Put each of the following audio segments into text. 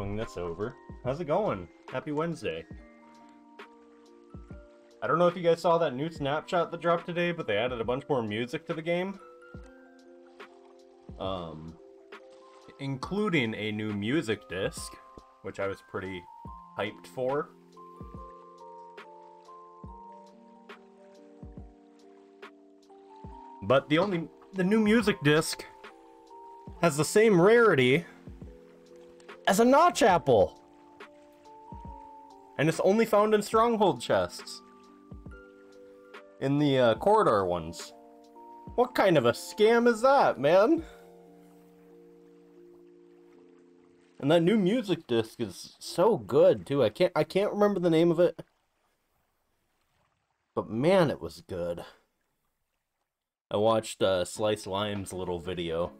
This over. How's it going? Happy Wednesday. I don't know if you guys saw that new snapshot that dropped today, but they added a bunch more music to the game. Um, including a new music disc, which I was pretty hyped for. But the only the new music disc has the same rarity as a notch apple. And it's only found in stronghold chests. In the uh, corridor ones. What kind of a scam is that, man? And that new music disc is so good too. I can't I can't remember the name of it. But man, it was good. I watched uh, slicedlime's little video.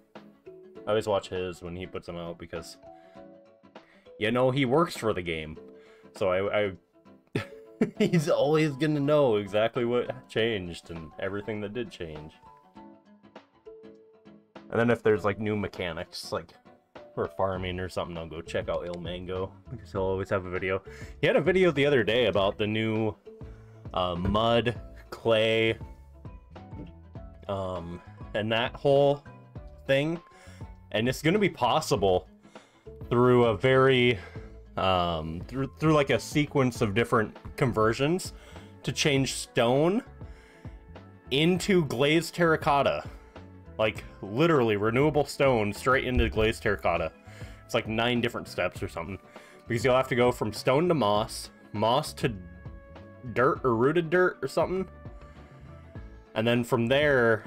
I always watch his when he puts them out because you know he works for the game. So I, I he's always gonna know exactly what changed and everything that did change. And then if there's like new mechanics, like for farming or something, I'll go check out ilmango because he'll always have a video. He had a video the other day about the new uh, mud, clay, um, and that whole thing. And it's gonna be possible through a very um, through through like a sequence of different conversions to change stone into glazed terracotta. Like literally renewable stone straight into glazed terracotta. It's like nine different steps or something. Because you'll have to go from stone to moss, moss to dirt or rooted dirt or something. And then from there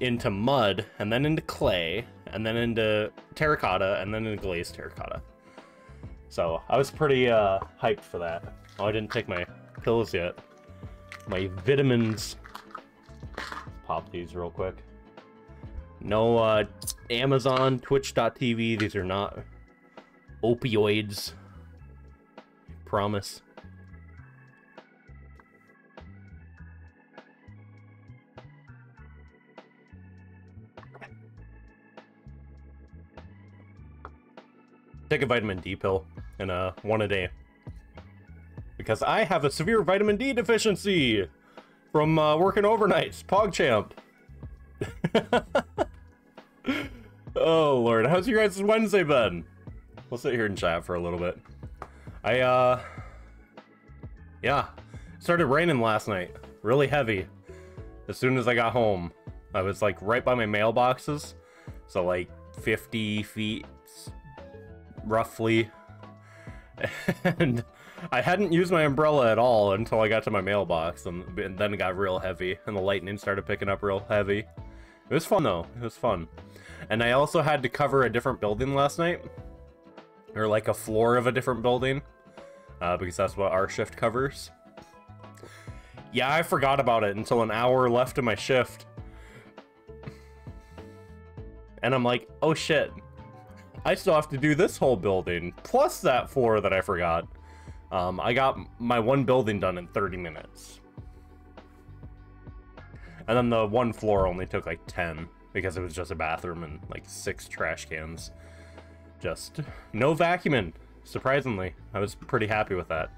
into mud, and then into clay, and then into terracotta, and then into glazed terracotta. So I was pretty uh, hyped for that. Oh, I didn't take my pills yet. My vitamins. Pop these real quick. No uh, Amazon, Twitch.tv. These are not opioids. I promise. Take a vitamin D pill and uh, one a day. Because I have a severe vitamin D deficiency from uh, working overnights. PogChamp. oh, Lord. How's your guys' Wednesday been? We'll sit here and chat for a little bit. I, uh... Yeah. Started raining last night. Really heavy. As soon as I got home. I was, like, right by my mailboxes. So, like, 50 feet roughly. And I hadn't used my umbrella at all until I got to my mailbox, and, then it got real heavy, and the lightning started picking up real heavy. It was fun, though. It was fun. And I also had to cover a different building last night. Or like a floor of a different building. Uh, because that's what our shift covers. Yeah, I forgot about it until an hour left of my shift. And I'm like, oh shit, I still have to do this whole building, plus that floor that I forgot. Um, I got my one building done in 30 minutes. And then the one floor only took like 10, because it was just a bathroom and like six trash cans. Just no vacuuming, surprisingly. I was pretty happy with that.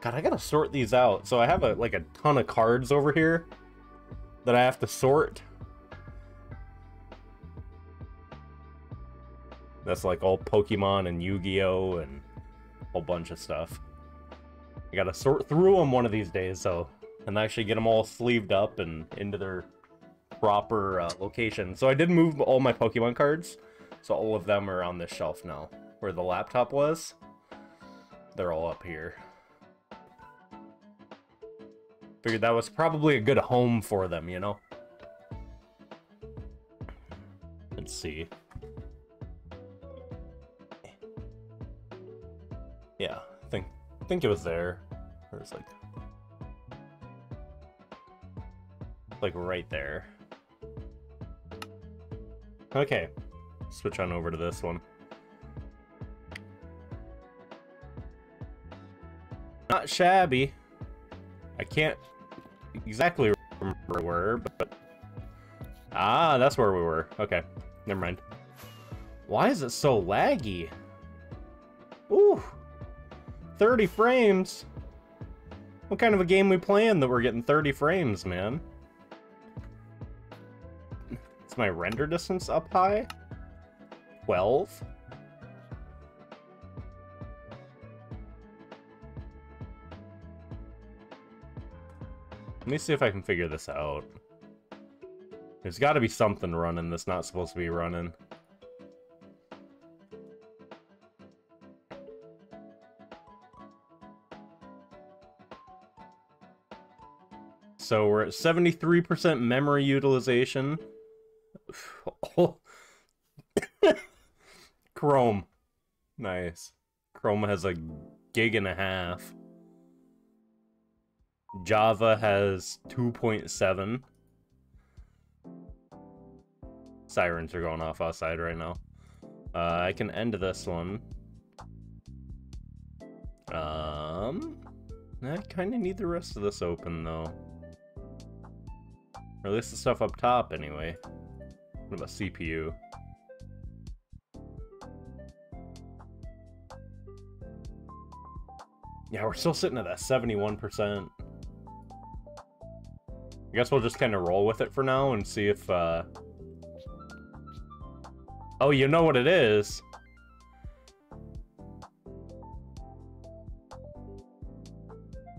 God, I gotta sort these out. So I have a like a ton of cards over here that I have to sort. That's like all Pokemon and Yu-Gi-Oh! and a whole bunch of stuff. I gotta sort through them one of these days, so and actually get them all sleeved up and into their proper uh, location. So I did move all my Pokemon cards, so all of them are on this shelf now, where the laptop was. They're all up here. Figured that was probably a good home for them, you know? Let's see. Yeah, I think I think it was there. Or it's like like right there. Okay. Switch on over to this one. Not shabby. I can't exactly remember where but... Ah, that's where we were. Okay, never mind. Why is it so laggy? Ooh! 30 frames! What kind of a game we playing that we're getting 30 frames, man? Is my render distance up high? 12? Let me see if I can figure this out. There's got to be something running that's not supposed to be running. So we're at 73% memory utilization. Chrome. Nice. Chrome has a gig and a half. Java has 2.7. Sirens are going off outside right now. Uh, I can end this one. Um, I kind of need the rest of this open, though. Or at least the stuff up top, anyway. What about CPU? Yeah, we're still sitting at that 71%. I guess we'll just kind of roll with it for now and see if, uh... Oh, you know what it is?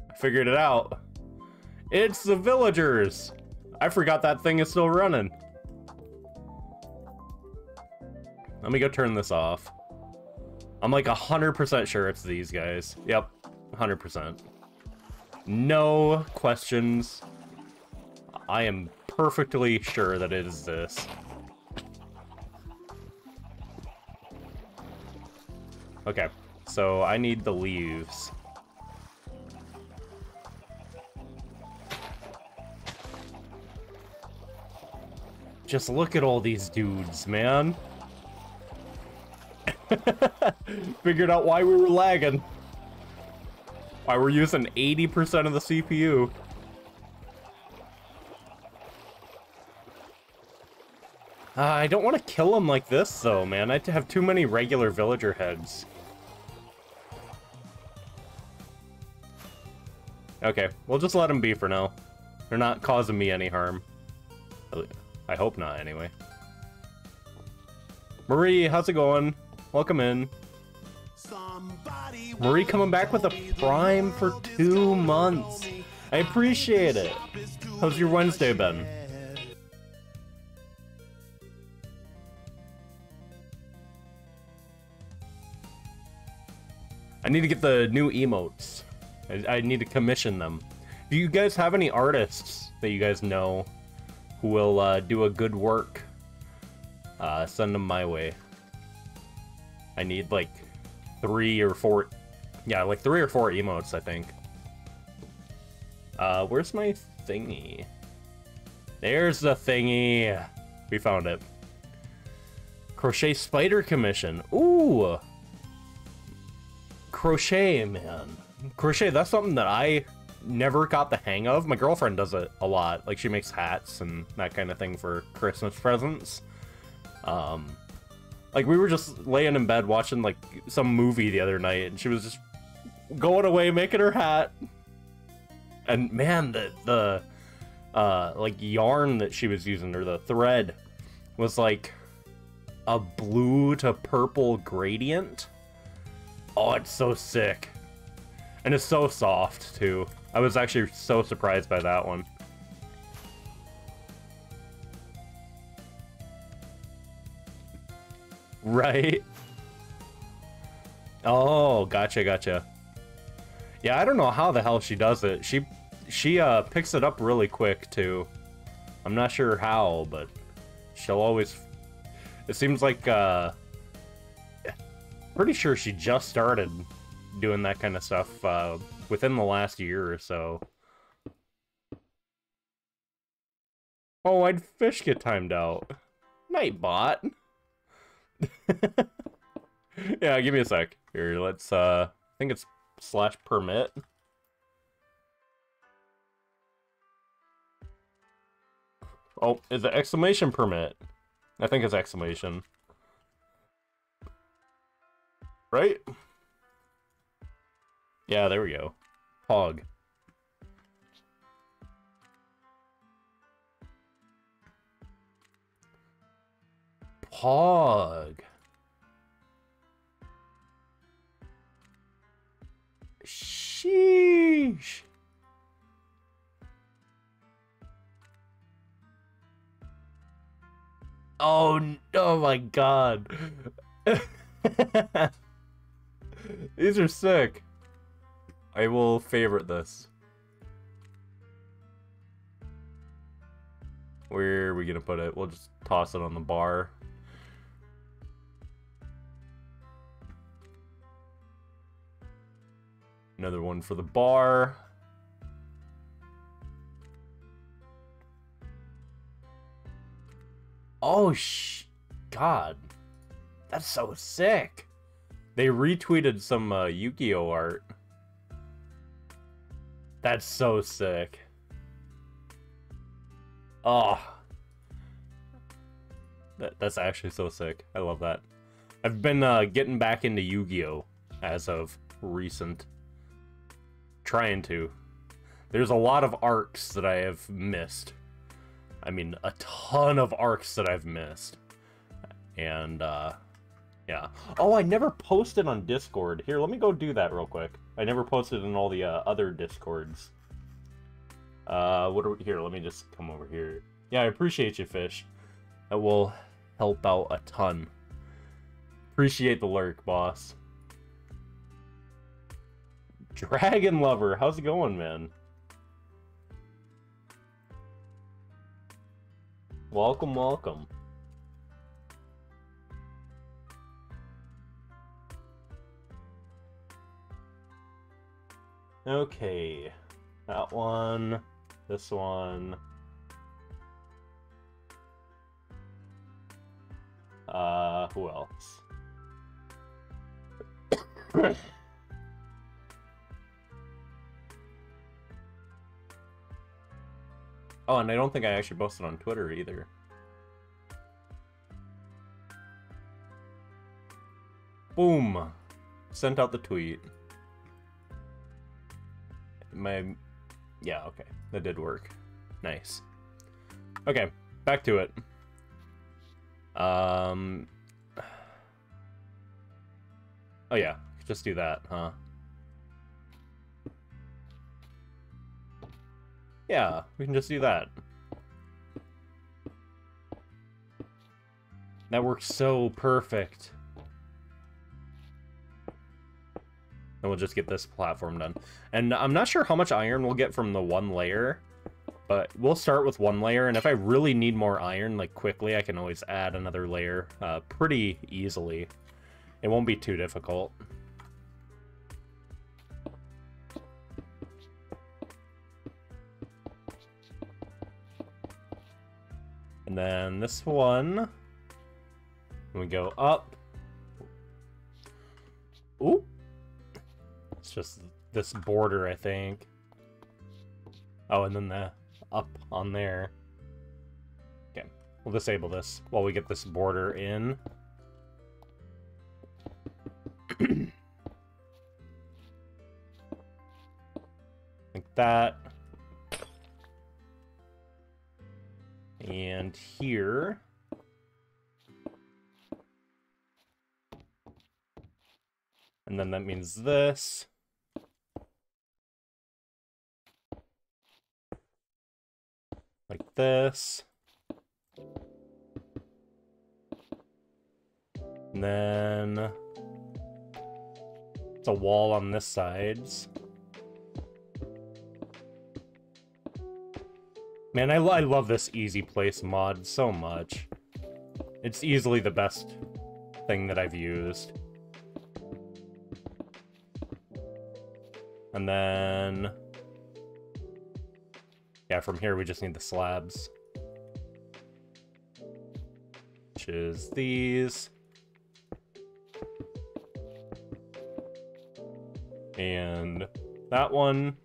I figured it out. It's the villagers! I forgot that thing is still running. Let me go turn this off. I'm like 100% sure it's these guys. Yep, 100%. No questions. I am perfectly sure that it is this. Okay, so I need the leaves. Just look at all these dudes, man. Figured out why we were lagging. Why we're using 80% of the CPU. Uh, I don't want to kill them like this, though, man. I have too many regular villager heads. Okay, we'll just let them be for now. They're not causing me any harm. I hope not, anyway. Marie, how's it going? Welcome in. Marie coming back with a Prime for two months. I appreciate it. How's your Wednesday been? I need to get the new emotes. I, I, need to commission them. Do you guys have any artists that you guys know who will uh, do a good work? Uh, send them my way. I need like three or four, yeah, like three or four emotes, I think. Uh, where's my thingy? There's the thingy. We found it. Crochet spider commission. Ooh, crochet, man. Crochet, that's something that I never got the hang of. My girlfriend does it a lot. Like, she makes hats and that kind of thing for Christmas presents. Um, like, we were just laying in bed watching, like, some movie the other night, and she was just going away making her hat. And, man, the, the uh, like, yarn that she was using, or the thread, was, like, a blue to purple gradient Oh, it's so sick. And it's so soft, too. I was actually so surprised by that one. Right? Oh, gotcha, gotcha. Yeah, I don't know how the hell she does it. She she uh picks it up really quick too. I'm not sure how, but she'll always. It seems like uh, pretty sure she just started doing that kind of stuff uh, within the last year or so. Oh, I'd fish get timed out. Nightbot. yeah, give me a sec. Here, let's, uh, I think it's slash permit. Oh, is it exclamation permit? I think it's exclamation. Right? Yeah, there we go. Pog. Pog. Sheesh. Oh, oh my god. These are sick. I will favorite this. Where are we gonna put it? We'll just toss it on the bar. Another one for the bar. Oh, sh... God. That's so sick. They retweeted some uh, Yu-Gi-Oh art. That's so sick. Oh. That, that's actually so sick. I love that. I've been uh, getting back into Yu-Gi-Oh! as of recent. Trying to. There's a lot of arcs that I have missed. I mean, a ton of arcs that I've missed. And, uh, yeah. Oh, I never posted on Discord. Here, let me go do that real quick. I never posted in all the uh, other Discords. Uh, what are we, here, let me just come over here. Yeah, I appreciate you, Fish. That will help out a ton. Appreciate the lurk, boss. Dragon Lover, how's it going, man? Welcome, welcome. Okay. That one. This one. Uh, who else? Oh, and I don't think I actually posted on Twitter either. Boom! Sent out the tweet. My... Yeah, okay. That did work. Nice. Okay, back to it. Um... Oh yeah, just do that, huh? Yeah, we can just do that. That works so perfect. And we'll just get this platform done. And I'm not sure how much iron we'll get from the one layer, but we'll start with one layer, and if I really need more iron, like, quickly, I can always add another layer uh, pretty easily. It won't be too difficult. And then this one, we go up. Ooh. It's just this border, I think. Oh, and then the up on there. Okay, we'll disable this while we get this border in. like that. And here... And then that means this. Like this. And then... It's a wall on this side. Man, I, I love this easy place mod so much. It's easily the best thing that I've used. And then... Yeah, from here we just need the slabs. Which is these. And that one.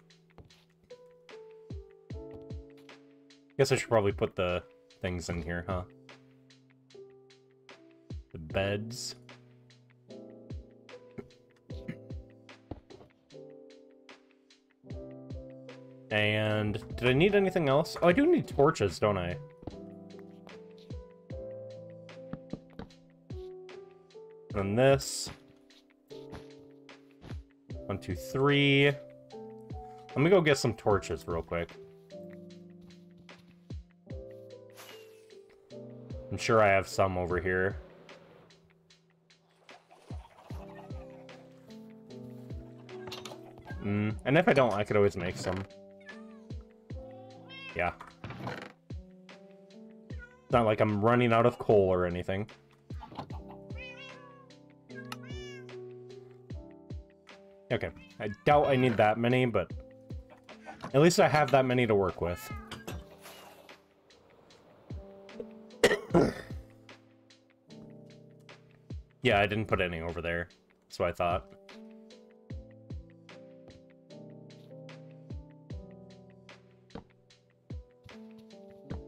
Guess I should probably put the things in here, huh? The beds. And did I need anything else? Oh, I do need torches, don't I? And this. One, two, three. Let me go get some torches real quick. I'm sure I have some over here. Mm, and if I don't, I could always make some. Yeah. It's not like I'm running out of coal or anything. Okay, I doubt I need that many, but at least I have that many to work with. yeah, I didn't put any over there. That's what I thought.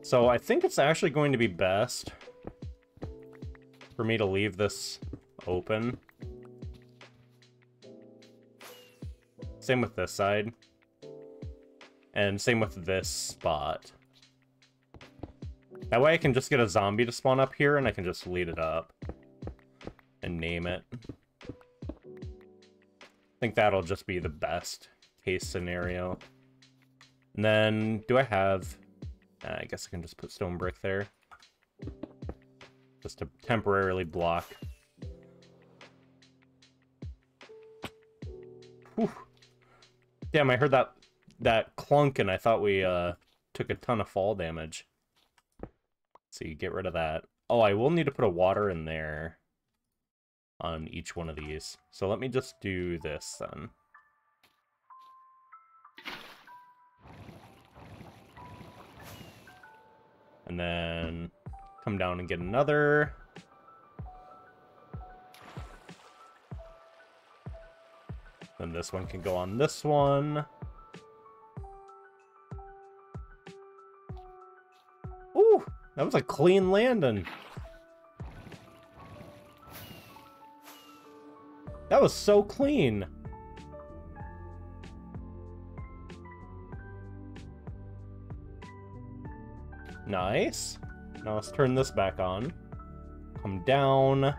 So I think it's actually going to be best for me to leave this open. Same with this side. And same with this spot. That way I can just get a zombie to spawn up here and I can just lead it up. And name it. I think that'll just be the best case scenario. And then, do I have... Uh, I guess I can just put stone brick there. Just to temporarily block. Whew. Damn, I heard that that clunk and I thought we uh, took a ton of fall damage. So you get rid of that. Oh, I will need to put a water in there on each one of these. So let me just do this then. And then come down and get another. Then this one can go on this one. Ooh, that was a clean landing. That was so clean. Nice. Now let's turn this back on. Come down.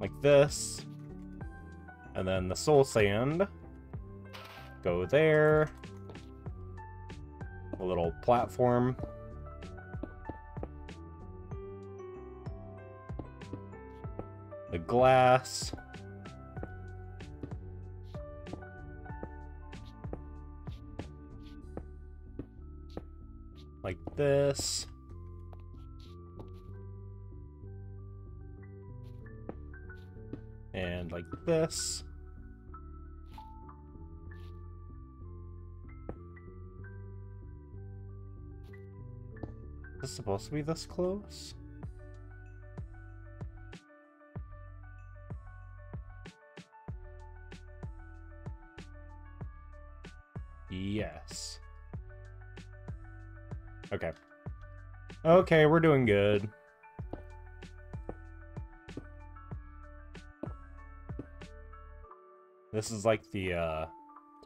Like this. And then the soul sand. Go there. A little platform. The glass. This. And like this. Is this supposed to be this close? Okay, we're doing good. This is like the uh,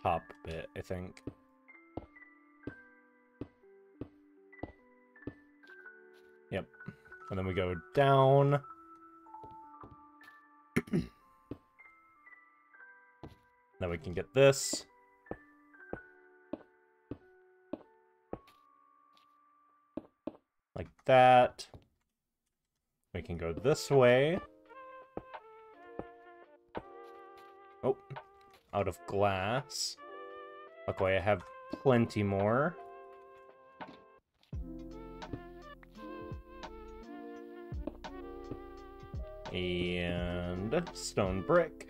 top bit, I think. Yep. And then we go down. then we can get this. That. We can go this way. Oh, out of glass. Luckily, I have plenty more. And stone brick.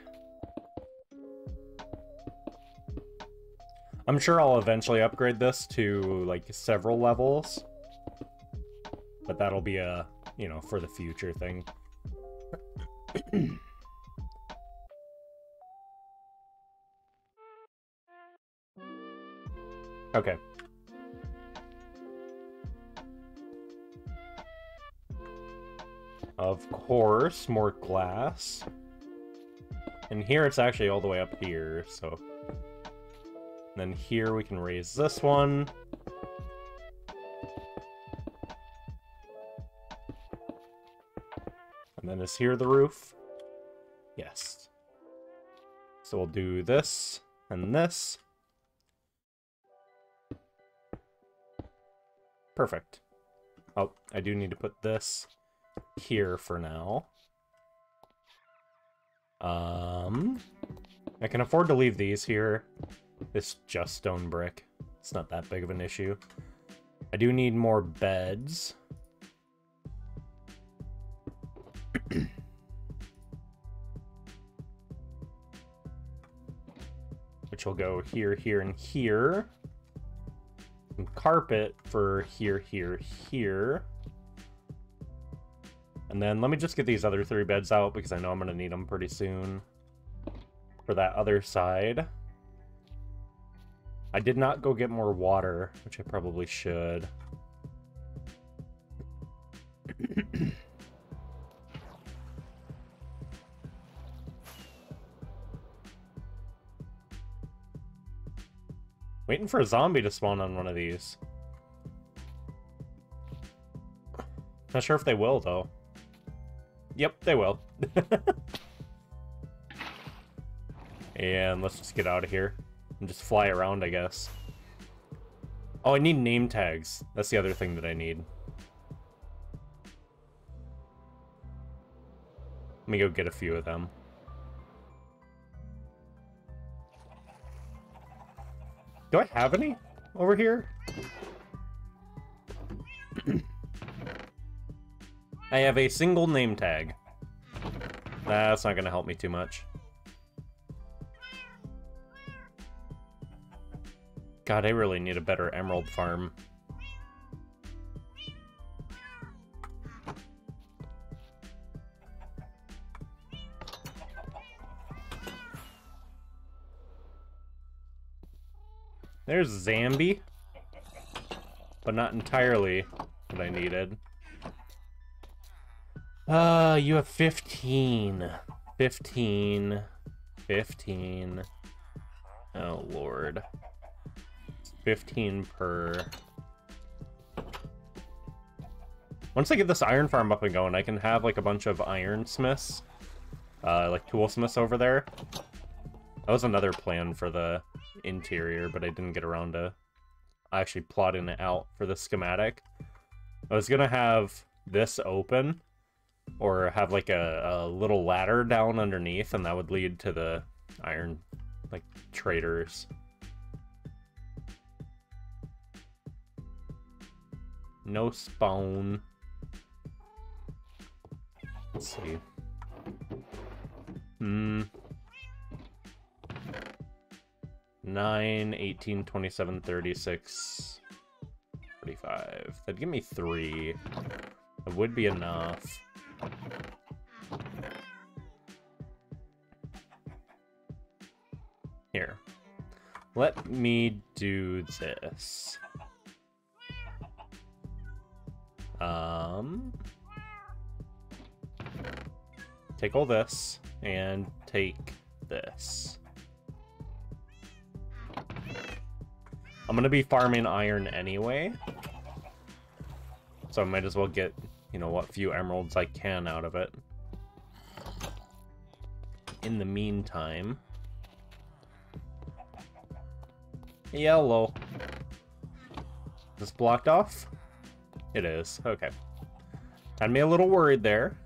I'm sure I'll eventually upgrade this to, like, several levels. That'll be a, you know, for the future thing. okay. Of course, more glass. And here it's actually all the way up here, so... And then here we can raise this one. And is here the roof? Yes. So we'll do this and this. Perfect. Oh, I do need to put this here for now. Um, I can afford to leave these here. It's just stone brick. It's not that big of an issue. I do need more beds. Will go here, here, and here. Some carpet for here, here, here. And then let me just get these other three beds out because I know I'm going to need them pretty soon. For that other side. I did not go get more water, which I probably should. Waiting for a zombie to spawn on one of these. Not sure if they will, though. Yep, they will. and let's just get out of here. And just fly around, I guess. Oh, I need name tags. That's the other thing that I need. Let me go get a few of them. Do I have any over here? I have a single name tag. That's not to help me too much. God, I really need a better emerald farm. There's Zambi. But not entirely what I needed. Uh, you have 15. 15. 15. Oh, Lord. 15 per... Once I get this iron farm up and going, I can have, like, a bunch of ironsmiths. Uh, like, toolsmiths over there. That was another plan for the interior, but I didn't get around to actually plotting it out for the schematic. I was gonna have this open, or have, like, a, a little ladder down underneath, and that would lead to the iron, like, traders. No spawn. Let's see. Hmm. 9, 18, 27, 36, 45. That'd give me three. That would be enough. Here. Let me do this. Um, take all this and take this. I'm gonna be farming iron anyway. So I might as well get, you know, what few emeralds I can out of it. In the meantime... Yellow. Is this blocked off? It is. Okay. Had me a little worried there.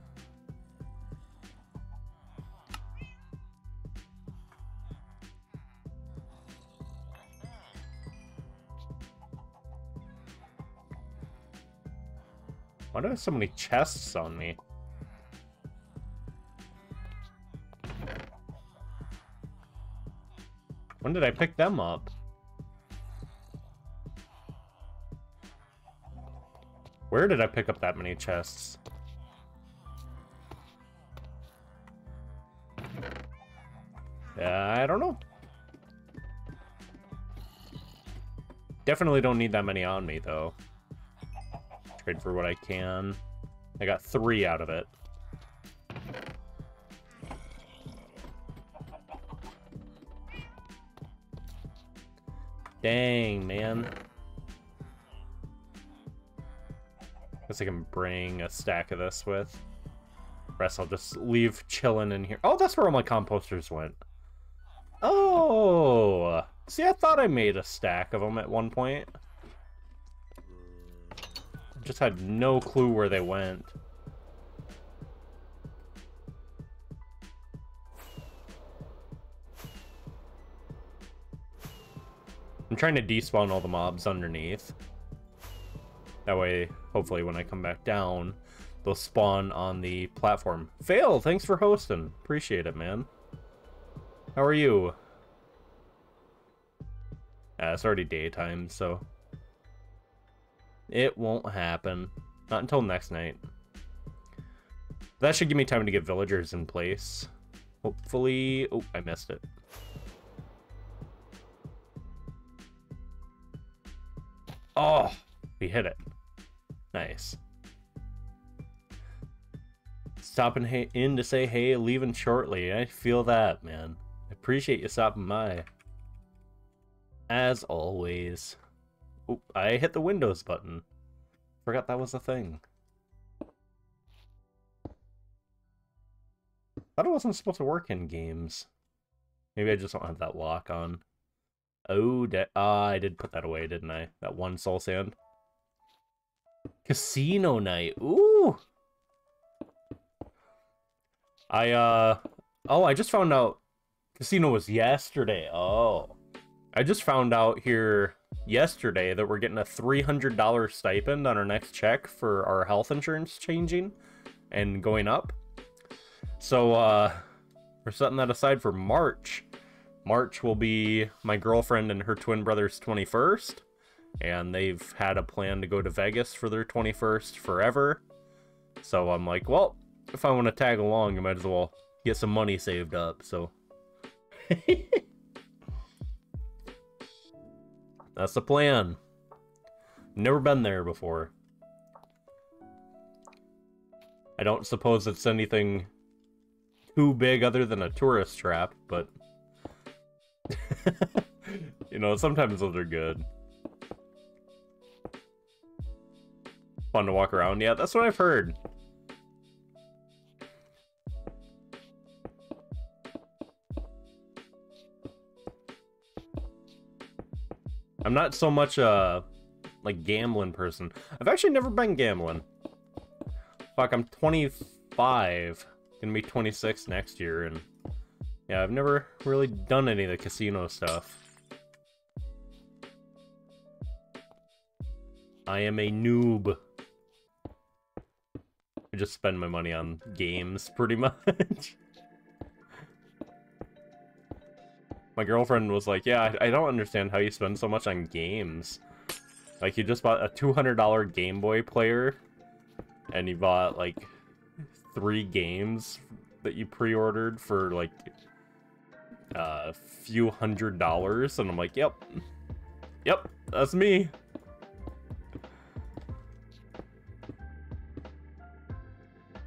Do I have so many chests on me? When did I pick them up? Where did I pick up that many chests? Yeah, I don't know. Definitely don't need that many on me, though. Trade for what I can. I got three out of it. Dang, man. Guess I can bring a stack of this with. Rest I'll just leave chilling in here. Oh, that's where all my composters went. Oh! See, I thought I made a stack of them at one point. Just had no clue where they went. I'm trying to despawn all the mobs underneath. That way, hopefully when I come back down, they'll spawn on the platform. Fail, thanks for hosting. Appreciate it, man. How are you? Uh, it's already daytime, so... It won't happen. Not until next night. That should give me time to get villagers in place. Hopefully... Oh, I missed it. Oh, we hit it. Nice. Stopping in to say hey, leaving shortly. I feel that, man. I appreciate you stopping by. As always. I hit the Windows button. Forgot that was a thing. Thought it wasn't supposed to work in games. Maybe I just don't have that lock on. Oh, ah, I did put that away, didn't I? That one soul sand. Casino night. Ooh. I, uh... Oh, I just found out casino was yesterday. Oh. I just found out here yesterday that we're getting a $300 stipend on our next check for our health insurance changing and going up. So, uh, we're setting that aside for March. March will be my girlfriend and her twin brother's 21st, and they've had a plan to go to Vegas for their 21st forever. So I'm like, well, if I want to tag along, I might as well get some money saved up, so... That's the plan. Never been there before. I don't suppose it's anything too big other than a tourist trap, but... you know, sometimes those are good. Fun to walk around. Yeah, that's what I've heard. I'm not so much a like gambling person. I've actually never been gambling. Fuck, I'm 25. Gonna be 26 next year, and yeah, I've never really done any of the casino stuff. I am a noob. I just spend my money on games, pretty much. My girlfriend was like, yeah, I, I don't understand how you spend so much on games. Like, you just bought a $200 Game Boy player, and you bought, like, three games that you pre-ordered for, like, a few hundred dollars, and I'm like, yep. Yep, that's me.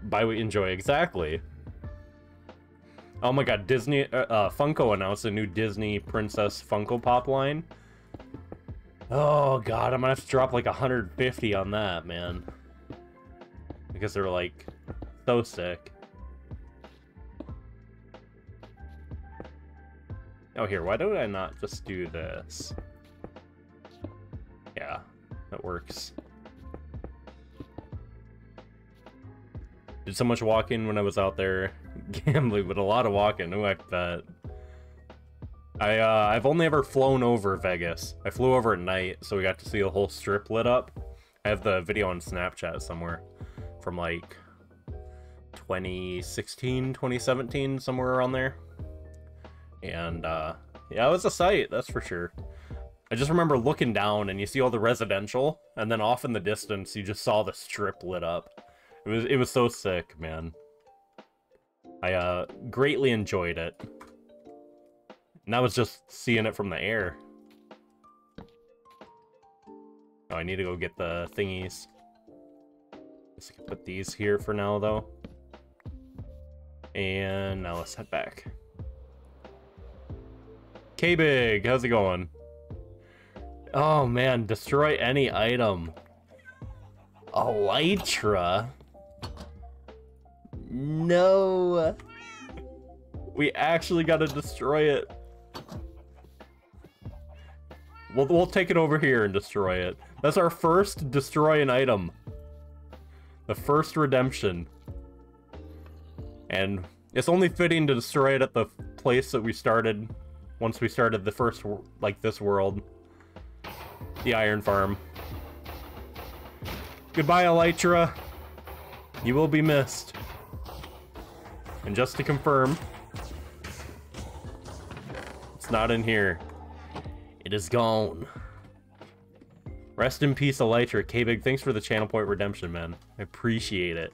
What you enjoy, exactly. Oh my god, Disney, uh, uh, Funko announced a new Disney Princess Funko Pop line. Oh god, I'm gonna have to drop like 150 on that, man. Because they're like, so sick. Oh, here, why don't I not just do this? Yeah, that works. Did so much walking when I was out there gambling, but a lot of walking. Ooh, I bet. I, uh, I've only ever flown over Vegas. I flew over at night, so we got to see the whole strip lit up. I have the video on Snapchat somewhere from like 2016, 2017, somewhere around there. And uh, yeah, it was a sight, that's for sure. I just remember looking down and you see all the residential, and then off in the distance you just saw the strip lit up. It was it was so sick, man. I uh, greatly enjoyed it. And that was just seeing it from the air. Oh, I need to go get the thingies. Guess I can put these here for now, though. And now let's head back. K-Big, how's it going? Oh man, destroy any item. Elytra? No. We actually gotta destroy it. We'll, we'll take it over here and destroy it. That's our first destroy an item. The first redemption. And it's only fitting to destroy it at the place that we started once we started the first, like, this world. The Iron Farm. Goodbye, Elytra. You will be missed. And just to confirm, it's not in here. It is gone. Rest in peace, Elytra. K-Big, thanks for the channel point redemption, man. I appreciate it.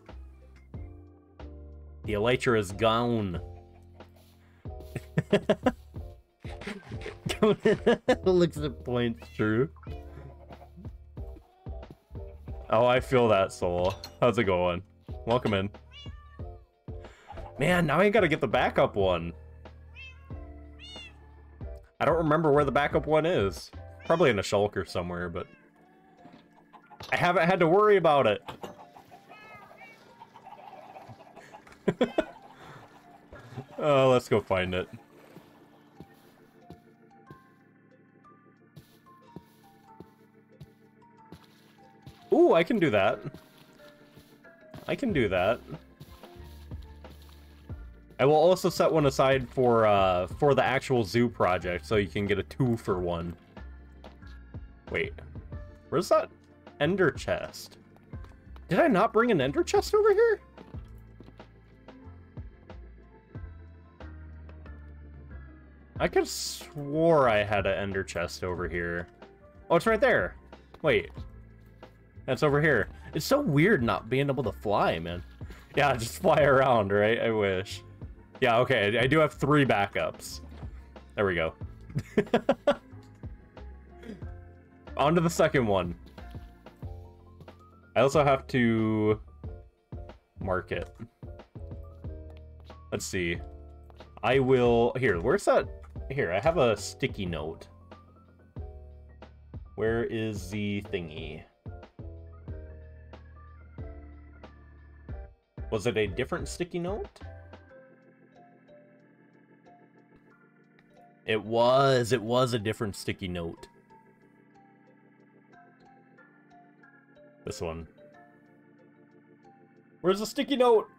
The Elytra is gone. Looks at points, true. Oh, I feel that, Soul. How's it going? Welcome in. Man, now I gotta get the backup one. I don't remember where the backup one is. Probably in a shulker somewhere, but... I haven't had to worry about it. oh, let's go find it. Ooh, I can do that. I can do that. I will also set one aside for uh, for the actual zoo project, so you can get a two for one. Wait, where's that ender chest? Did I not bring an ender chest over here? I could have swore I had an ender chest over here. Oh, it's right there. Wait. That's over here. It's so weird not being able to fly, man. Yeah, just fly around, right? I wish. Yeah, okay, I do have three backups. There we go. On to the second one. I also have to mark it. Let's see. I will... Here, where's that? Here, I have a sticky note. Where is the thingy? Was it a different sticky note? It was. It was a different sticky note. This one. Where's the sticky note?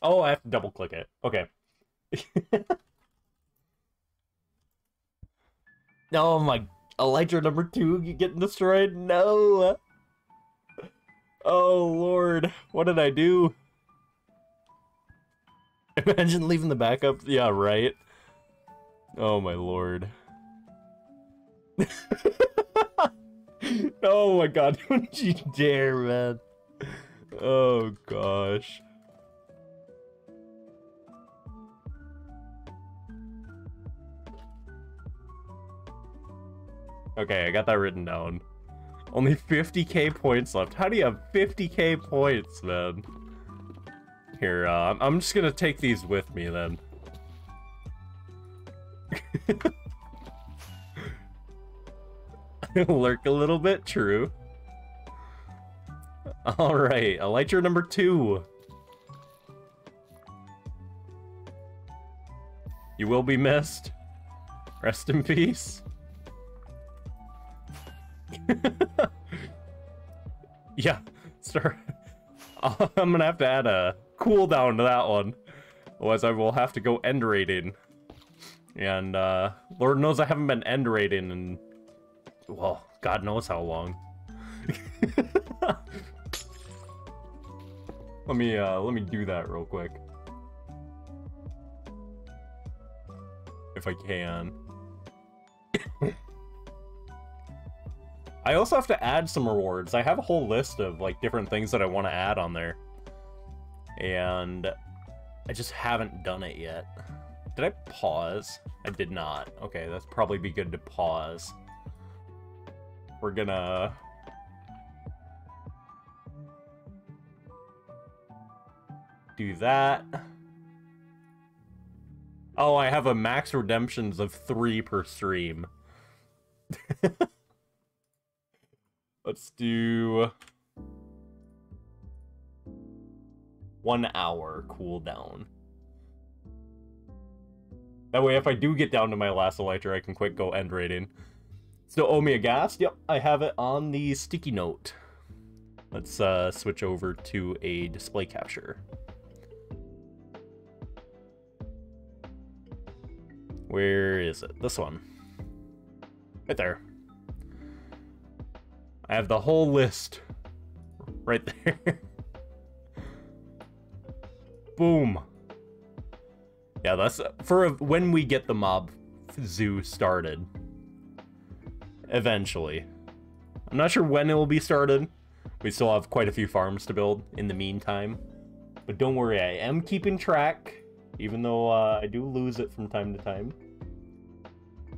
Oh, I have to double click it. Okay. oh my Elytra number two getting destroyed? No. Oh, Lord. What did I do? Imagine leaving the backup. Yeah, right. Oh, my Lord. oh, my God. Don't you dare, man. Oh, gosh. Okay, I got that written down. Only 50k points left. How do you have 50k points, man? Here, uh, I'm just gonna take these with me, then. Lurk a little bit, true. Alright, Elytra number two. You will be missed. Rest in peace. yeah, sir. I'm gonna have to add a cooldown to that one. Otherwise, I will have to go end raiding. And uh, Lord knows I haven't been end raiding in, well, God knows how long. let me uh, let me do that real quick. If I can. I also have to add some rewards. I have a whole list of like different things that I want to add on there. And I just haven't done it yet. Did I pause? I did not. Okay, that's probably be good to pause. We're gonna... Do that. Oh, I have a max redemptions of three per stream. Let's do one hour cooldown. That way, if I do get down to my last elytra, I can quick go end raiding. Still owe me a gas? Yep, I have it on the sticky note. Let's uh, switch over to a display capture. Where is it? This one. Right there. I have the whole list right there. Boom. Yeah, that's for when we get the mob zoo started. Eventually. I'm not sure when it will be started. We still have quite a few farms to build in the meantime. But don't worry, I am keeping track, even though uh, I do lose it from time to time.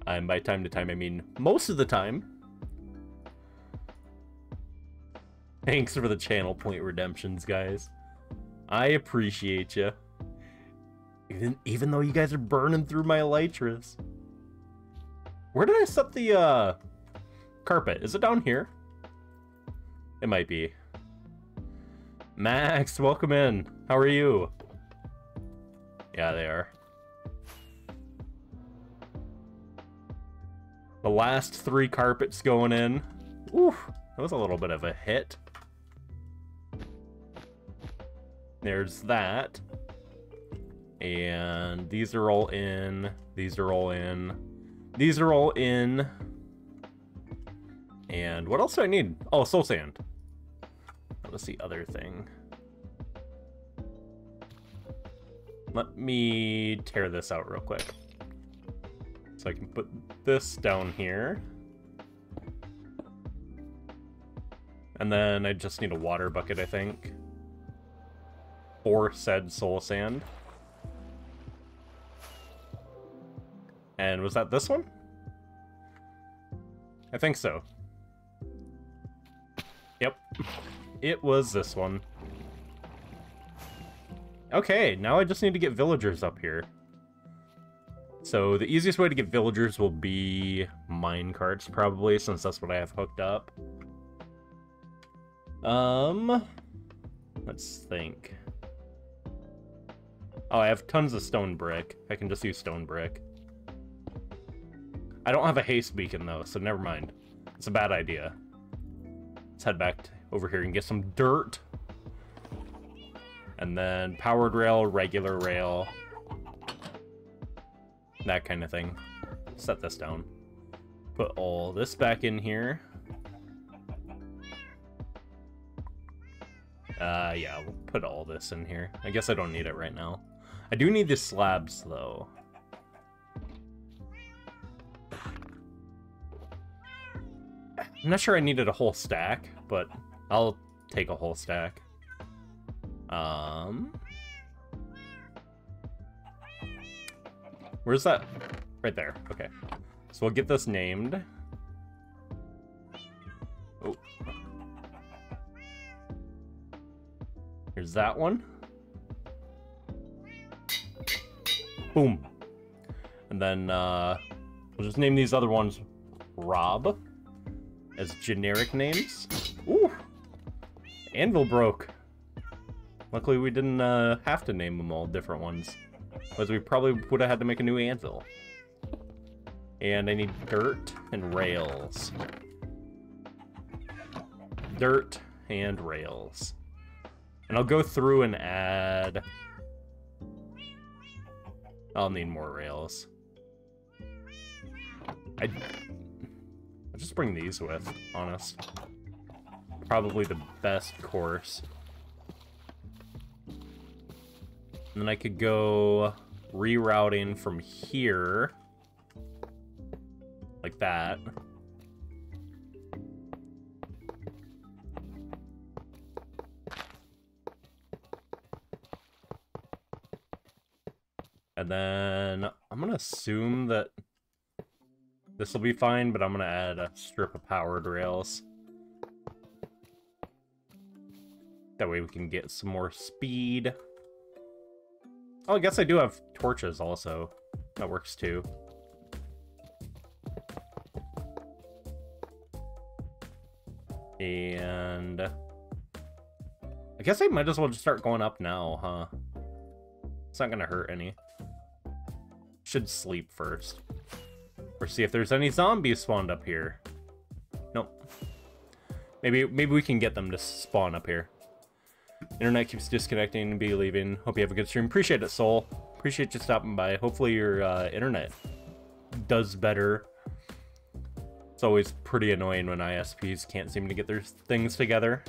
And by time to time, I mean most of the time. Thanks for the channel point redemptions, guys. I appreciate you. Even, even though you guys are burning through my elytras. Where did I set the uh, carpet? Is it down here? It might be. Max, welcome in. How are you? Yeah, they are. The last three carpets going in. Ooh, that was a little bit of a hit. There's that. And these are all in. These are all in. These are all in. And what else do I need? Oh, soul sand. What's the other thing? Let me tear this out real quick. So I can put this down here. And then I just need a water bucket, I think for said soul sand. And was that this one? I think so. Yep. It was this one. Okay, now I just need to get villagers up here. So the easiest way to get villagers will be mine carts, probably, since that's what I have hooked up. Um, let's think. Oh, I have tons of stone brick. I can just use stone brick. I don't have a haste beacon, though, so never mind. It's a bad idea. Let's head back over here and get some dirt. And then powered rail, regular rail. That kind of thing. Set this down. Put all this back in here. Uh, yeah, we'll put all this in here. I guess I don't need it right now. I do need the slabs, though. I'm not sure I needed a whole stack, but I'll take a whole stack. Um... Where's that? Right there. Okay. So we'll get this named. Oh. Here's that one. Boom. And then uh, we'll just name these other ones Rob as generic names. Ooh! Anvil broke. Luckily we didn't uh, have to name them all different ones. Because we probably would have had to make a new anvil. And I need dirt and rails. Dirt and rails. And I'll go through and add I'll need more rails. I I'll just bring these with, honest. Probably the best course. And then I could go rerouting from here. Like that. And then I'm gonna assume that this will be fine, but I'm gonna add a strip of powered rails. That way we can get some more speed. Oh, I guess I do have torches also. That works too. And... I guess I might as well just start going up now, huh? It's not gonna hurt any. Should sleep first. Or see if there's any zombies spawned up here. Nope. Maybe maybe we can get them to spawn up here. Internet keeps disconnecting and be leaving. Hope you have a good stream. Appreciate it, Soul. Appreciate you stopping by. Hopefully your uh, internet does better. It's always pretty annoying when ISPs can't seem to get their things together.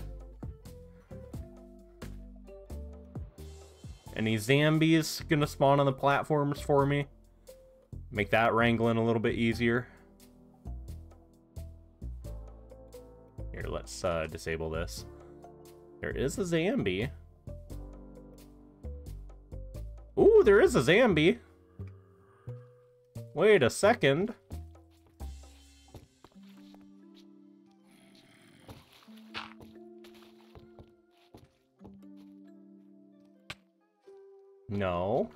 Any zombies gonna spawn on the platforms for me? Make that wrangling a little bit easier. Here, let's uh, disable this. There is a Zambi. Ooh, there is a Zambi. Wait a second. No.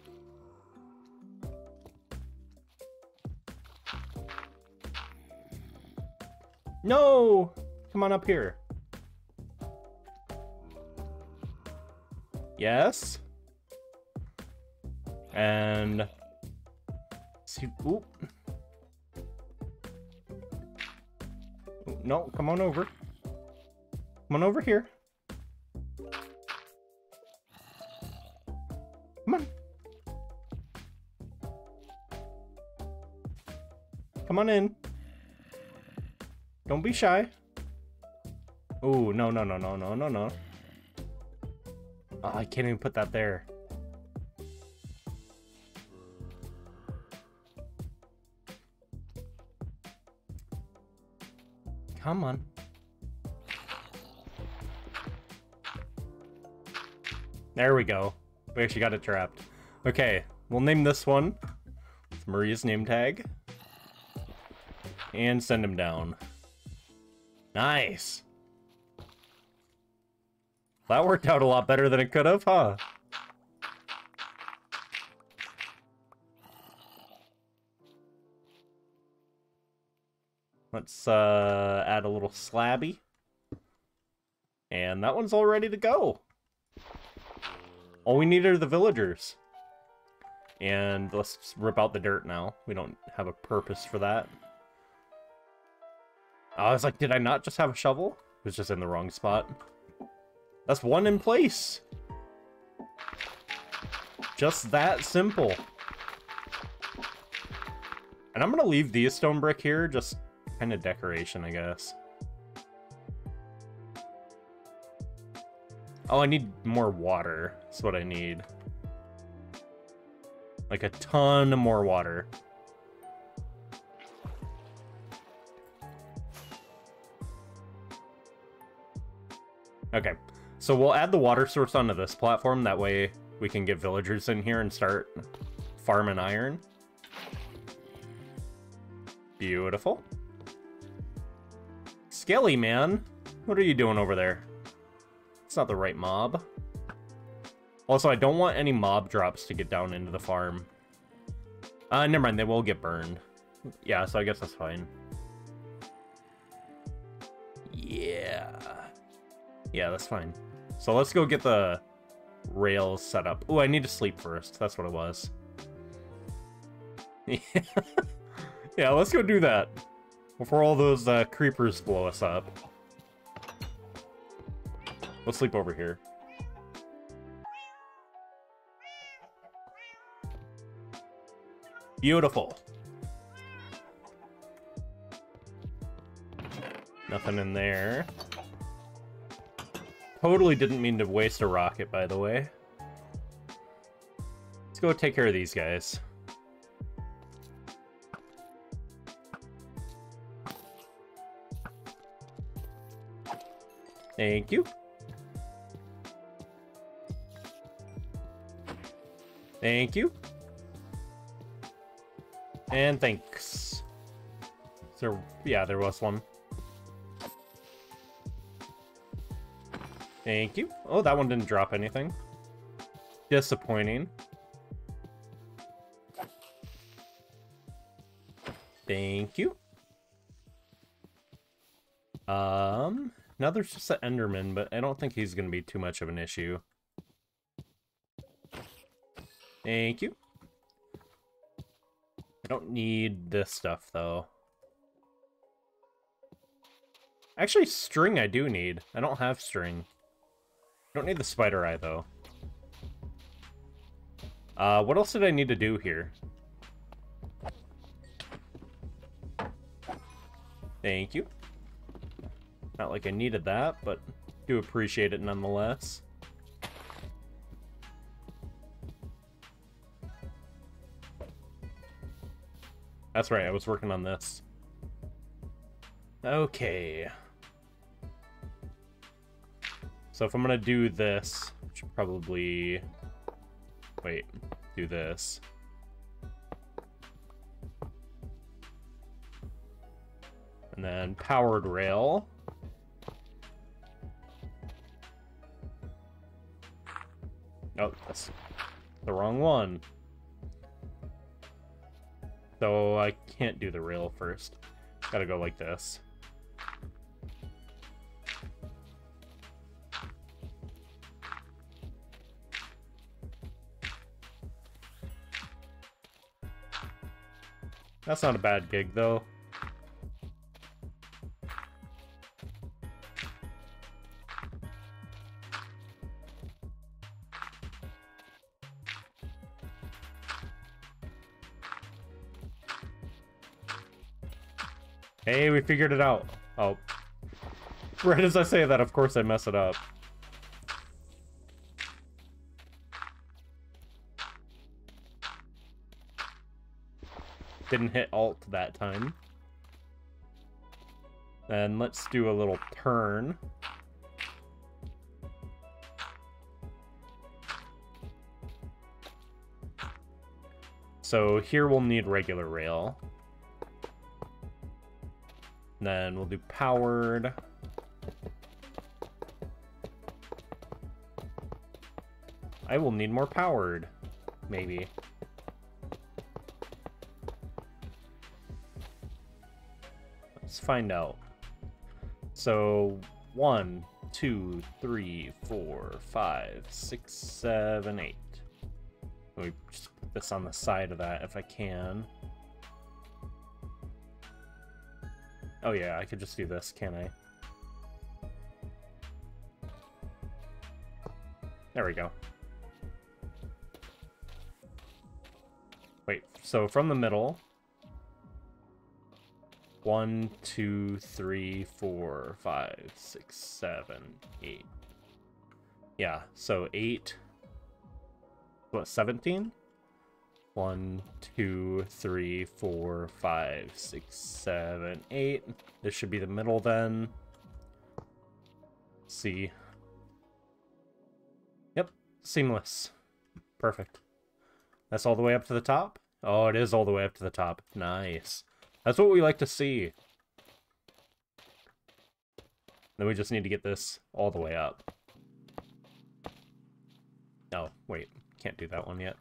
No! Come on up here. Yes. And... See, oop. No, come on over. Come on over here. Come on. Come on in. Don't be shy. Oh, no, no, no, no, no, no, no. Oh, I can't even put that there. Come on. There we go. We actually got it trapped. Okay, we'll name this one with Maria's name tag. And send him down. Nice. That worked out a lot better than it could have, huh? Let's uh, add a little slabby. And that one's all ready to go. All we need are the villagers. And let's rip out the dirt now. We don't have a purpose for that. I was like, did I not just have a shovel? It was just in the wrong spot. That's one in place. Just that simple. And I'm gonna leave these stone brick here, just kind of decoration, I guess. Oh, I need more water. That's what I need. Like a ton more water. Okay, so we'll add the water source onto this platform. That way we can get villagers in here and start farming iron. Beautiful. Skelly, man. What are you doing over there? It's not the right mob. Also, I don't want any mob drops to get down into the farm. Uh, never mind, they will get burned. Yeah, so I guess that's fine. Yeah, that's fine. So let's go get the rails set up. Oh, I need to sleep first. That's what it was. yeah, let's go do that. Before all those uh, creepers blow us up. Let's sleep over here. Beautiful. Nothing in there. Totally didn't mean to waste a rocket, by the way. Let's go take care of these guys. Thank you. Thank you. And thanks. So, yeah, there was one. Thank you. Oh, that one didn't drop anything. Disappointing. Thank you. Um, now there's just an Enderman, but I don't think he's going to be too much of an issue. Thank you. I don't need this stuff, though. Actually, string I do need. I don't have string. Don't need the spider eye, though. Uh, what else did I need to do here? Thank you. Not like I needed that, but do appreciate it nonetheless. That's right, I was working on this. Okay. So if I'm gonna do this, probably... Wait, do this. And then powered rail. Oh, that's the wrong one. So I can't do the rail first. Gotta go like this. That's not a bad gig, though. Hey, we figured it out. Oh. Right as I say that, of course I mess it up. Didn't hit alt that time. And let's do a little turn. So here we'll need regular rail. Then we'll do powered. I will need more powered, maybe. Find out. So, one, two, three, four, five, six, seven, eight. Let me just put this on the side of that if I can. Oh yeah, I could just do this, can I? There we go. Wait, so from the middle, one, two, three, four, five, six, seven, eight. Yeah, so eight. What, 17? One, two, three, four, five, six, seven, eight. This should be the middle then. Let's see. Yep, seamless. Perfect. That's all the way up to the top? Oh, it is all the way up to the top. Nice. That's what we like to see. Then we just need to get this all the way up. Oh, wait. Can't do that one yet.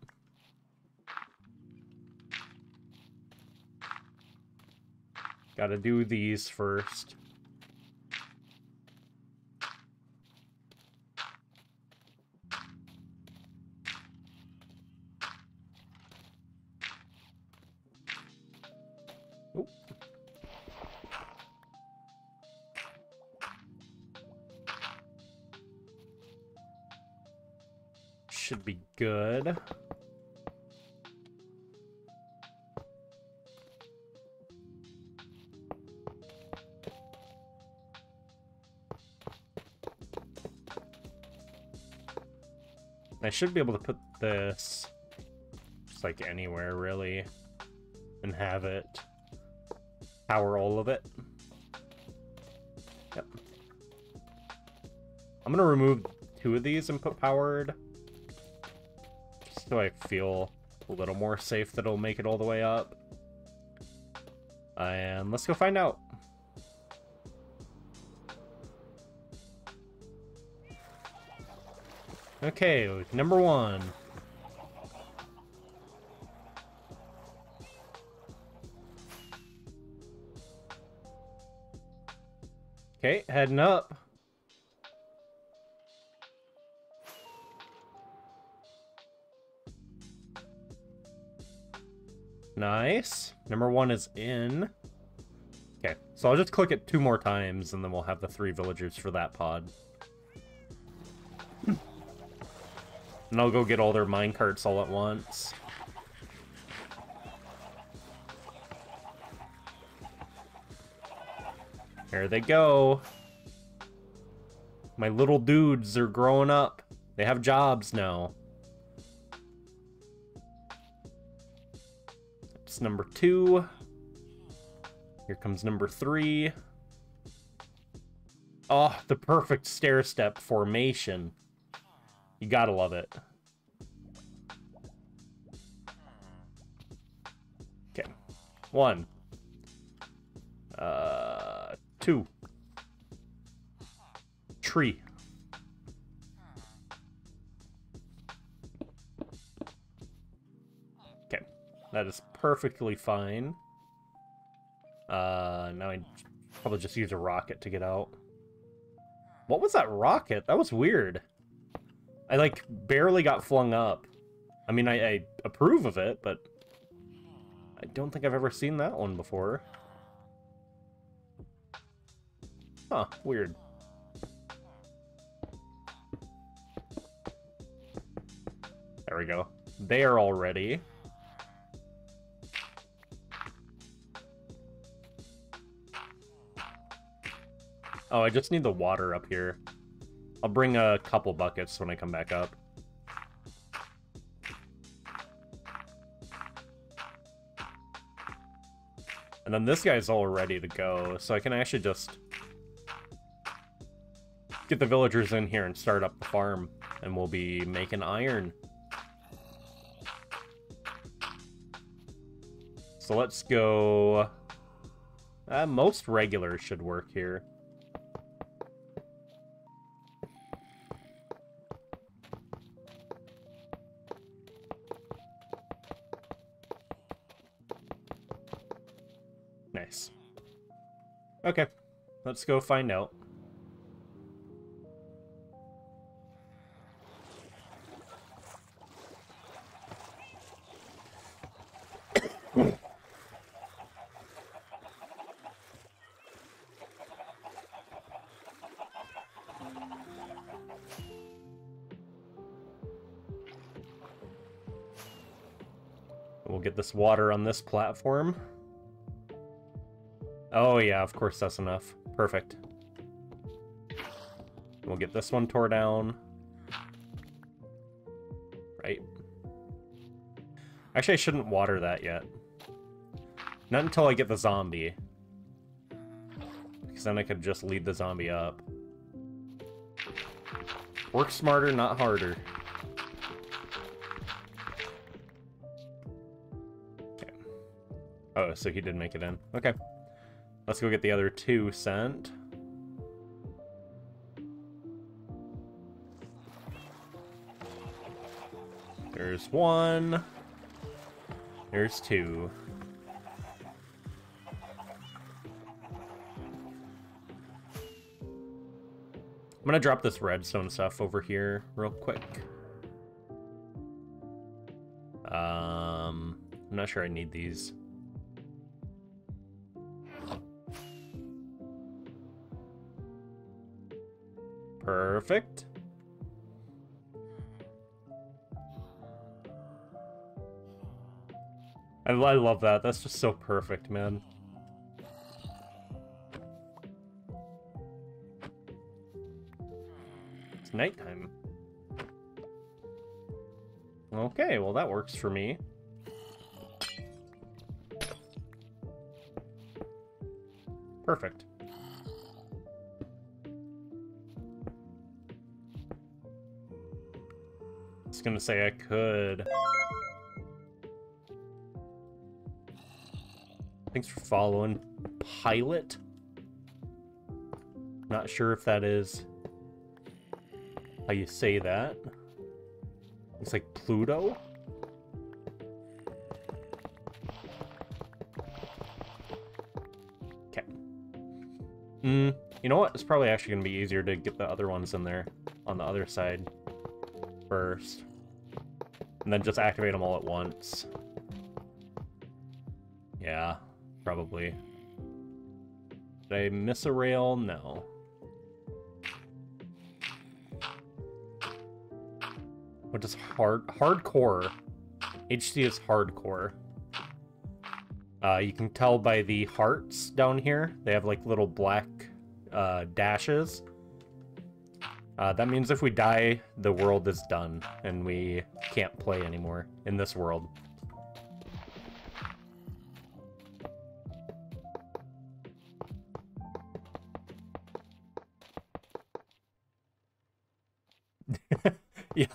Gotta do these first. good. I should be able to put this just like anywhere really and have it power all of it. Yep. I'm gonna remove two of these and put powered so I feel a little more safe that it'll make it all the way up. And let's go find out. Okay, number one. Okay, heading up. Nice. Number one is in. Okay, so I'll just click it two more times and then we'll have the three villagers for that pod. And I'll go get all their minecarts all at once. There they go. My little dudes are growing up. They have jobs now. That's number two. Here comes number three. Oh, the perfect stair step formation. You gotta love it. Okay. One. Uh, two. Tree. That is perfectly fine. Uh, now I probably just use a rocket to get out. What was that rocket? That was weird. I, like, barely got flung up. I mean, I, I approve of it, but I don't think I've ever seen that one before. Huh, weird. There we go. They are Oh, I just need the water up here. I'll bring a couple buckets when I come back up. And then this guy's all ready to go, so I can actually just get the villagers in here and start up the farm, and we'll be making iron. So let's go... Uh, most regulars should work here. Nice. Okay, let's go find out. We'll get this water on this platform. Oh yeah, of course that's enough. Perfect. We'll get this one tore down. Right. Actually, I shouldn't water that yet. Not until I get the zombie. Because then I could just lead the zombie up. Work smarter, not harder. Okay. Oh, so he did make it in. Okay. Let's go get the other two sent. There's one. There's two. I'm gonna drop this redstone stuff over here real quick. Um, I'm not sure I need these. Perfect. I, I love that. That's just so perfect, man. It's nighttime. Okay, well that works for me. Gonna say I could. Thanks for following. Pilot? Not sure if that is how you say that. Looks like Pluto? Okay. Mm, you know what? It's probably actually going to be easier to get the other ones in there on the other side first. And then just activate them all at once. Yeah, probably. Did I miss a rail? No. What is hard hardcore? HC is hardcore. Uh, you can tell by the hearts down here. They have like little black uh, dashes. Uh, that means if we die, the world is done, and we can't play anymore in this world. yeah,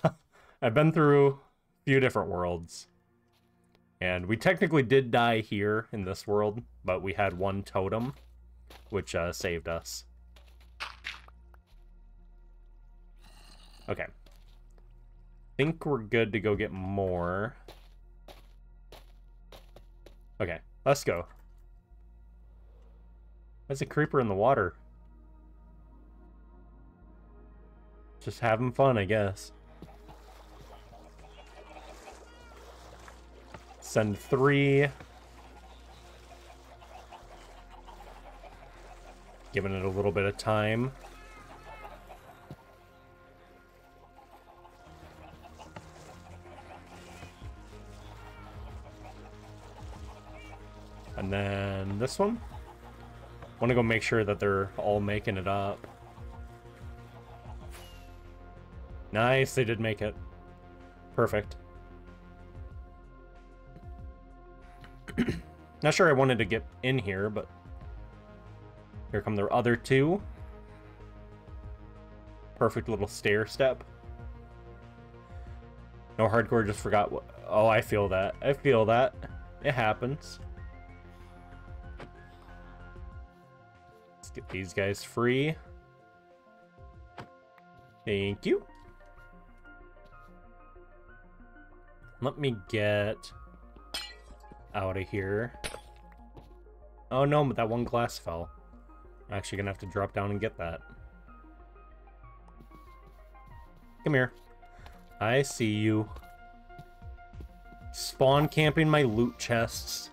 I've been through a few different worlds. And we technically did die here in this world, but we had one totem, which uh, saved us. Okay. Think we're good to go get more. Okay, let's go. There's a creeper in the water. Just having fun, I guess. Send three. Giving it a little bit of time. And then this one. want to go make sure that they're all making it up. Nice, they did make it. Perfect. Not sure I wanted to get in here, but here come the other two. Perfect little stair step. No hardcore, just forgot what... Oh, I feel that. I feel that. It happens. Get these guys free. Thank you. Let me get out of here. Oh no, but that one glass fell. I'm actually gonna have to drop down and get that. Come here. I see you. Spawn camping my loot chests.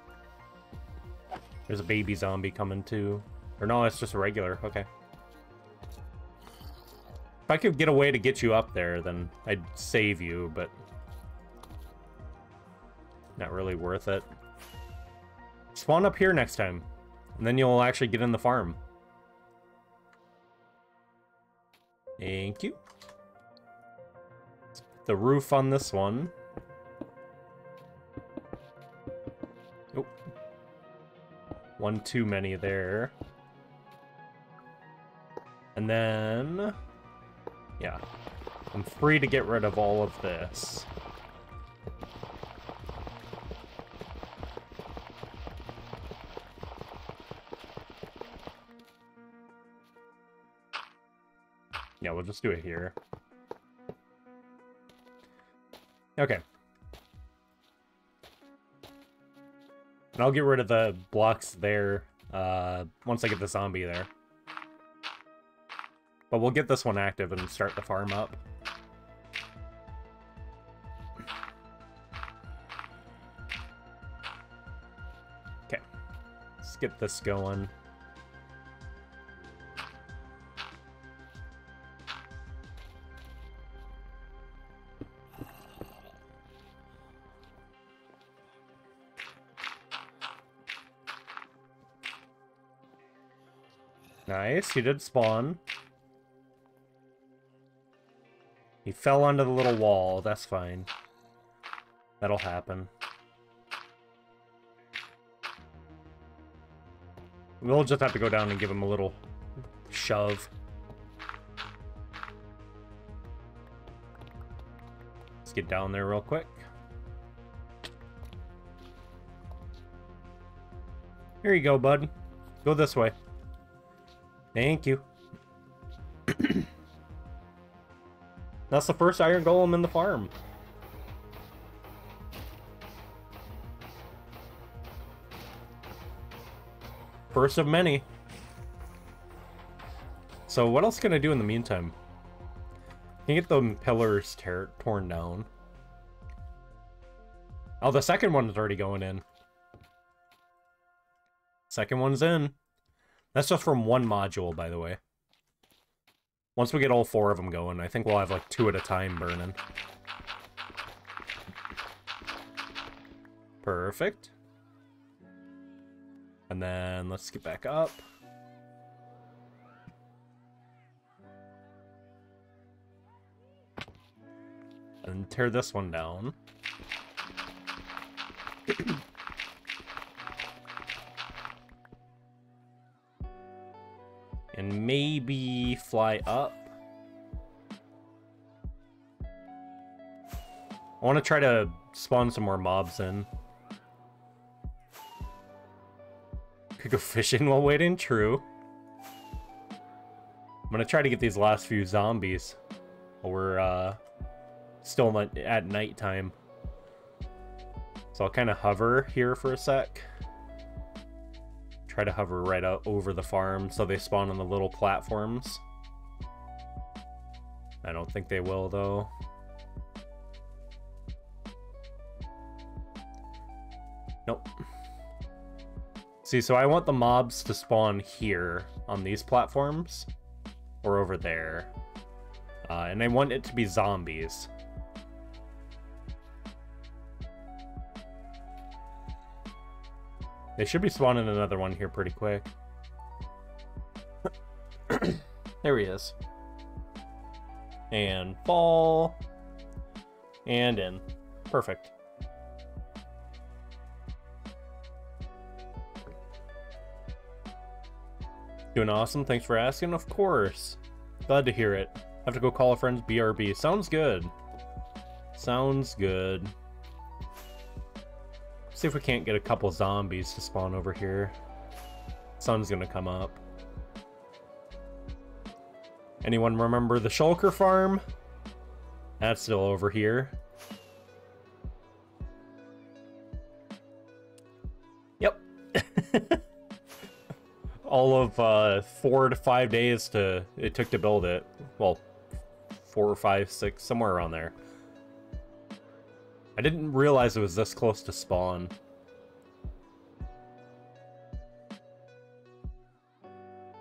There's a baby zombie coming too. Or no, it's just a regular. Okay. If I could get a way to get you up there, then I'd save you, but... Not really worth it. Spawn up here next time. And then you'll actually get in the farm. Thank you. The roof on this one. Oh. One too many there. And then... Yeah. I'm free to get rid of all of this. Yeah, we'll just do it here. Okay. And I'll get rid of the blocks there uh, once I get the zombie there. But we'll get this one active and start the farm up. Okay. Let's get this going. Nice, he did spawn. He fell onto the little wall, that's fine. That'll happen. We'll just have to go down and give him a little shove. Let's get down there real quick. Here you go, bud. Go this way. Thank you. That's the first iron golem in the farm. First of many. So what else can I do in the meantime? Can you get the pillars torn down? Oh, the second one's already going in. Second one's in. That's just from one module, by the way. Once we get all four of them going, I think we'll have like two at a time burning. Perfect. And then let's get back up. And tear this one down. maybe fly up. I want to try to spawn some more mobs in. Could go fishing while waiting, true. I'm gonna try to get these last few zombies while we're uh, still at nighttime. So I'll kind of hover here for a sec. Try to hover right out over the farm so they spawn on the little platforms. I don't think they will, though. Nope. See, so I want the mobs to spawn here on these platforms or over there. Uh, and I want it to be zombies. They should be spawning another one here pretty quick. there he is. And fall. And in. Perfect. Doing awesome. Thanks for asking. Of course. Glad to hear it. Have to go call a friend's BRB. Sounds good. Sounds good. See if we can't get a couple zombies to spawn over here. Sun's gonna come up. Anyone remember the Shulker farm? That's still over here. Yep. All of uh, four to five days to it took to build it. Well, four or five, six, somewhere around there. I didn't realize it was this close to spawn.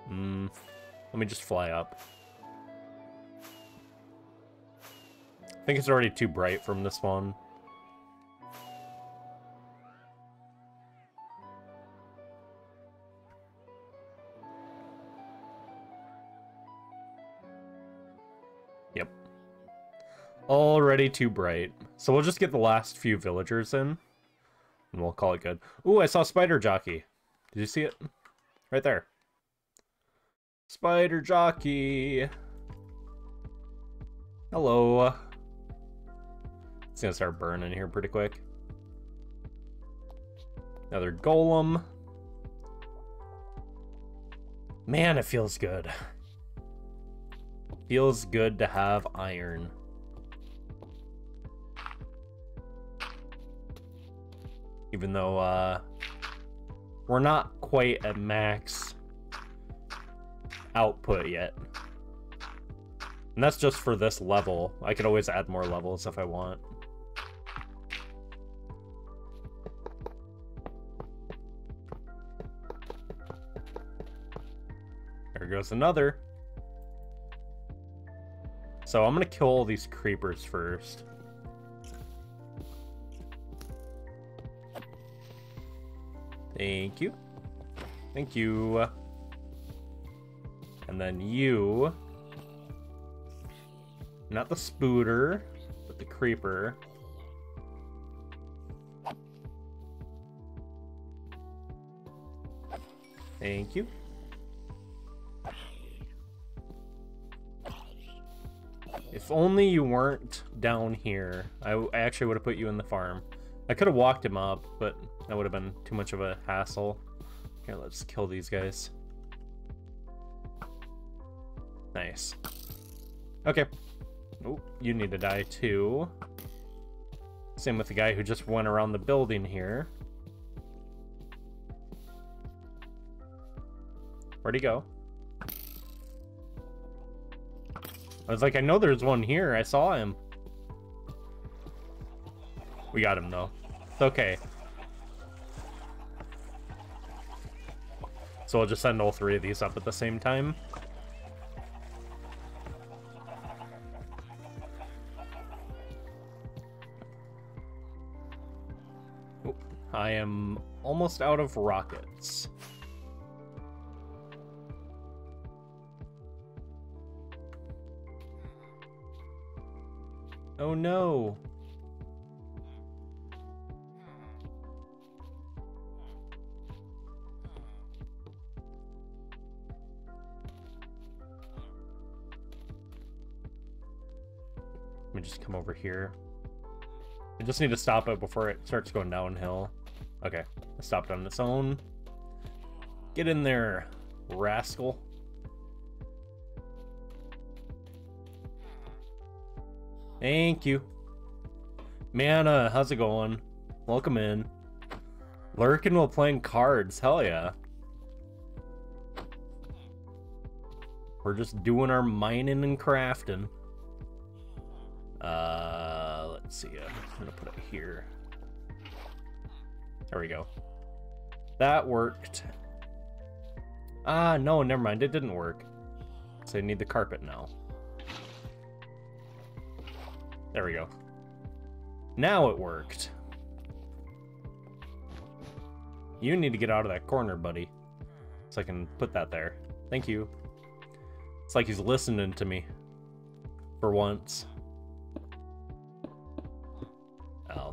Hmm. Let me just fly up. I think it's already too bright from this one. Already too bright. So we'll just get the last few villagers in. And we'll call it good. Ooh, I saw Spider Jockey. Did you see it? Right there. Spider Jockey. Hello. It's gonna start burning here pretty quick. Another golem. Man, it feels good. Feels good to have iron. Even though uh, we're not quite at max output yet. And that's just for this level. I could always add more levels if I want. There goes another. So I'm gonna kill all these creepers first. Thank you. Thank you. And then you. Not the spooter, but the creeper. Thank you. If only you weren't down here, I, I actually would have put you in the farm. I could have walked him up, but that would have been too much of a hassle. Here, let's kill these guys. Nice. Okay. Oh, you need to die too. Same with the guy who just went around the building here. Where'd he go? I was like, I know there's one here. I saw him. We got him, though. It's okay. So I'll just send all three of these up at the same time. I am almost out of rockets. Oh no! Come over here. I just need to stop it before it starts going downhill. Okay, it stopped on its own. Get in there, rascal. Thank you. Mana, how's it going? Welcome in. Lurking while playing cards, hell yeah. We're just doing our mining and crafting. Uh, let's see, I'm gonna put it here. There we go. That worked. Ah, no, never mind, it didn't work. So I need the carpet now. There we go. Now it worked. You need to get out of that corner, buddy. So I can put that there. Thank you. It's like he's listening to me. For once.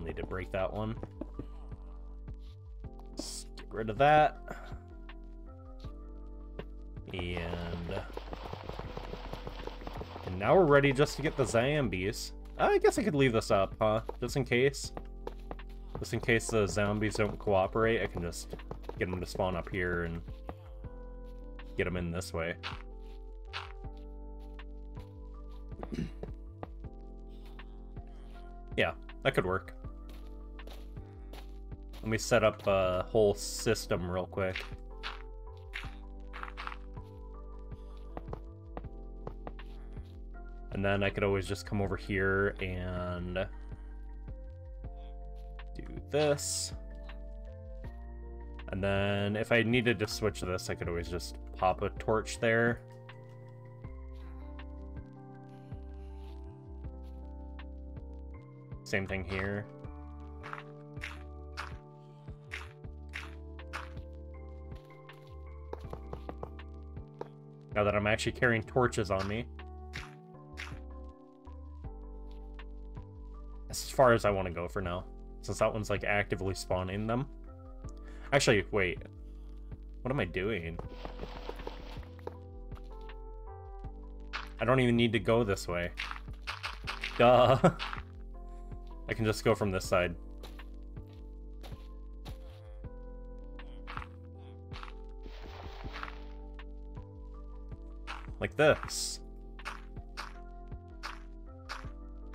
Need to break that one. Let's get rid of that. And... And now we're ready just to get the zombies. I guess I could leave this up, huh? Just in case. Just in case the zombies don't cooperate, I can just get them to spawn up here and get them in this way. yeah, that could work. Let me set up a whole system real quick. And then I could always just come over here and do this. And then if I needed to switch this, I could always just pop a torch there. Same thing here. Now that I'm actually carrying torches on me. That's as far as I want to go for now. Since that one's like actively spawning them. Actually, wait. What am I doing? I don't even need to go this way. Duh. I can just go from this side. Like this.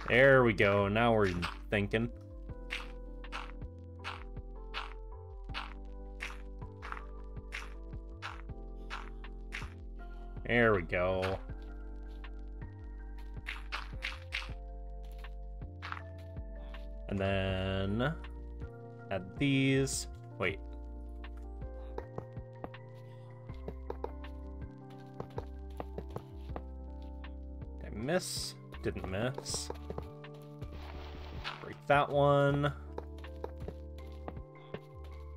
There we go. Now we're thinking. There we go. And then add these. Wait. Miss? Didn't miss Break that one.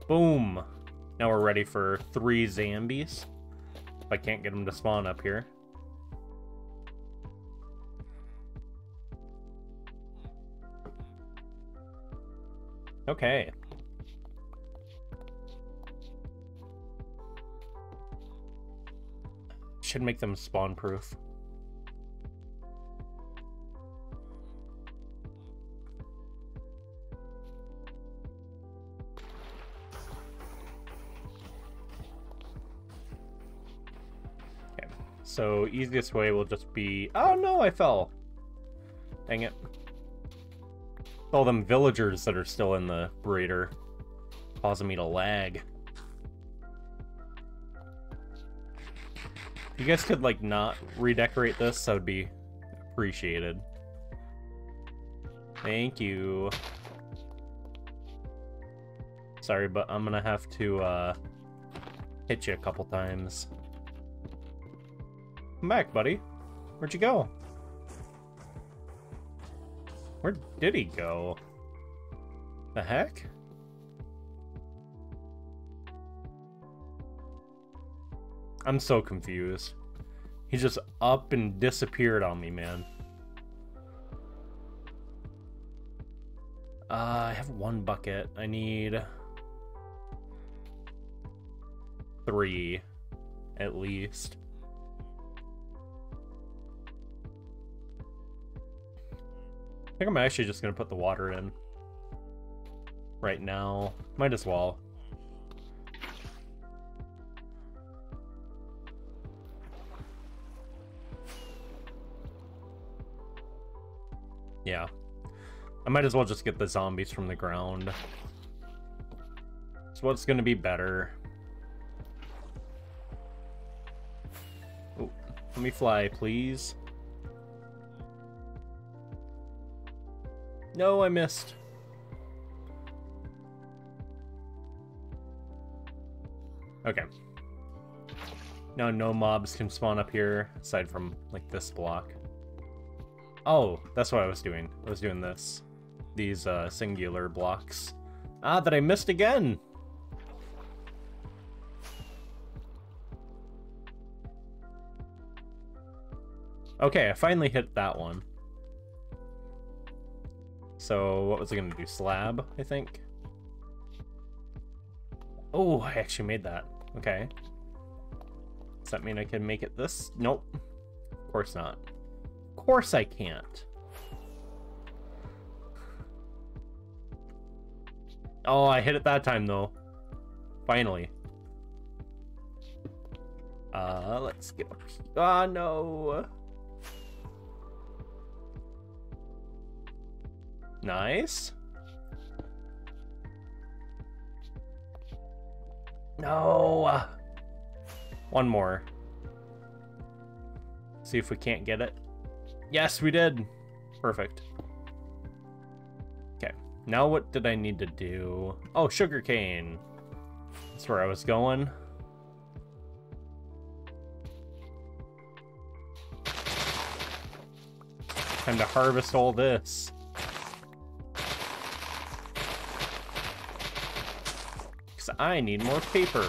Boom. Now we're ready for three zombies. If I can't get them to spawn up here. Okay. should make them spawn proof. So easiest way will just be... Oh no, I fell! Dang it. All them villagers that are still in the raider causing me to lag. If you guys could, like, not redecorate this, that would be appreciated. Thank you. Sorry, but I'm gonna have to, uh, hit you a couple times. Come back, buddy. Where'd you go? Where did he go? The heck? I'm so confused. He just up and disappeared on me, man. Uh, I have one bucket. I need three, at least. Think I'm actually just gonna put the water in right now. Might as well. Yeah. I might as well just get the zombies from the ground. So what's gonna be better? Oh, let me fly, please. No, I missed. Okay. Now no mobs can spawn up here, aside from, like, this block. Oh, that's what I was doing. I was doing this. These, uh, singular blocks. Ah, that I missed again! Okay, I finally hit that one. So, what was I gonna do? Slab, I think? Oh, I actually made that. Okay. Does that mean I can make it this? Nope. Of course not. Of course I can't. Oh, I hit it that time, though. Finally. Uh, let's get... Ah, oh, no. Nice. No! One more. See if we can't get it. Yes, we did. Perfect. Okay. Now what did I need to do? Oh, sugarcane. That's where I was going. Time to harvest all this. I need more paper.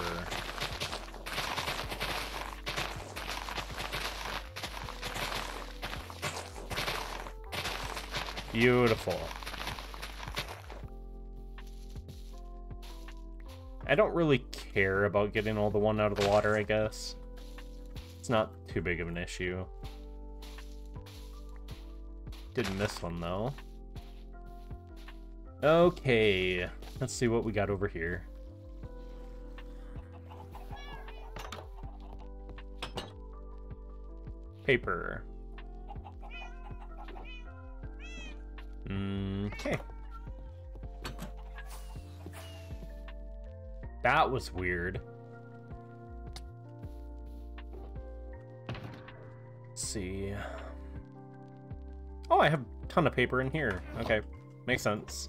Beautiful. I don't really care about getting all the one out of the water, I guess. It's not too big of an issue. Didn't miss one, though. Okay, let's see what we got over here. Paper. Okay. That was weird. Let's see. Oh, I have a ton of paper in here. Okay, makes sense.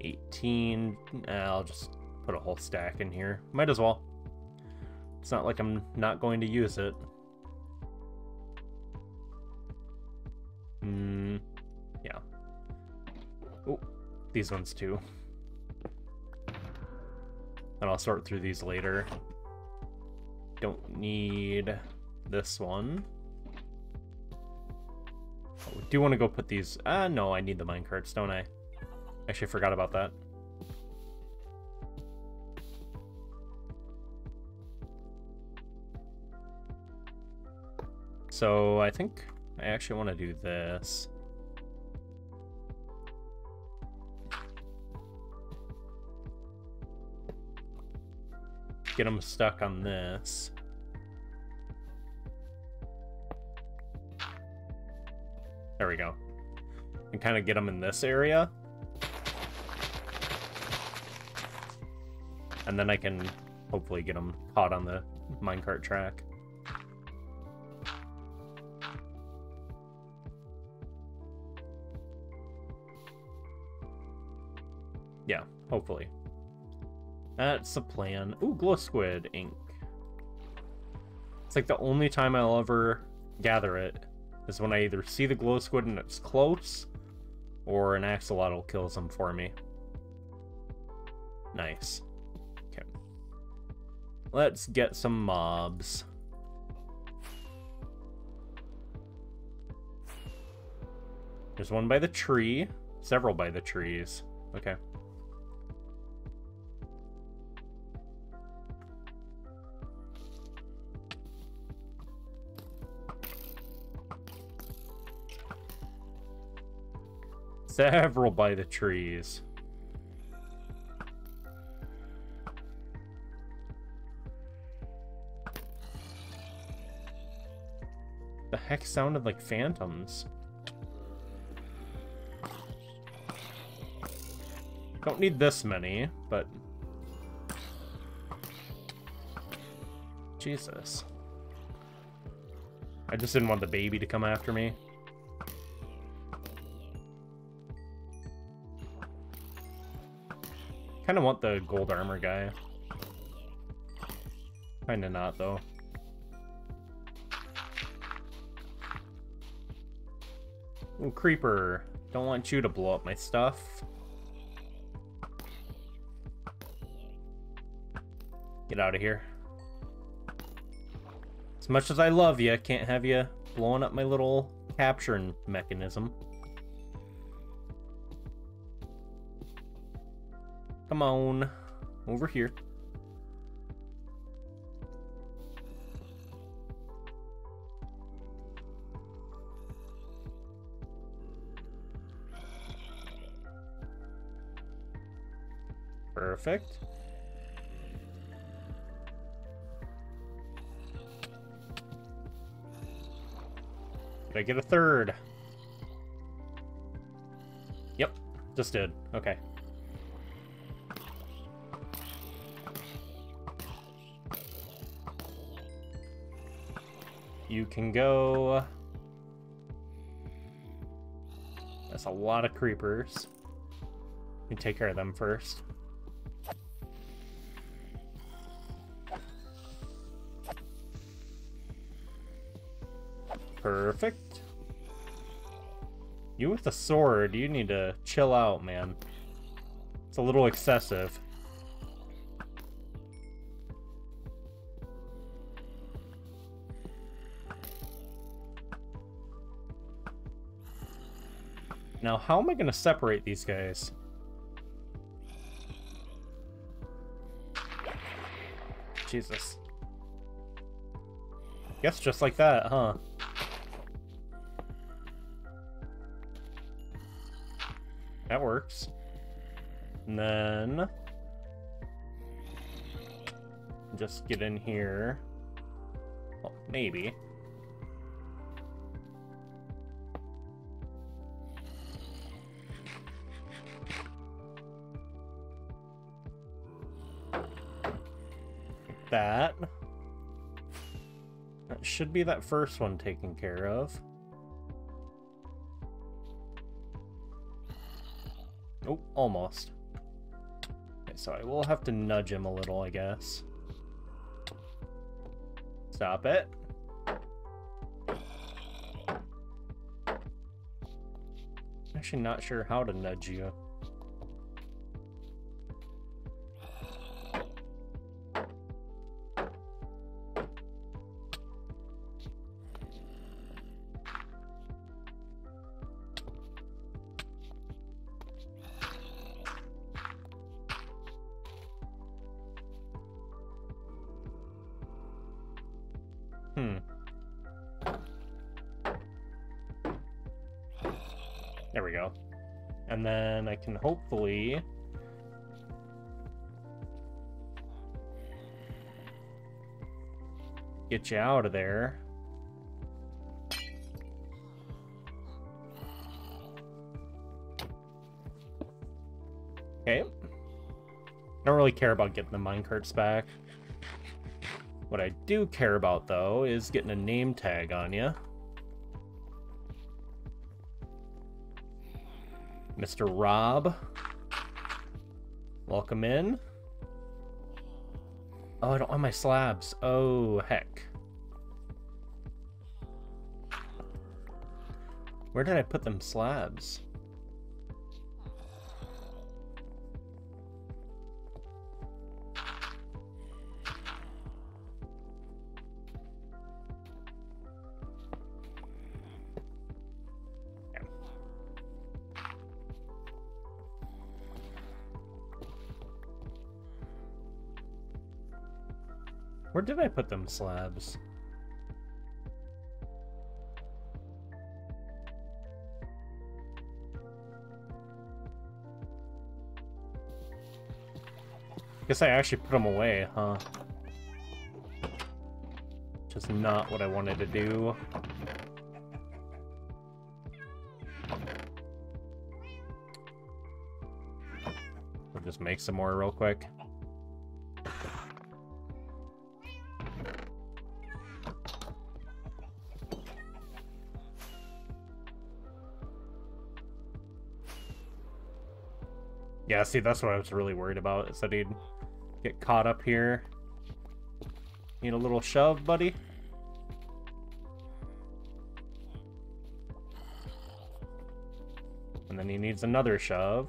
18. I'll just put a whole stack in here. Might as well. It's not like I'm not going to use it. Hmm. Yeah. Oh, these ones too. And I'll sort through these later. Don't need this one. Oh, do want to go put these... Ah, uh, no, I need the minecarts, don't I? Actually, forgot about that. So I think I actually want to do this. Get them stuck on this. There we go. And kind of get them in this area. And then I can hopefully get them caught on the minecart track. Hopefully. That's the plan. Ooh, glow squid ink. It's like the only time I'll ever gather it is when I either see the glow squid and it's close, or an axolotl kills them for me. Nice. Okay. Let's get some mobs. There's one by the tree. Several by the trees. Okay. Several by the trees. The heck sounded like phantoms. Don't need this many, but... Jesus. I just didn't want the baby to come after me. Kind of want the gold armor guy. Kind of not, though. Ooh, creeper. Don't want you to blow up my stuff. Get out of here. As much as I love you, can't have you blowing up my little capturing mechanism. Come on. Over here. Perfect. Did I get a third? Yep, just did. Okay. You can go... That's a lot of creepers. You take care of them first. Perfect. You with the sword, you need to chill out, man. It's a little excessive. Now, how am I going to separate these guys? Jesus. Guess just like that, huh? That works. And then... Just get in here. Well, maybe. Should be that first one taken care of. Oh, almost. Okay, so I will have to nudge him a little, I guess. Stop it. Actually not sure how to nudge you. You out of there. Okay. I don't really care about getting the minecarts back. What I do care about, though, is getting a name tag on you. Mr. Rob. Welcome in. Oh, I don't want my slabs. Oh, heck. Where did I put them slabs? Where did I put them slabs? Guess I actually put them away, huh? Just not what I wanted to do. We'll just make some more real quick. Yeah, see, that's what I was really worried about, is that he'd get caught up here. Need a little shove, buddy? And then he needs another shove.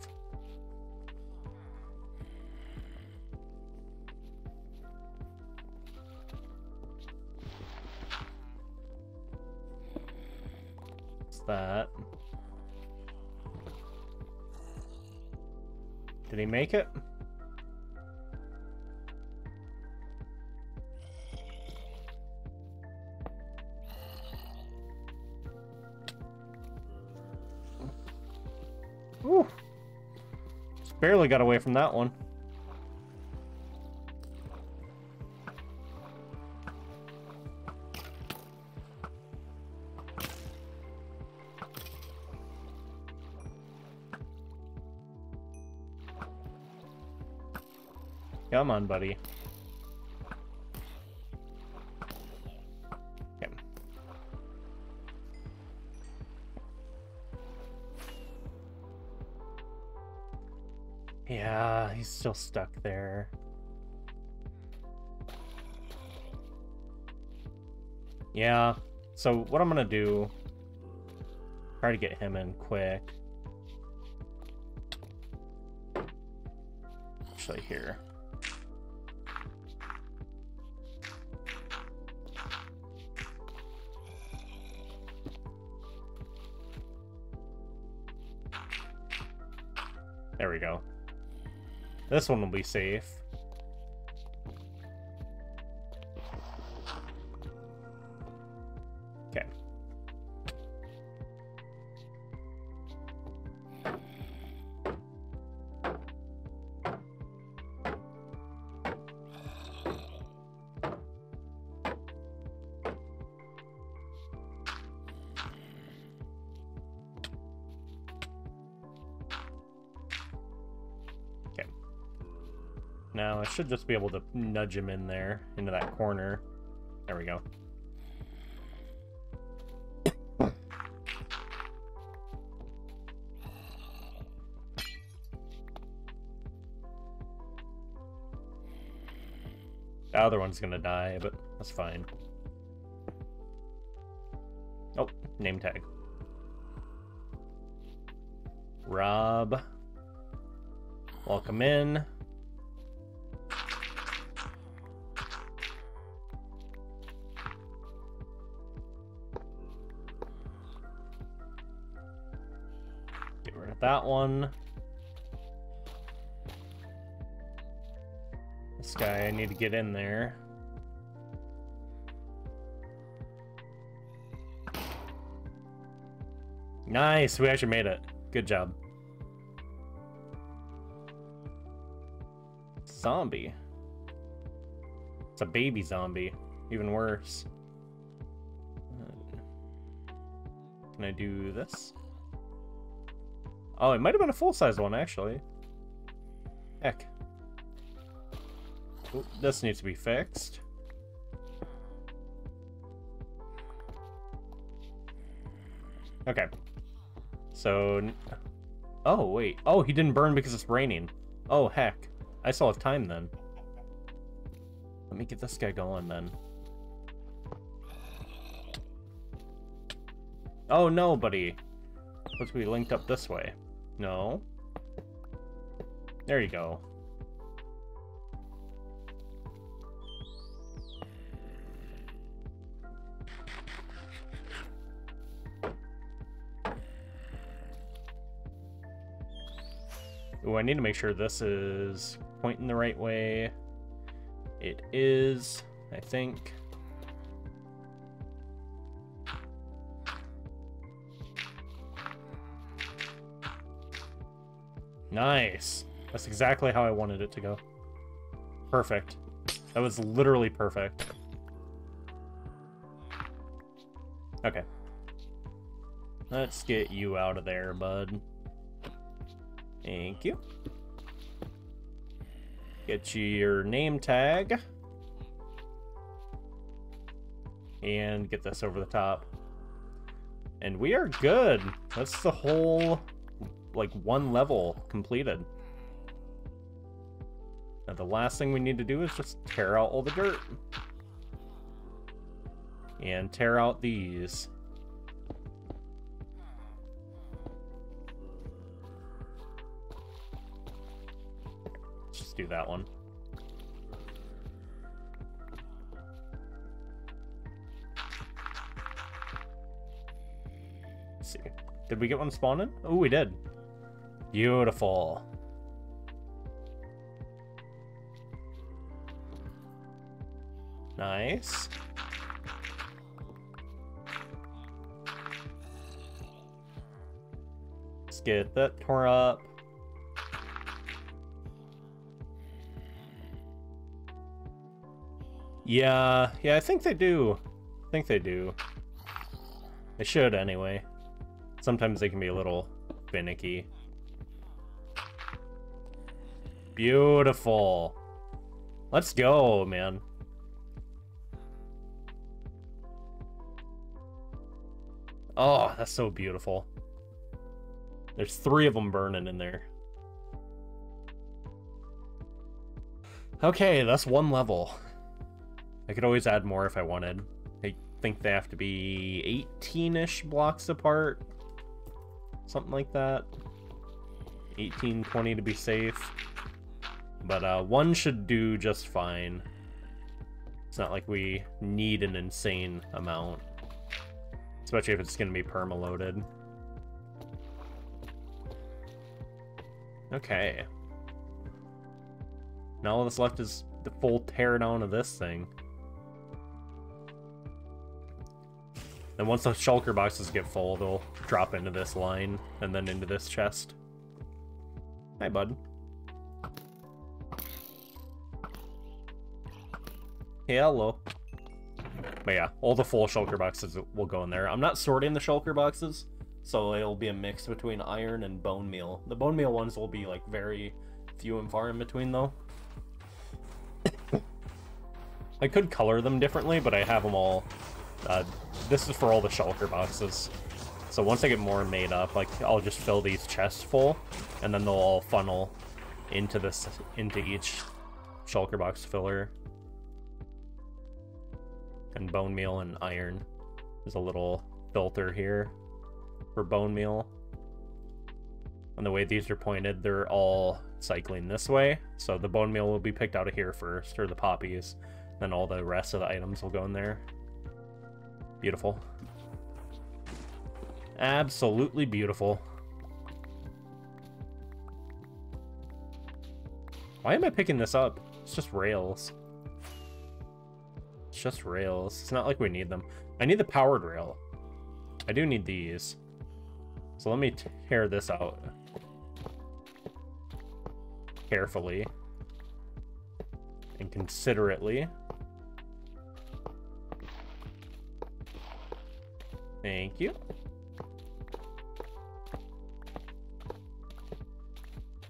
Ooh. Just barely got away from that one. Come on, buddy. Still stuck there. Yeah, so what I'm gonna do, try to get him in quick. Actually, here. This one will be safe. Just be able to nudge him in there, into that corner. There we go. The other one's gonna die, but that's fine. Oh, name tag. Rob. Welcome in. That one. This guy, I need to get in there. Nice, we actually made it. Good job. Zombie. It's a baby zombie. Even worse. Can I do this? Oh, it might have been a full-size one, actually. Heck. This needs to be fixed. Okay. So... Oh, wait. Oh, he didn't burn because it's raining. Oh, heck. I still have time, then. Let me get this guy going, then. Oh, no, buddy. Let's be linked up this way. No. There you go. Oh, I need to make sure this is pointing the right way. It is, I think. Nice. That's exactly how I wanted it to go. Perfect. That was literally perfect. Okay. Let's get you out of there, bud. Thank you. Get you your name tag. And get this over the top. And we are good. That's the whole like one level completed. Now the last thing we need to do is just tear out all the dirt. And tear out these. Let's just do that one. Let's see. Did we get one spawning? Oh, we did. Beautiful. Nice. Let's get that tore up. Yeah, yeah, I think they do. I think they do. They should, anyway. Sometimes they can be a little finicky. Beautiful. Let's go, man. Oh, that's so beautiful. There's three of them burning in there. Okay, that's one level. I could always add more if I wanted. I think they have to be 18-ish blocks apart. Something like that. 18, 20 to be safe. But uh, one should do just fine. It's not like we need an insane amount. Especially if it's going to be perma-loaded. Okay. Now all that's left is the full teardown of this thing. And once the shulker boxes get full, they'll drop into this line and then into this chest. Hi, bud. Hello. But yeah, all the full shulker boxes will go in there. I'm not sorting the shulker boxes, so it'll be a mix between iron and bone meal. The bone meal ones will be like very few and far in between though. I could color them differently, but I have them all. Uh, this is for all the shulker boxes. So once I get more made up, like I'll just fill these chests full, and then they'll all funnel into this into each shulker box filler and bone meal and iron. There's a little filter here for bone meal. And the way these are pointed, they're all cycling this way. So the bone meal will be picked out of here first, or the poppies. Then all the rest of the items will go in there. Beautiful. Absolutely beautiful. Why am I picking this up? It's just rails. Just rails. It's not like we need them. I need the powered rail. I do need these. So let me tear this out carefully and considerately. Thank you.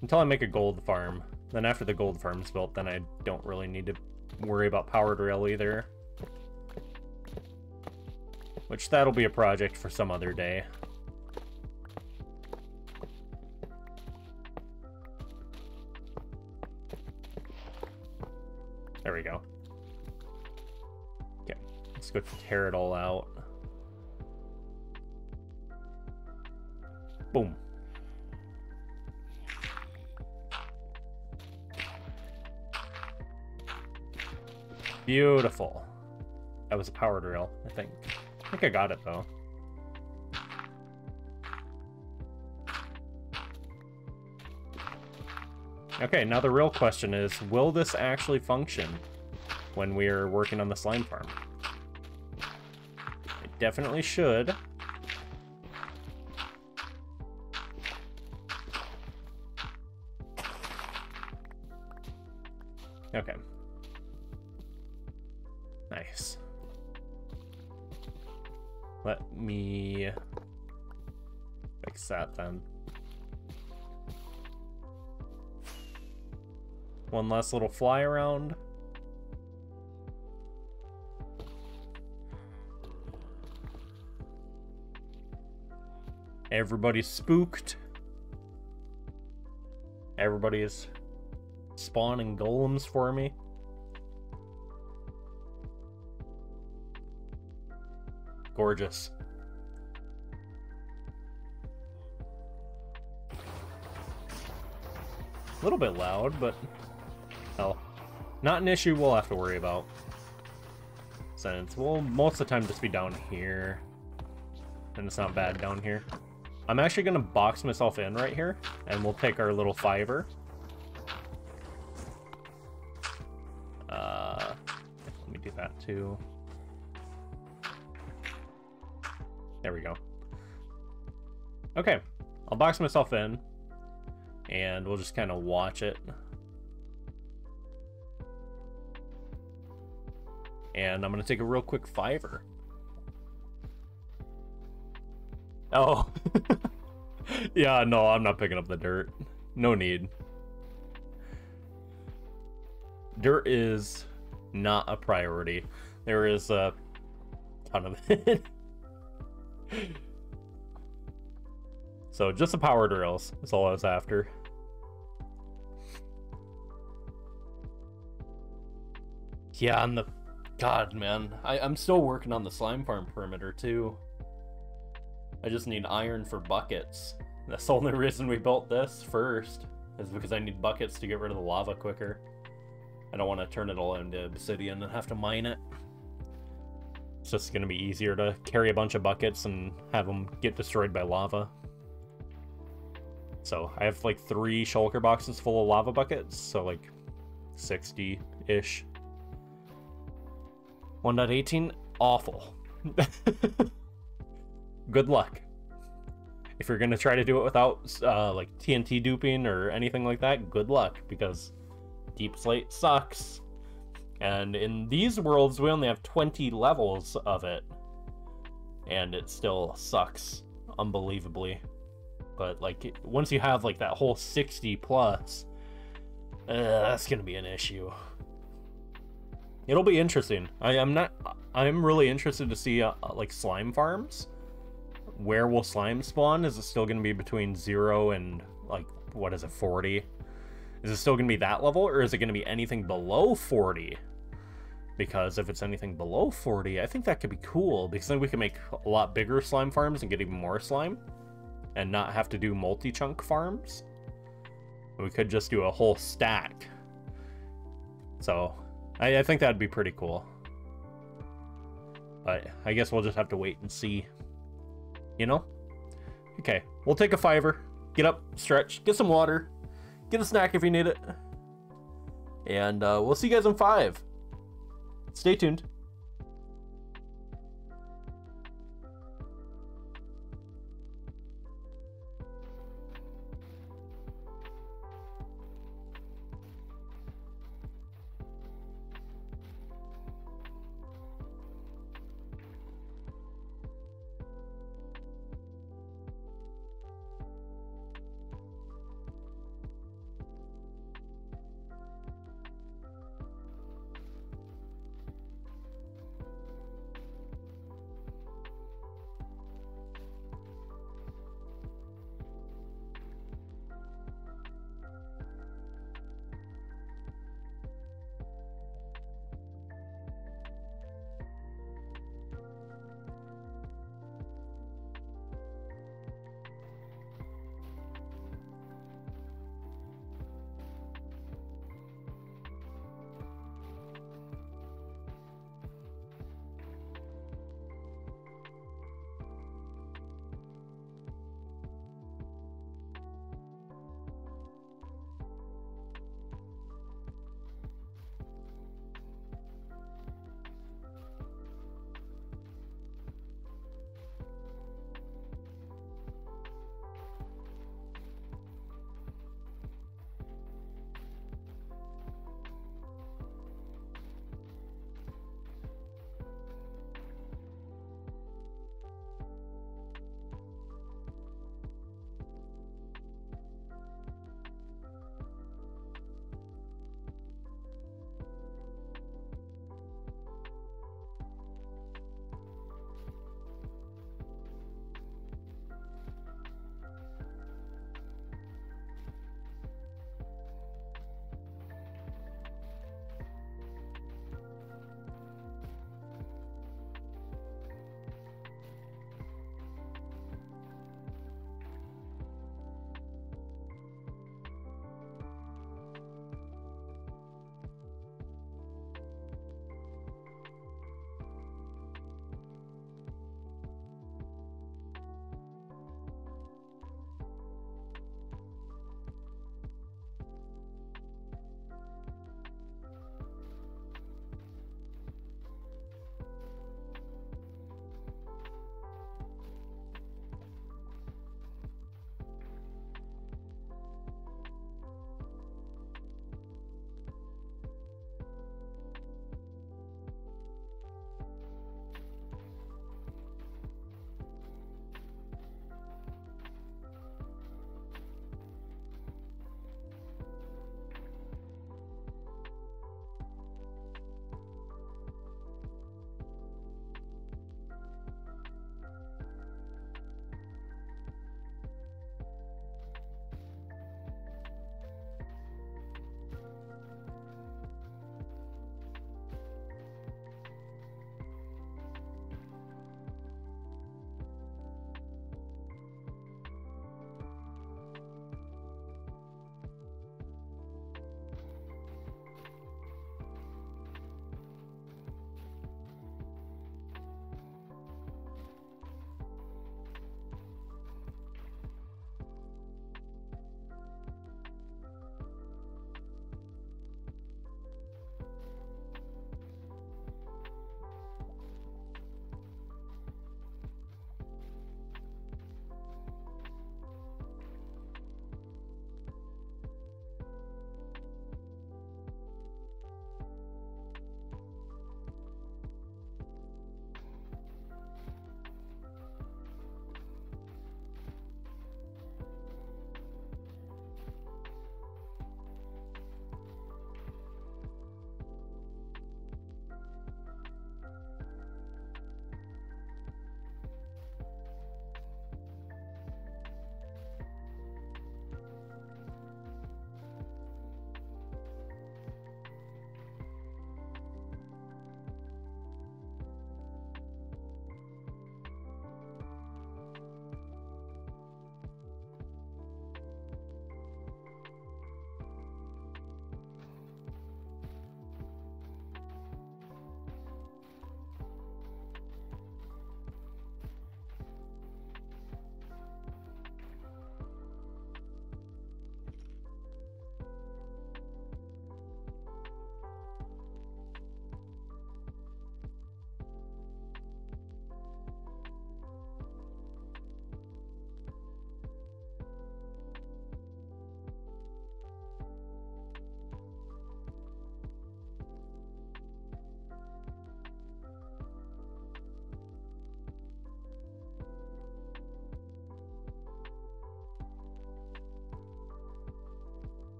Until I make a gold farm. Then after the gold farm's built, then I don't really need to worry about powered rail either. Which that'll be a project for some other day. There we go. Okay, let's go tear it all out. Boom. Beautiful. That was a powered rail, I think. I think I got it, though. Okay, now the real question is, will this actually function when we're working on the slime farm? It definitely should. Fix that then. One last little fly around. Everybody's spooked. Everybody is spawning golems for me. Gorgeous. A little bit loud, but hell, not an issue we'll have to worry about. Since we'll most of the time just be down here. And it's not bad down here. I'm actually going to box myself in right here, and we'll take our little fiver. Uh, let me do that too. There we go. Okay, I'll box myself in, and we'll just kind of watch it. And I'm going to take a real quick fiver. Oh. yeah, no, I'm not picking up the dirt. No need. Dirt is not a priority. There is a ton of it. so just the powered rails is all I was after. Yeah, and the God, man, I, I'm still working on the slime farm perimeter too. I just need iron for buckets. That's the only reason we built this first, is because I need buckets to get rid of the lava quicker. I don't want to turn it all into obsidian and have to mine it. It's just going to be easier to carry a bunch of buckets and have them get destroyed by lava. So I have like three shulker boxes full of lava buckets, so like 60-ish. 1.18, awful. Good luck. If you're gonna try to do it without uh, like TNT duping or anything like that, good luck because Deepslate sucks. And in these worlds, we only have 20 levels of it. And it still sucks unbelievably. But, like, once you have, like, that whole 60 plus, uh, that's gonna be an issue. It'll be interesting. I am not... I'm really interested to see, uh, like, slime farms. Where will slime spawn? Is it still gonna be between 0 and, like, what is it, 40? Is it still going to be that level, or is it going to be anything below 40? Because if it's anything below 40, I think that could be cool, because then we can make a lot bigger slime farms and get even more slime, and not have to do multi-chunk farms. We could just do a whole stack. So, I, I think that'd be pretty cool. But I guess we'll just have to wait and see. You know? Okay, we'll take a fiver, get up, stretch, get some water, Get a snack if you need it. And uh, we'll see you guys in five. Stay tuned.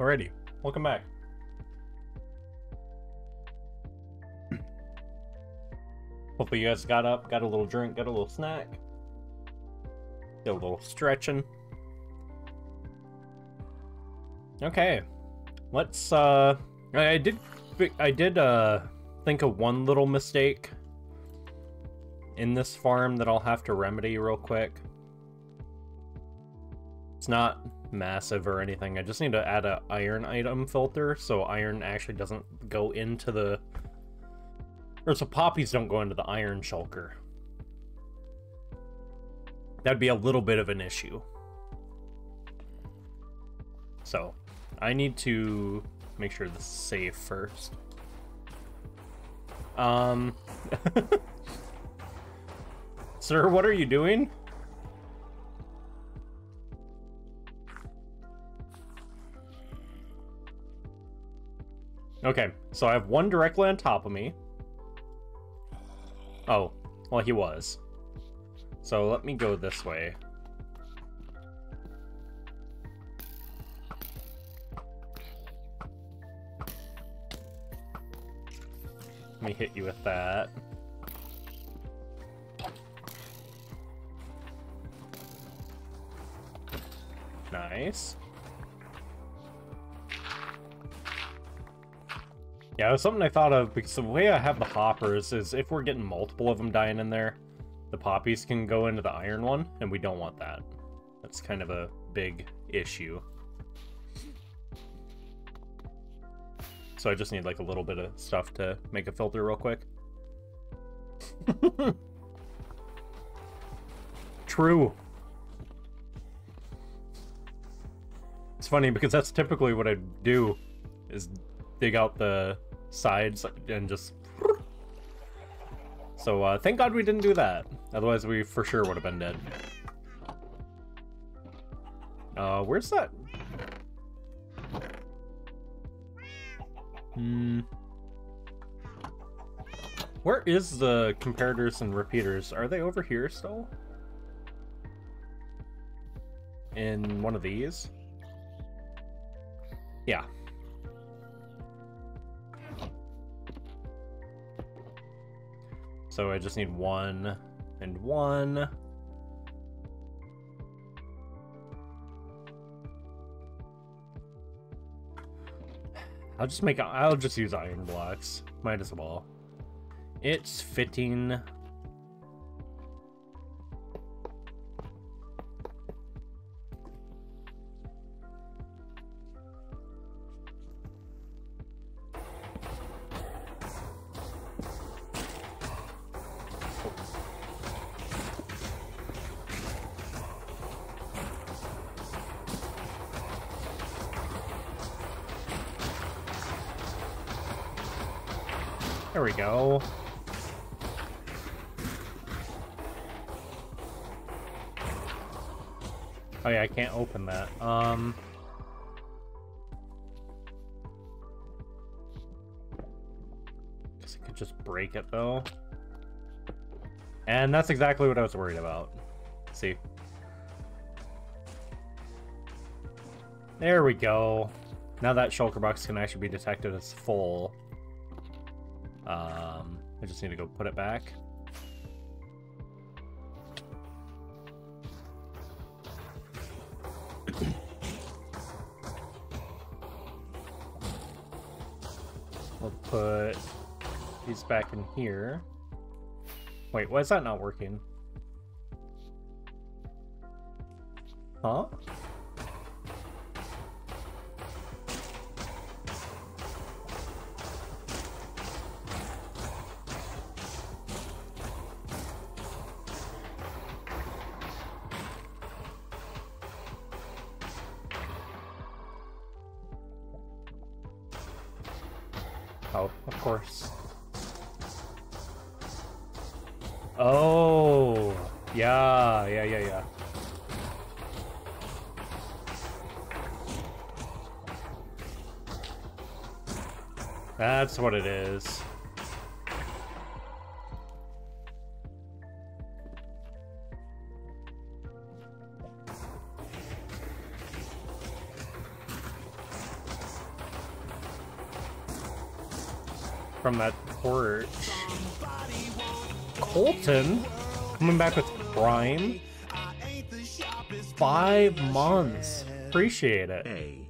Alrighty, welcome back. Hopefully you guys got up, got a little drink, got a little snack. Did a little stretching. Okay. Let's uh I did I did uh think of one little mistake in this farm that I'll have to remedy real quick. It's not massive or anything. I just need to add an iron item filter so iron actually doesn't go into the or so poppies don't go into the iron shulker. That'd be a little bit of an issue. So, I need to make sure this is safe first. Um... Sir, what are you doing? Okay, so I have one directly on top of me. Oh, well, he was. So let me go this way. Let me hit you with that. Nice. Yeah, something I thought of because the way I have the hoppers is if we're getting multiple of them dying in there, the poppies can go into the iron one, and we don't want that. That's kind of a big issue. So I just need like a little bit of stuff to make a filter real quick. True. It's funny because that's typically what I do is dig out the sides and just... So, uh, thank God we didn't do that. Otherwise, we for sure would have been dead. Uh, where's that? Hmm. Where is the comparators and repeaters? Are they over here still? In one of these? Yeah. So I just need one and one. I'll just make, I'll just use iron blocks. Might as well. It's fitting that's exactly what I was worried about. See? There we go. Now that shulker box can actually be detected as full. Um, I just need to go put it back. we'll put these back in here. Wait, why is that not working? what it is. From that porch. Colton? Coming back with Prime? Five months. Appreciate it. Hey.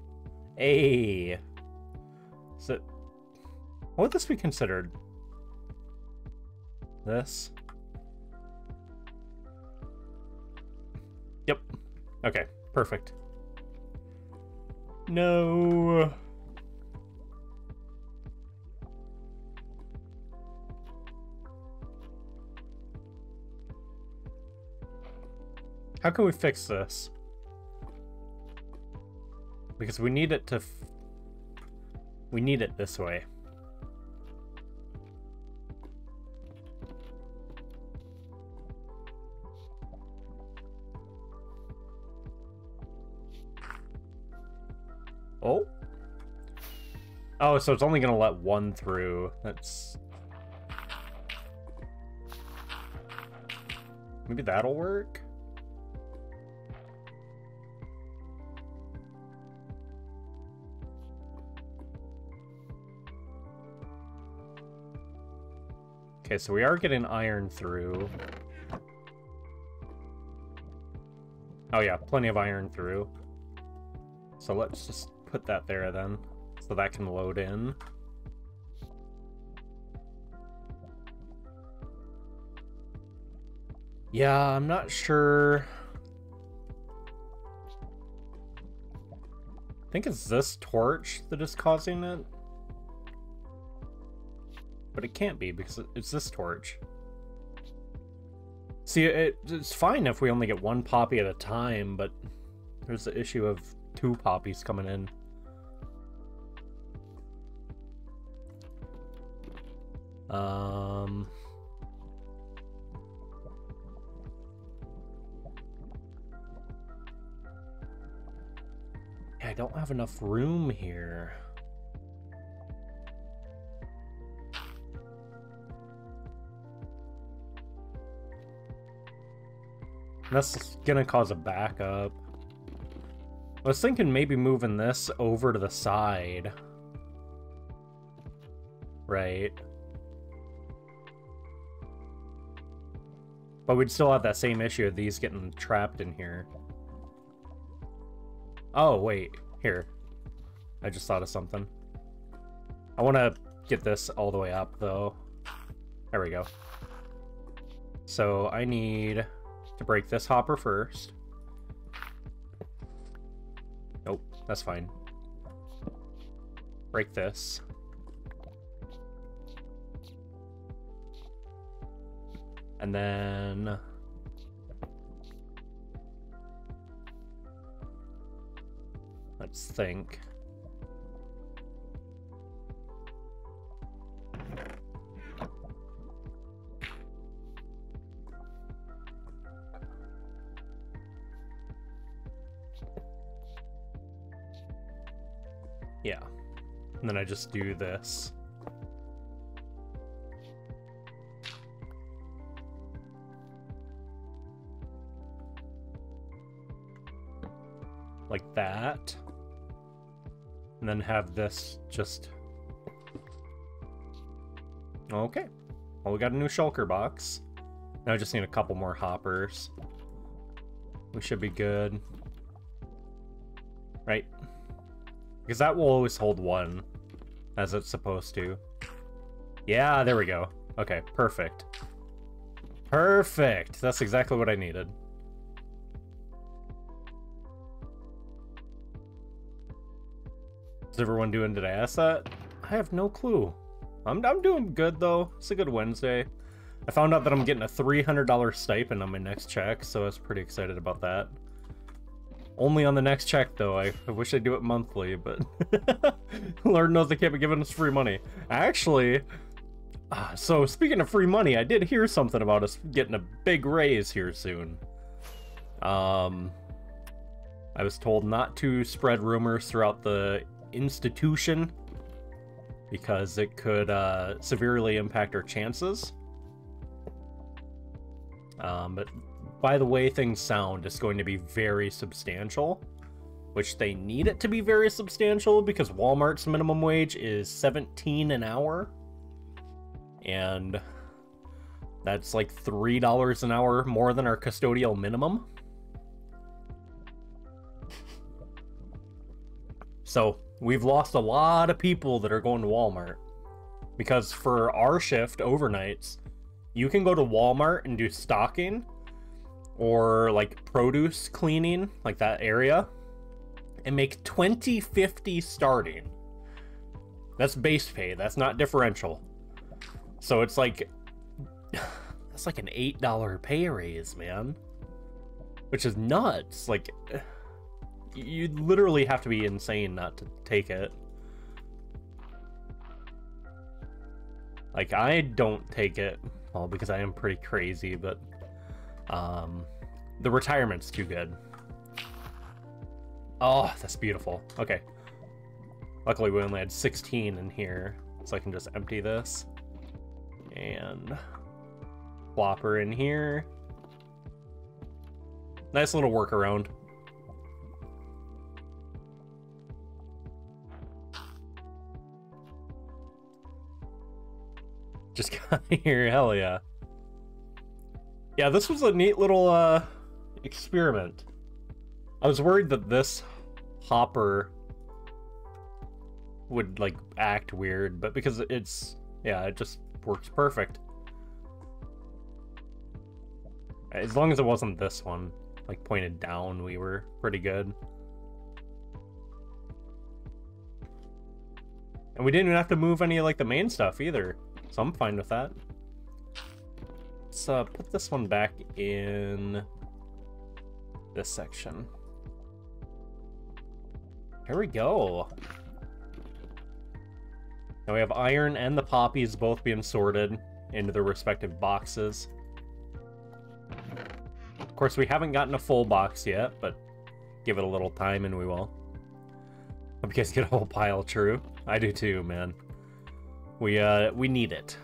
Hey. Be considered? This? Yep. Okay, perfect. No. How can we fix this? Because we need it to... we need it this way. Oh, so it's only to let one through. That's... Maybe that'll work? Okay, so we are getting iron through. Oh yeah, plenty of iron through. So let's just put that there then, so that can load in. Yeah, I'm not sure. I think it's this torch that is causing it. But it can't be because it's this torch. See, it, it's fine if we only get one poppy at a time, but there's the issue of two poppies coming in. Um... I don't have enough room here. That's gonna cause a backup. I was thinking maybe moving this over to the side. Right. But we'd still have that same issue of these getting trapped in here. Oh, wait. Here. I just thought of something. I want to get this all the way up, though. There we go. So I need to break this hopper first. Nope, that's fine. Break this. And then... Let's think. Yeah. And then I just do this. That. And then have this just... Okay. Well, we got a new shulker box. Now I just need a couple more hoppers. We should be good. Right? Because that will always hold one, as it's supposed to. Yeah, there we go. Okay, perfect. Perfect! That's exactly what I needed. Everyone doing Did I that? I have no clue. I'm, I'm doing good, though. It's a good Wednesday. I found out that I'm getting a $300 stipend on my next check, so I was pretty excited about that. Only on the next check, though. I, I wish I'd do it monthly, but Lord knows they can't be giving us free money. Actually, uh, so speaking of free money, I did hear something about us getting a big raise here soon. Um, I was told not to spread rumors throughout the institution because it could uh, severely impact our chances. Um, but by the way things sound, it's going to be very substantial, which they need it to be very substantial because Walmart's minimum wage is 17 an hour. And that's like $3 an hour more than our custodial minimum. So we've lost a lot of people that are going to Walmart. Because for our shift overnights, you can go to Walmart and do stocking or like produce cleaning, like that area, and make 2050 starting. That's base pay, that's not differential. So it's like that's like an $8 pay raise, man. Which is nuts. Like you literally have to be insane not to take it. Like I don't take it, well, because I am pretty crazy, but um, the retirement's too good. Oh, that's beautiful. Okay. Luckily, we only had 16 in here, so I can just empty this. And flopper in here. Nice little workaround. Just got here, hell yeah. Yeah, this was a neat little uh, experiment. I was worried that this hopper would like act weird, but because it's yeah, it just works perfect. As long as it wasn't this one, like pointed down, we were pretty good. And we didn't even have to move any of like the main stuff either. So I'm fine with that. Let's uh, put this one back in this section. Here we go. Now we have iron and the poppies both being sorted into their respective boxes. Of course, we haven't gotten a full box yet, but give it a little time and we will. Hope you guys get a whole pile true. I do too, man. We, uh, we need it.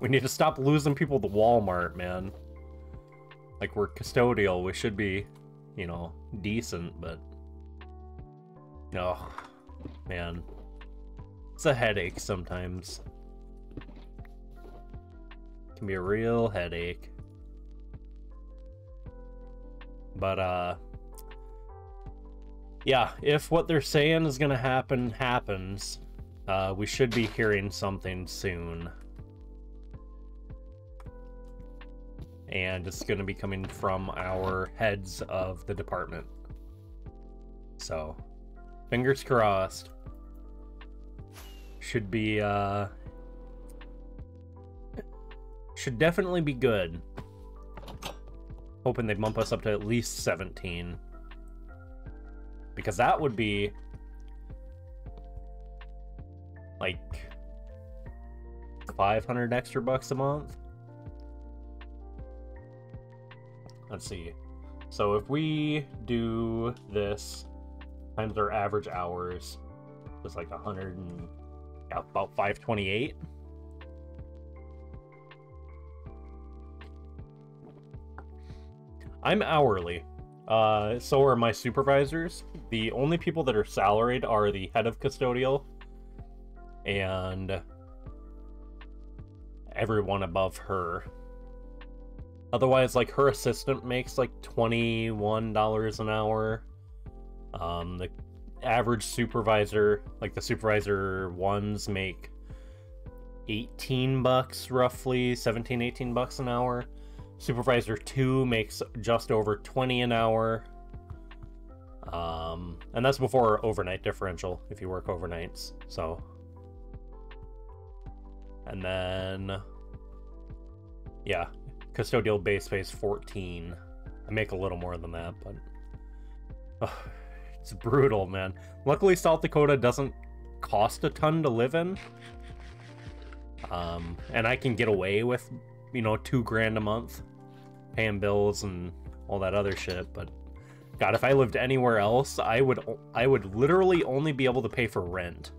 We need to stop losing people to Walmart, man. Like, we're custodial. We should be, you know, decent, but... Oh, man. It's a headache sometimes. It can be a real headache. But, uh... Yeah, if what they're saying is gonna happen happens, uh, we should be hearing something soon. And it's going to be coming from our heads of the department. So, fingers crossed. Should be, uh... Should definitely be good. Hoping they bump us up to at least 17. Because that would be like 500 extra bucks a month. Let's see. So if we do this times our average hours, it's like 100 and yeah, about 528. I'm hourly. Uh, so are my supervisors. The only people that are salaried are the head of custodial and everyone above her. Otherwise, like her assistant makes like $21 an hour. Um, the average supervisor, like the supervisor ones, make 18 bucks roughly, 17, 18 bucks an hour. Supervisor 2 makes just over 20 an hour. Um, and that's before overnight differential if you work overnights. So and then, yeah, custodial base space 14. I make a little more than that, but oh, it's brutal, man. Luckily, South Dakota doesn't cost a ton to live in. Um, and I can get away with, you know, two grand a month paying bills and all that other shit, but God, if I lived anywhere else, I would I would literally only be able to pay for rent.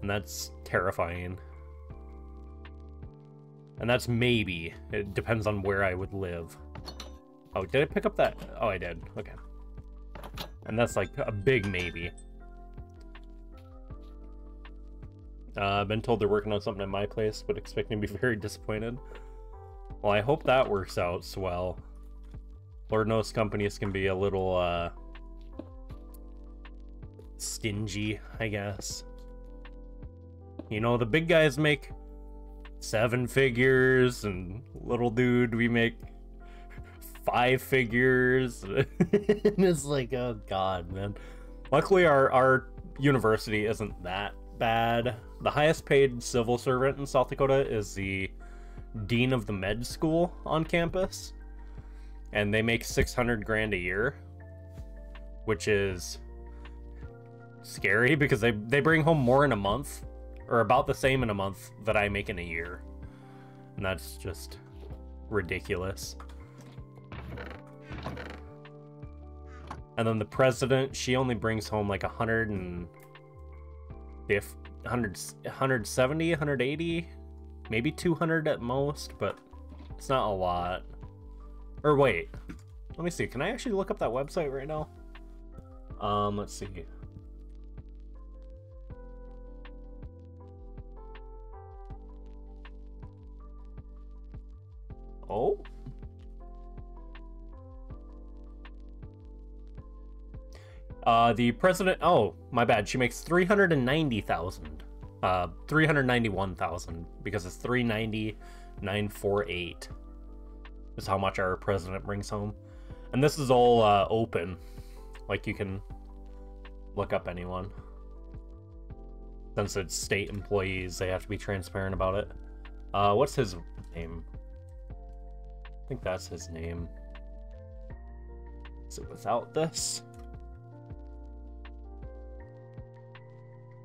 And that's terrifying. And that's maybe. It depends on where I would live. Oh, did I pick up that? Oh, I did. Okay. And that's like a big maybe. Uh, I've been told they're working on something at my place, but expecting to be very disappointed. Well, I hope that works out swell. Lord knows companies can be a little, uh, stingy, I guess. You know, the big guys make seven figures, and little dude, we make five figures. and it's like, oh god, man. Luckily, our, our university isn't that bad. The highest paid civil servant in South Dakota is the dean of the med school on campus, and they make 600 grand a year, which is scary because they, they bring home more in a month, or about the same in a month that I make in a year. And that's just ridiculous. And then the president, she only brings home like 100 and 100, 170, 180, maybe 200 at most, but it's not a lot. Or wait, let me see. Can I actually look up that website right now? Um, let's see. Oh, Uh, the president. Oh, my bad. She makes three hundred and ninety thousand. Uh, three hundred ninety-one thousand because it's three ninety nine four eight. Is how much our president brings home, and this is all uh, open, like you can look up anyone. Since it's state employees, they have to be transparent about it. Uh, what's his name? I think that's his name. Is it without this?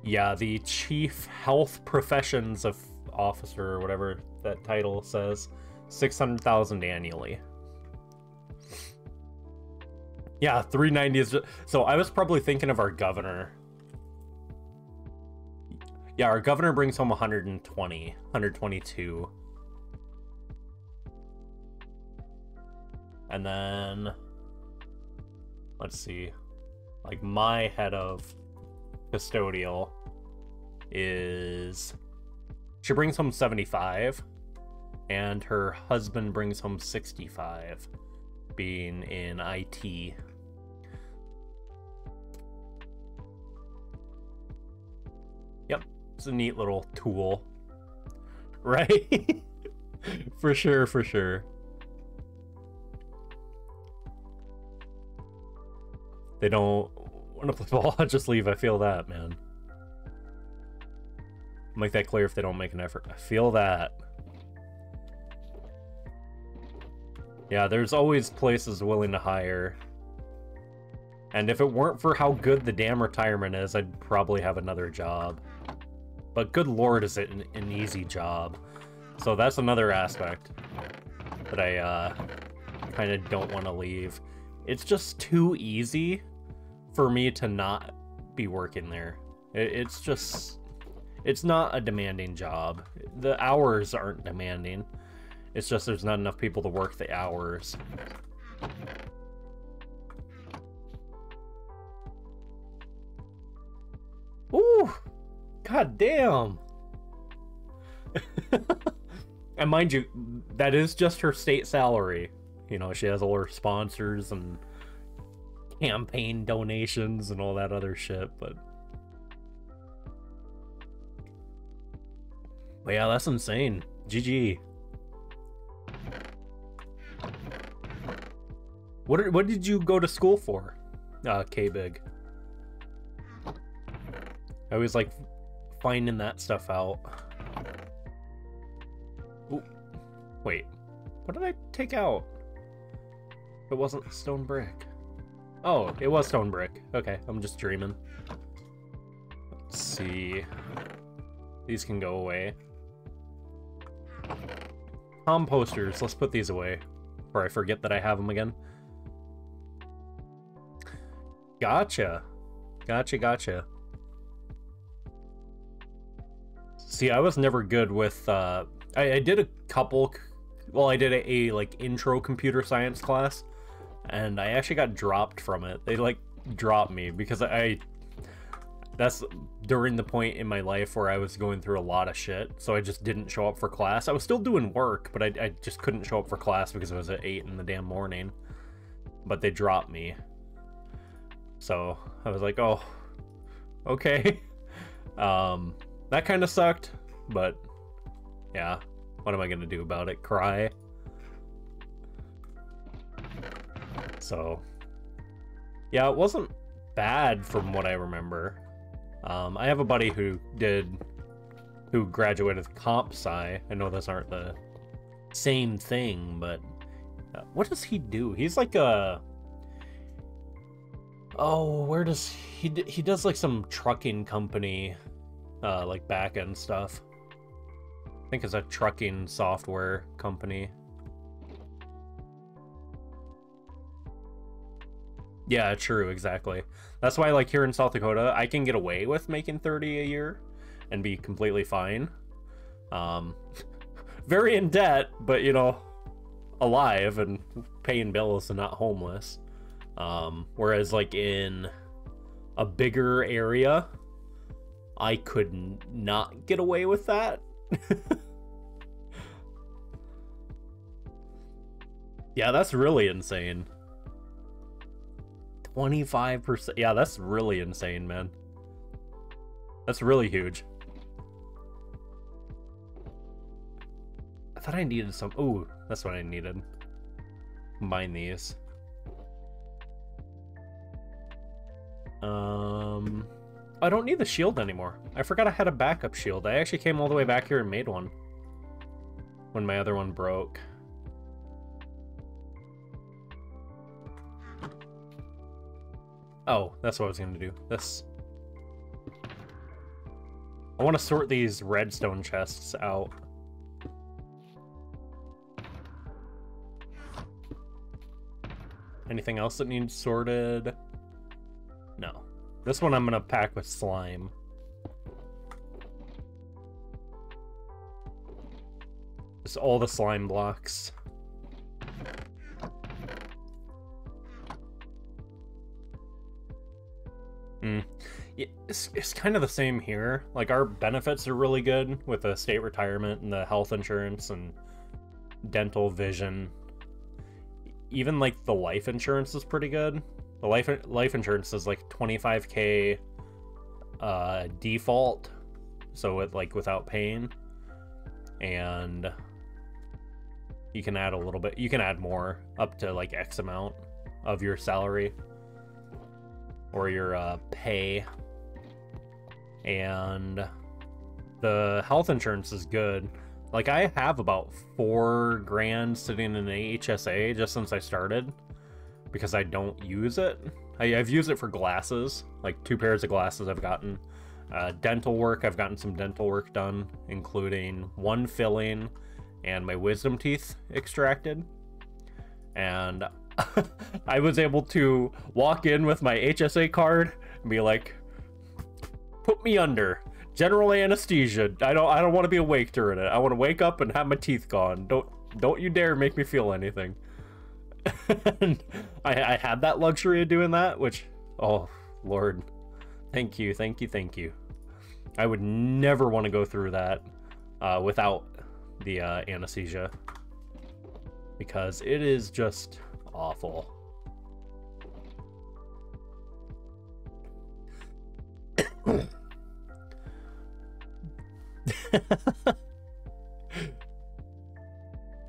Yeah, the Chief Health Professions of Officer, or whatever that title says, 600,000 annually. Yeah, 390 is just, so I was probably thinking of our governor. Yeah, our governor brings home 120, 122. And then let's see. Like my head of custodial is she brings home 75 and her husband brings home 65 being in IT. Yep, it's a neat little tool. Right? for sure, for sure. They don't want to play ball, I'll just leave. I feel that, man. make that clear if they don't make an effort. I feel that. Yeah, there's always places willing to hire. And if it weren't for how good the damn retirement is, I'd probably have another job. But good lord, is it an, an easy job. So that's another aspect that I uh, kind of don't want to leave. It's just too easy for me to not be working there. It's just, it's not a demanding job. The hours aren't demanding. It's just there's not enough people to work the hours. Ooh, god damn. and mind you, that is just her state salary. You know, she has all her sponsors and campaign donations and all that other shit, but But yeah, that's insane. GG. What what did you go to school for? Uh K-Big. I was like finding that stuff out. Ooh. Wait. What did I take out? It wasn't stone brick. Oh, it was stone brick. Okay, I'm just dreaming. Let's see. These can go away. Composters. Let's put these away. Before I forget that I have them again. Gotcha. Gotcha, gotcha. See, I was never good with, uh... I, I did a couple... Well, I did a, a, like, intro computer science class and I actually got dropped from it. They like dropped me because I that's during the point in my life where I was going through a lot of shit. So I just didn't show up for class. I was still doing work, but I, I just couldn't show up for class because it was at 8 in the damn morning. But they dropped me. So I was like, oh, okay. Um, that kind of sucked, but yeah, what am I going to do about it? Cry? So, yeah, it wasn't bad from what I remember. Um, I have a buddy who did, who graduated comp sci. I know those aren't the same thing, but uh, what does he do? He's like a, oh, where does he? He does like some trucking company, uh, like back end stuff. I think it's a trucking software company. Yeah, true, exactly. That's why, like, here in South Dakota, I can get away with making 30 a year and be completely fine. Um, very in debt, but, you know, alive and paying bills and not homeless. Um, whereas, like, in a bigger area, I could not get away with that. yeah, that's really insane. 25%. Yeah, that's really insane, man. That's really huge. I thought I needed some... Ooh, that's what I needed. Combine these. Um... I don't need the shield anymore. I forgot I had a backup shield. I actually came all the way back here and made one. When my other one broke. Oh, that's what I was going to do. This. I want to sort these redstone chests out. Anything else that needs sorted? No. This one I'm going to pack with slime. Just all the slime blocks. Mm. It's, it's kind of the same here. Like, our benefits are really good with the state retirement and the health insurance and dental vision. Even, like, the life insurance is pretty good. The life life insurance is, like, 25k uh, default, so it, like, without paying. And you can add a little bit. You can add more, up to, like, X amount of your salary or your uh, pay. And the health insurance is good. Like I have about four grand sitting in an HSA just since I started because I don't use it. I, have used it for glasses, like two pairs of glasses I've gotten. Uh, dental work, I've gotten some dental work done, including one filling and my wisdom teeth extracted. And I was able to walk in with my HSA card and be like, "Put me under general anesthesia. I don't. I don't want to be awake during it. I want to wake up and have my teeth gone. Don't. Don't you dare make me feel anything." I, I had that luxury of doing that, which, oh lord, thank you, thank you, thank you. I would never want to go through that uh, without the uh, anesthesia because it is just awful.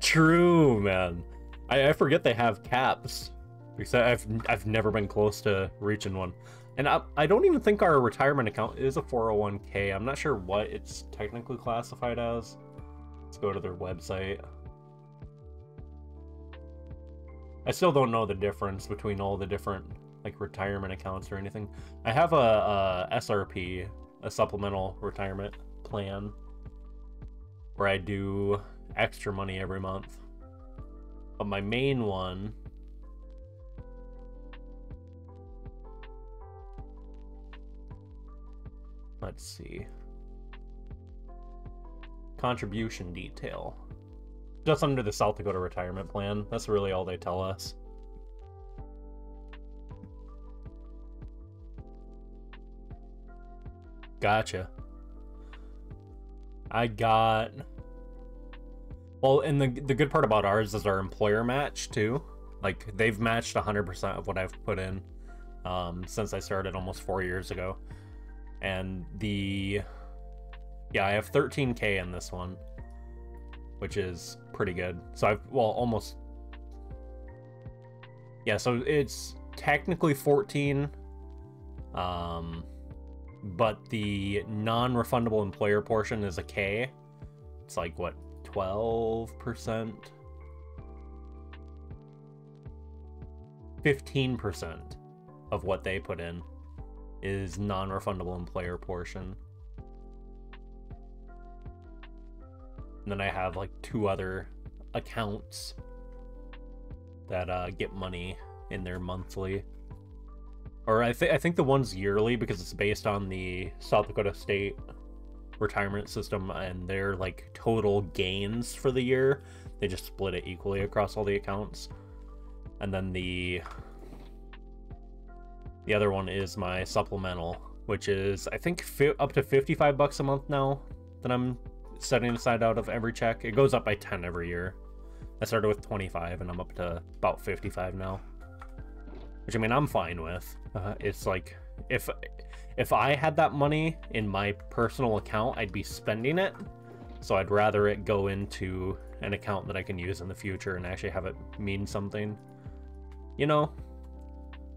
True, man. I, I forget they have caps because I've I've never been close to reaching one, and I I don't even think our retirement account is a 401k. I'm not sure what it's technically classified as. Let's go to their website. I still don't know the difference between all the different like retirement accounts or anything. I have a, a SRP, a supplemental retirement plan, where I do extra money every month. But my main one let's see. Contribution detail just under the South Dakota retirement plan. That's really all they tell us. Gotcha. I got. Well, and the the good part about ours is our employer match too. Like they've matched 100% of what I've put in um, since I started almost four years ago, and the yeah I have 13k in this one, which is pretty good. So I've well almost yeah. So it's technically 14. Um, but the non-refundable employer portion is a K. It's like what, 12%? 15% of what they put in is non-refundable employer portion. And then I have like two other accounts that uh, get money in their monthly or I think I think the one's yearly because it's based on the South Dakota State retirement system and their like total gains for the year. They just split it equally across all the accounts. And then the the other one is my supplemental, which is I think fi- up to 55 bucks a month now that I'm setting aside out of every check. It goes up by 10 every year. I started with 25 and I'm up to about 55 now which I mean I'm fine with. Uh, it's like if if I had that money in my personal account, I'd be spending it. So I'd rather it go into an account that I can use in the future and actually have it mean something. You know,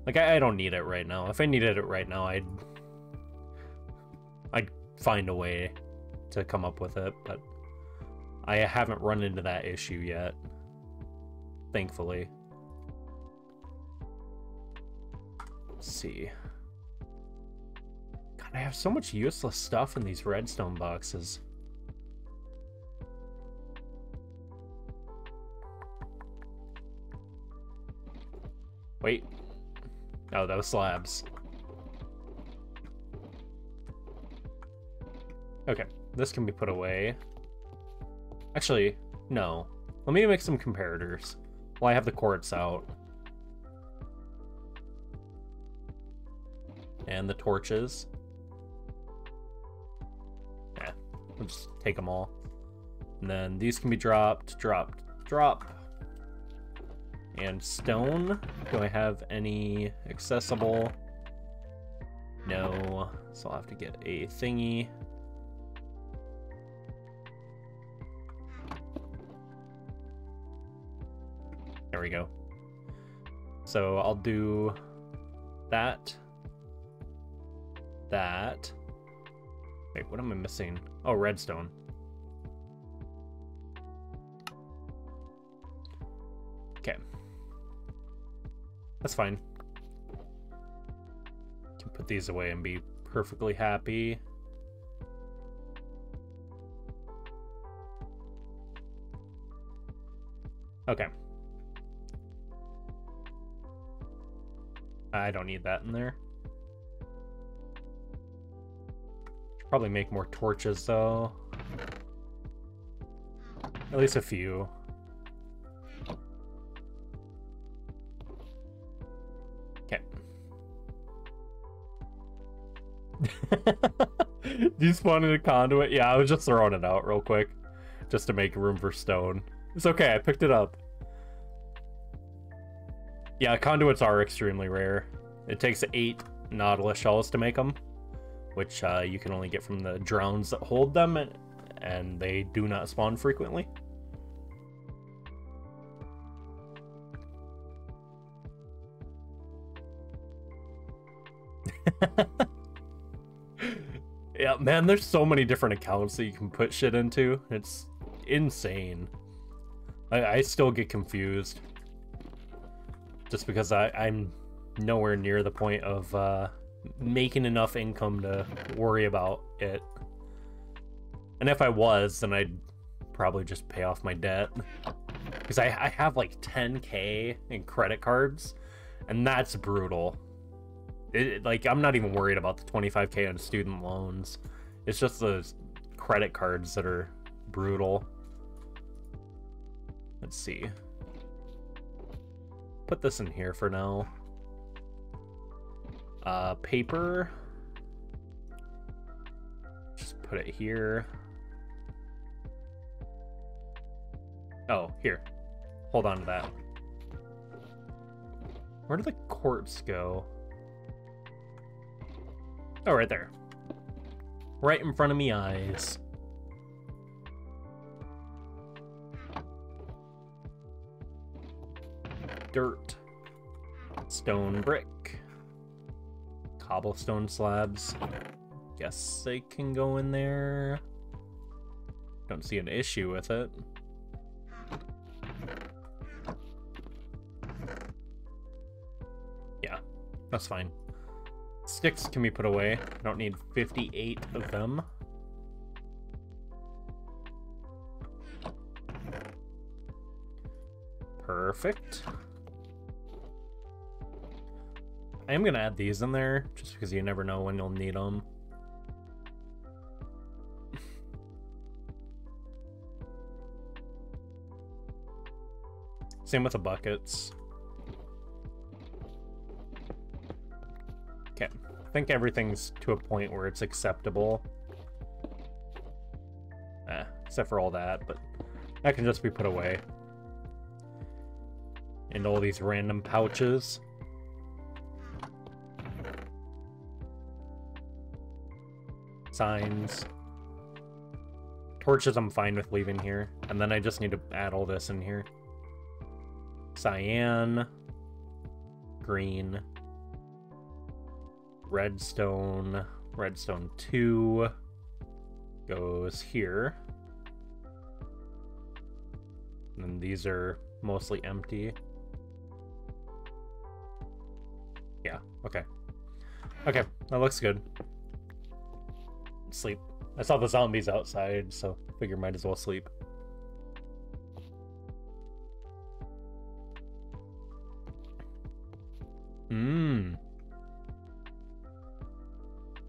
like I, I don't need it right now. If I needed it right now, I'd I'd find a way to come up with it, but I haven't run into that issue yet. Thankfully. Let's see. God, I have so much useless stuff in these redstone boxes. Wait. Oh, those slabs. Okay, this can be put away. Actually, no. Let me make some comparators while I have the quartz out. and the torches. Yeah, we'll just take them all. And then these can be dropped, dropped, drop. And stone. Do I have any accessible? No. So I'll have to get a thingy. There we go. So I'll do that that. Wait, what am I missing? Oh, redstone. Okay. That's fine. Can put these away and be perfectly happy. Okay. I don't need that in there. Probably make more torches, though. At least a few. Okay. Despawned in a conduit? Yeah, I was just throwing it out real quick. Just to make room for stone. It's okay, I picked it up. Yeah, conduits are extremely rare. It takes eight Nautilus shells to make them which uh, you can only get from the drowned that hold them, and, they do not spawn frequently. yeah, man, there's so many different accounts that you can put shit into. It's insane. I, I still get confused. Just because I, I'm nowhere near the point of uh, making enough income to worry about it. And if I was, then I'd probably just pay off my debt. Because I, I have like 10k in credit cards, and that's brutal. It, like, I'm not even worried about the 25k on student loans. It's just those credit cards that are brutal. Let's see. Put this in here for now. Uh, paper. Just put it here. Oh, here. Hold on to that. Where do the quartz go? Oh, right there. Right in front of me eyes. Dirt. Stone brick. Cobblestone slabs. Guess they can go in there. Don't see an issue with it. Yeah, that's fine. Sticks can be put away. I don't need 58 of them. Perfect. I am going to add these in there, just because you never know when you'll need them. Same with the buckets. Okay, I think everything's to a point where it's acceptable. Eh, except for all that, but that can just be put away. And all these random pouches. Signs. Torches I'm fine with leaving here. And then I just need to add all this in here. Cyan. Green. Redstone. Redstone 2 goes here. And these are mostly empty. Yeah, okay. Okay, that looks good. Sleep. I saw the zombies outside, so figure might as well sleep. Mmm.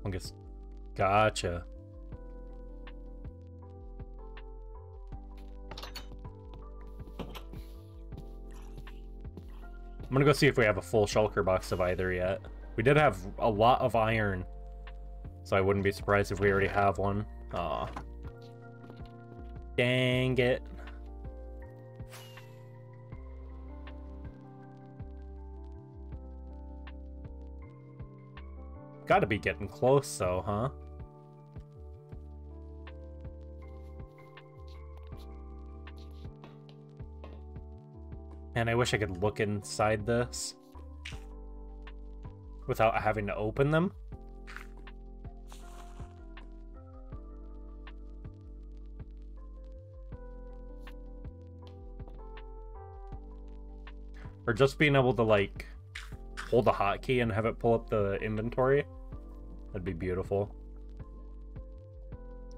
Fungus. Gotcha. I'm gonna go see if we have a full shulker box of either yet. We did have a lot of iron, so I wouldn't be surprised if we already have one. Aw. Dang it. Gotta be getting close though, huh? And I wish I could look inside this without having to open them. Or just being able to, like, hold a hotkey and have it pull up the inventory. That'd be beautiful.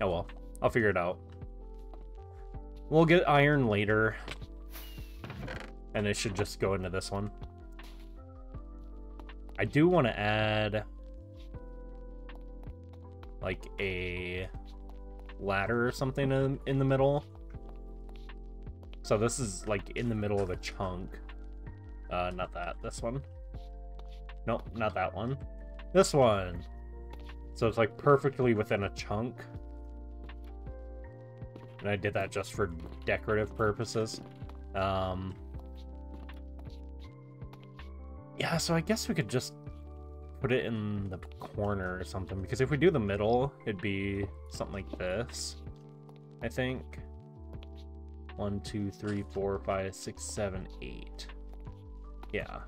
Oh well, I'll figure it out. We'll get iron later. And it should just go into this one. I do want to add like a ladder or something in, in the middle. So this is like in the middle of a chunk. Uh, not that, this one. Nope, not that one. This one. So it's like perfectly within a chunk. And I did that just for decorative purposes. Um, yeah, so I guess we could just put it in the corner or something. Because if we do the middle, it'd be something like this. I think. One, two, three, four, five, six, seven, eight. Yeah.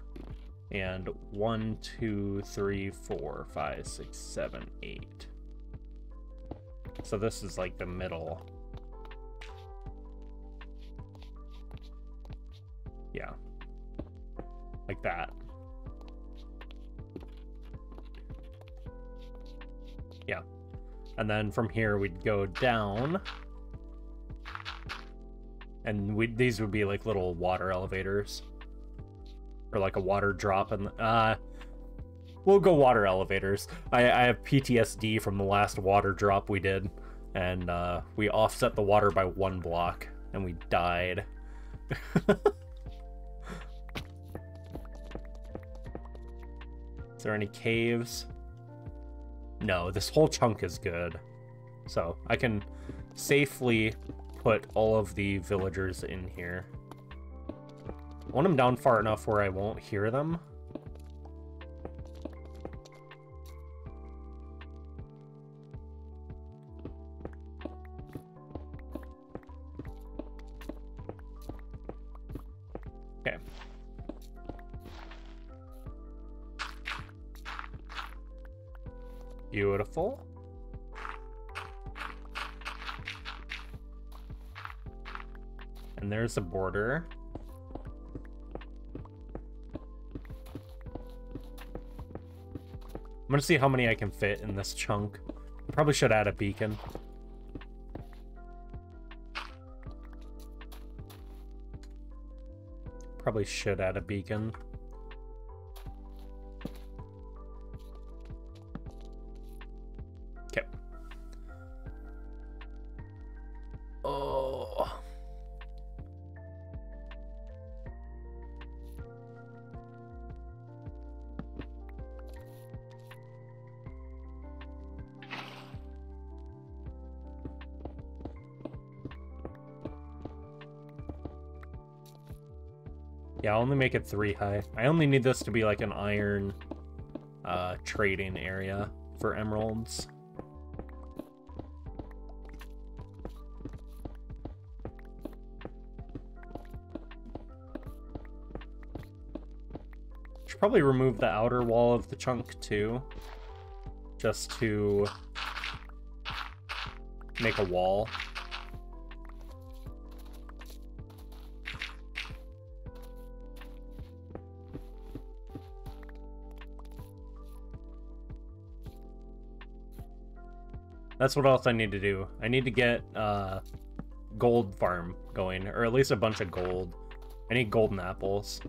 And one, two, three, four, five, six, seven, eight. So this is like the middle. Yeah. Like that. Yeah. And then from here we'd go down. And we these would be like little water elevators. Or like a water drop and uh we'll go water elevators. I, I have PTSD from the last water drop we did. And uh, we offset the water by one block and we died. Is there any caves? No, this whole chunk is good. So I can safely put all of the villagers in here. I want them down far enough where I won't hear them. Okay. Beautiful. And there's a border. Gonna see how many I can fit in this chunk. Probably should add a beacon. Probably should add a beacon. Make it three high. I only need this to be like an iron uh, trading area for emeralds. Should probably remove the outer wall of the chunk too, just to make a wall. That's what else I need to do. I need to get uh, gold farm going, or at least a bunch of gold. I need golden apples,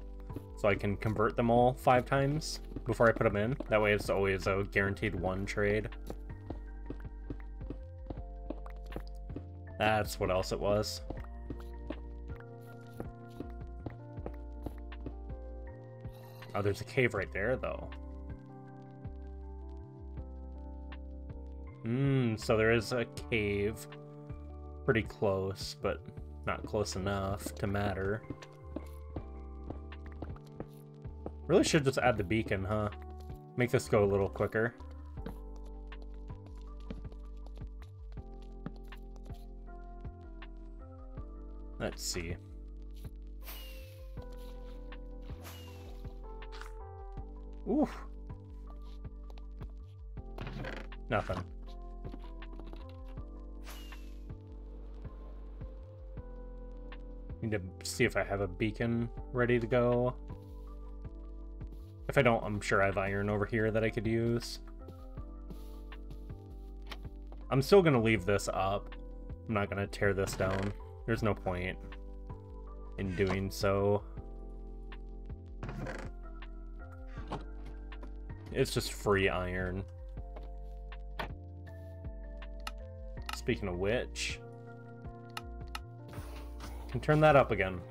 so I can convert them all five times before I put them in. That way it's always a guaranteed one trade. That's what else it was. Oh, there's a cave right there, though. So there is a cave. Pretty close, but not close enough to matter. Really should just add the beacon, huh? Make this go a little quicker. Let's see. Ooh. Nothing. See if I have a beacon ready to go. If I don't, I'm sure I have iron over here that I could use. I'm still going to leave this up. I'm not going to tear this down. There's no point in doing so. It's just free iron. Speaking of which, can turn that up again.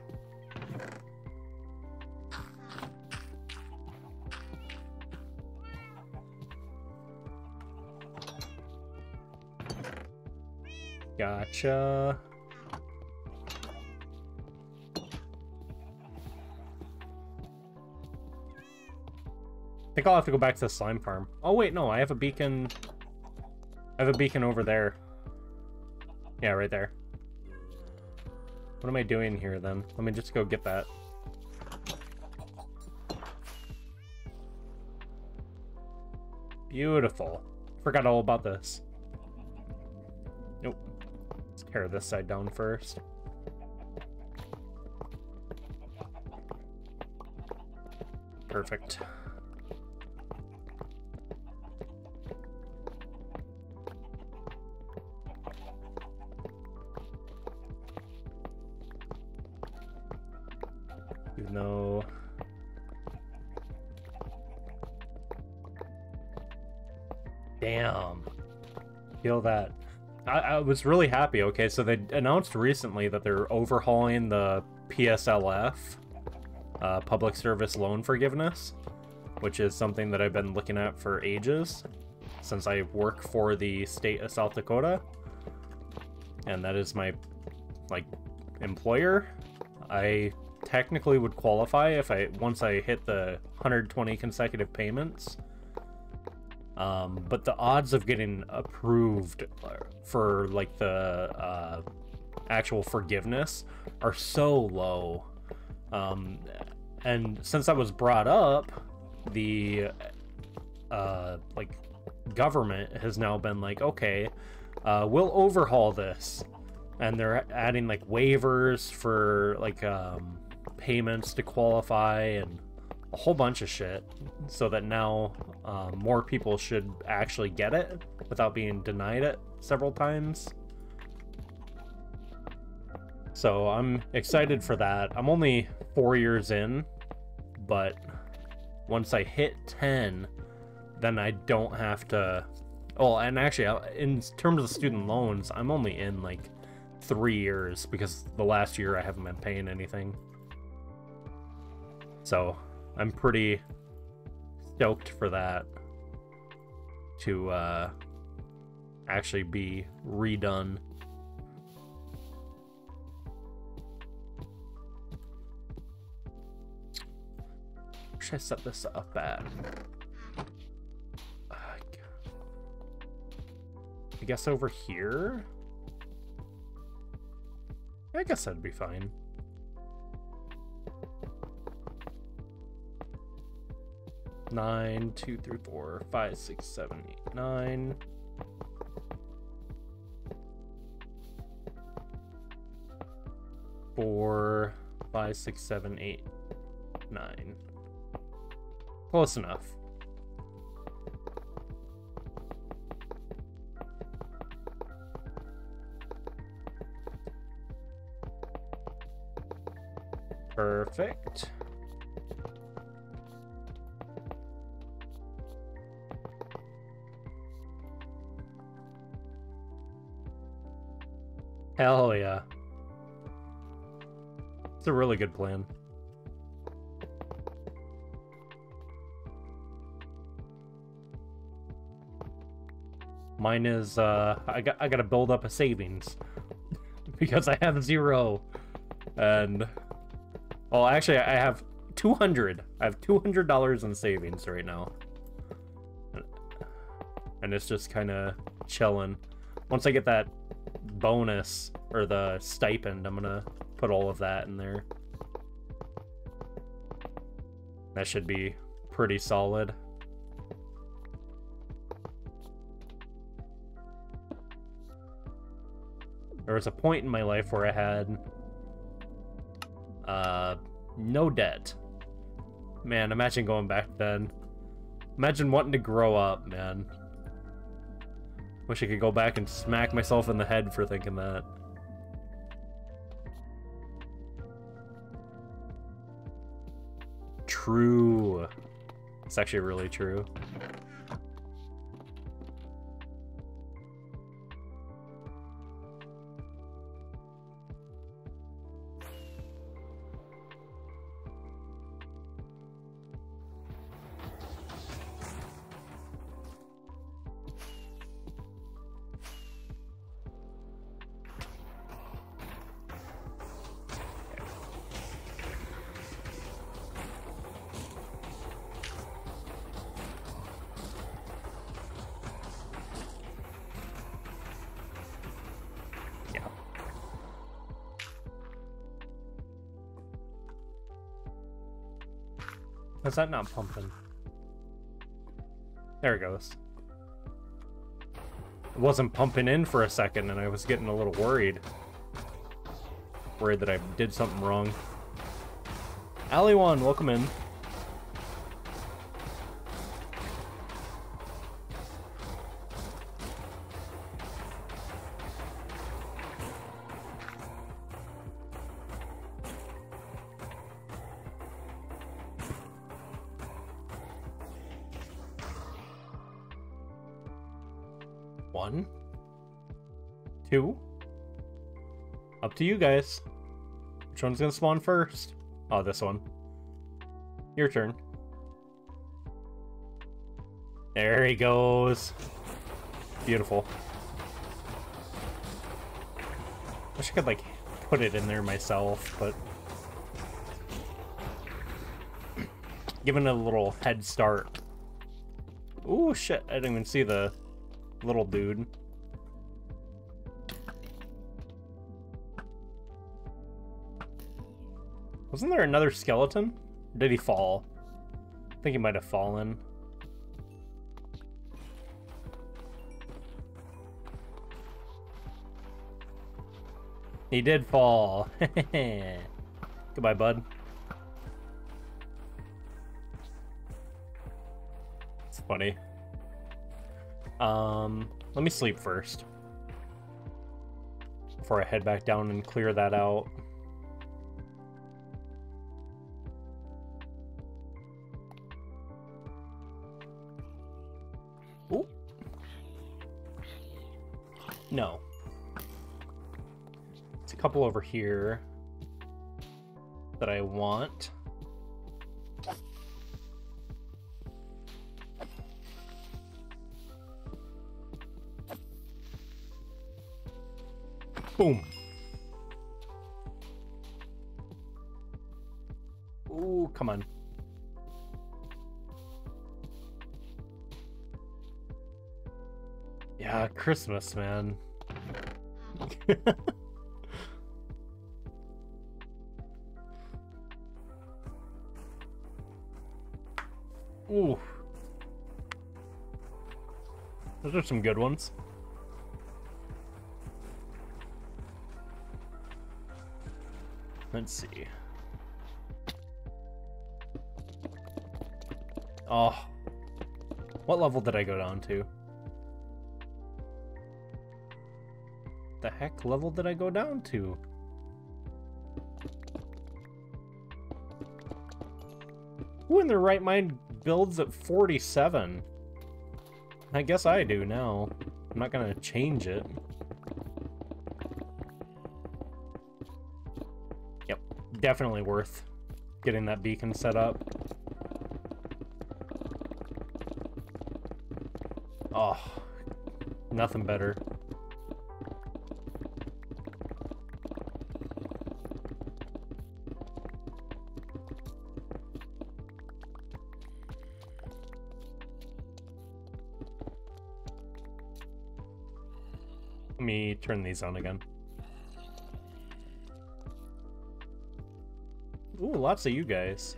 Gotcha. I think I'll have to go back to the slime farm. Oh wait, no, I have a beacon. I have a beacon over there. Yeah, right there. What am I doing here then? Let me just go get that. Beautiful. Forgot all about this. Nope. Let's tear this side down first. Perfect. Feel that. I, I was really happy. Okay, so they announced recently that they're overhauling the PSLF, uh, Public Service Loan Forgiveness, which is something that I've been looking at for ages. since I work for the state of South Dakota, and that is my like employer. I technically would qualify if I once I hit the 120 consecutive payments. Um, but the odds of getting approved for like the uh, actual forgiveness are so low. Um, and since that was brought up, the uh, like government has now been like, okay, uh, we'll overhaul this, and they're adding like waivers for like um, payments to qualify and a whole bunch of shit, so that now uh, more people should actually get it without being denied it several times. So I'm excited for that. I'm only four years in, but once I hit 10, then I don't have to. Oh, and actually, in terms of student loans, I'm only in like three years because the last year I haven't been paying anything. So I'm pretty stoked for that to uh, actually be redone. should I set this up at? I guess over here? I guess that'd be fine. Nine, two, three, four, five, six, seven, eight, nine. Four, five, six, seven, eight, nine. Close enough. Perfect. Hell yeah. It's a really good plan. Mine is, uh, I got, I gotta build up a savings. because I have zero. And, well, actually, I have 200. I have $200 in savings right now. And it's just kind of chilling. Once I get that bonus, or the stipend, I'm gonna put all of that in there. That should be pretty solid. There was a point in my life where I had uh, no debt. Man, imagine going back then. Imagine wanting to grow up, man. Wish I could go back and smack myself in the head for thinking that. True. It's actually really true. Is that not pumping? There it goes. It wasn't pumping in for a second and I was getting a little worried. Worried that I did something wrong. Ali one, welcome in. You guys. Which one's gonna spawn first? Oh, this one. Your turn. There he goes. Beautiful. Wish I could, like, put it in there myself, but... Giving it a little head start. Ooh, shit, I didn't even see the little dude. Wasn't there another skeleton? Or did he fall? I think he might have fallen. He did fall. Goodbye, bud. It's funny. Um, let me sleep first. Before I head back down and clear that out. No It's a couple over here that I want. Boom. Ooh, come on. Christmas, man. Ooh. Those are some good ones. Let's see. Oh. What level did I go down to? Heck level did I go down to? Who in their right mind builds at 47. I guess I do now. I'm not gonna change it. Yep, definitely worth getting that beacon set up. Oh, nothing better. On again. Ooh, lots of you guys.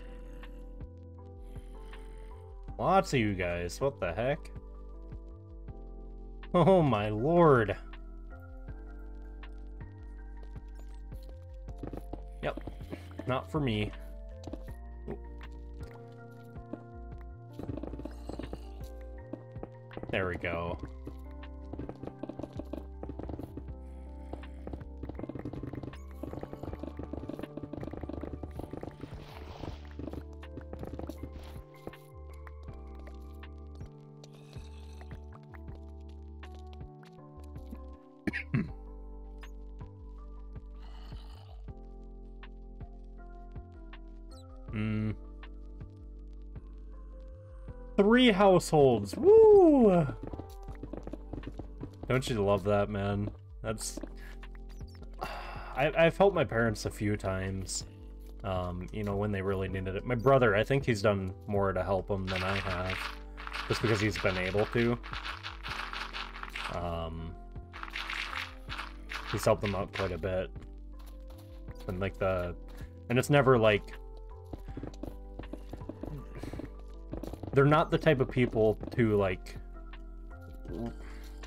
Lots of you guys. What the heck? Oh my lord. Yep. Not for me. Ooh. There we go. Three households. Woo! Don't you love that, man? That's... I, I've helped my parents a few times. Um, you know, when they really needed it. My brother, I think he's done more to help them than I have. Just because he's been able to. Um, he's helped them out quite a bit. And like the... And it's never like they're not the type of people to like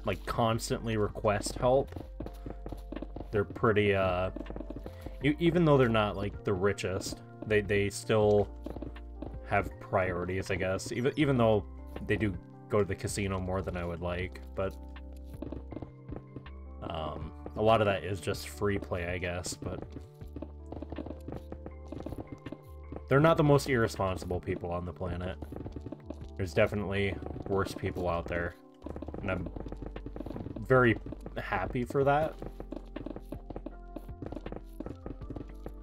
like constantly request help. They're pretty uh even though they're not like the richest, they they still have priorities, I guess. Even even though they do go to the casino more than I would like, but um a lot of that is just free play, I guess, but they're not the most irresponsible people on the planet. There's definitely worse people out there. And I'm very happy for that.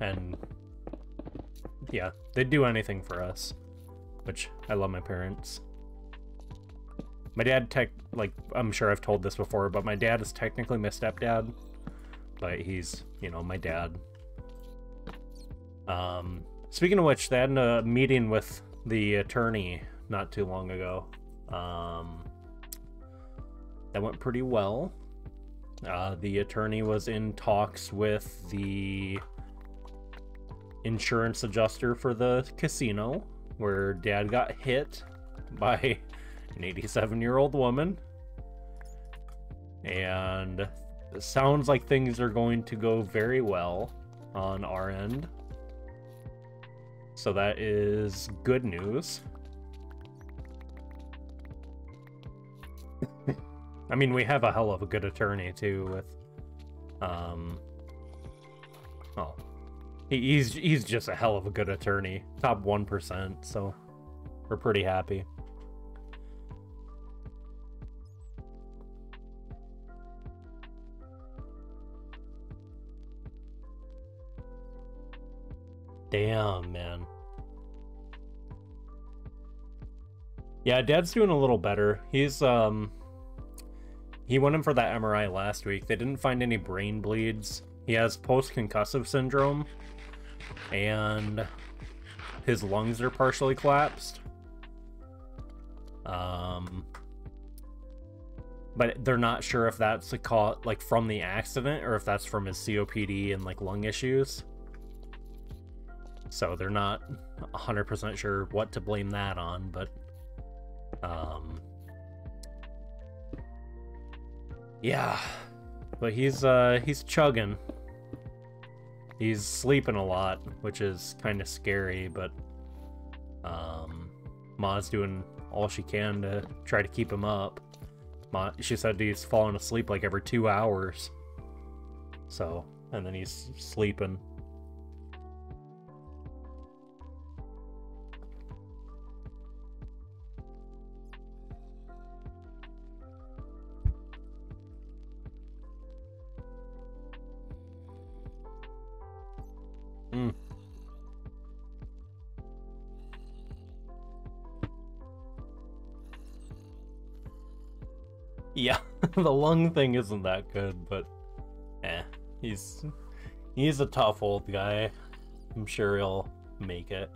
And yeah, they'd do anything for us. Which I love my parents. my dad tech like I'm sure I've told this before, but my dad is technically my stepdad, but he's you know my dad. Um, speaking of which, they had a meeting with the attorney not too long ago. Um, that went pretty well. Uh, the attorney was in talks with the insurance adjuster for the casino where dad got hit by an 87 year old woman. And it sounds like things are going to go very well on our end. So that is good news. I mean, we have a hell of a good attorney too with um oh he's he's just a hell of a good attorney. Top 1%, so we're pretty happy. Damn, man. Yeah, Dad's doing a little better. He's, um... He went in for that MRI last week. They didn't find any brain bleeds. He has post-concussive syndrome. And his lungs are partially collapsed. Um... But they're not sure if that's a cause, like from the accident or if that's from his COPD and like lung issues. So they're not 100% sure what to blame that on, but um Yeah. But he's uh he's chugging. He's sleeping a lot, which is kind of scary, but um Ma's doing all she can to try to keep him up. Ma she said he's falling asleep like every 2 hours. So, and then he's sleeping Yeah, the lung thing isn't that good, but eh, he's he's a tough old guy. I'm sure he'll make it.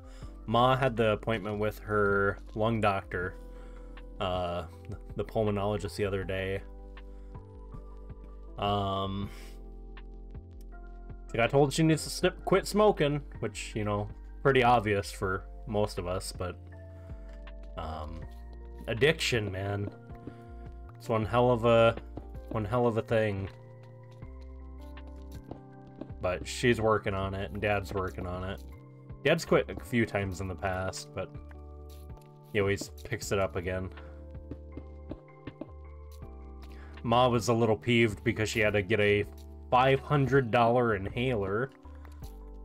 Ma had the appointment with her lung doctor, uh, the pulmonologist the other day. Um, I got told she needs to snip, quit smoking, which, you know, pretty obvious for most of us, but um, addiction, man. It's one hell of a one hell of a thing. But she's working on it, and Dad's working on it. Dad's quit a few times in the past, but he always picks it up again. Ma was a little peeved because she had to get a $500 inhaler.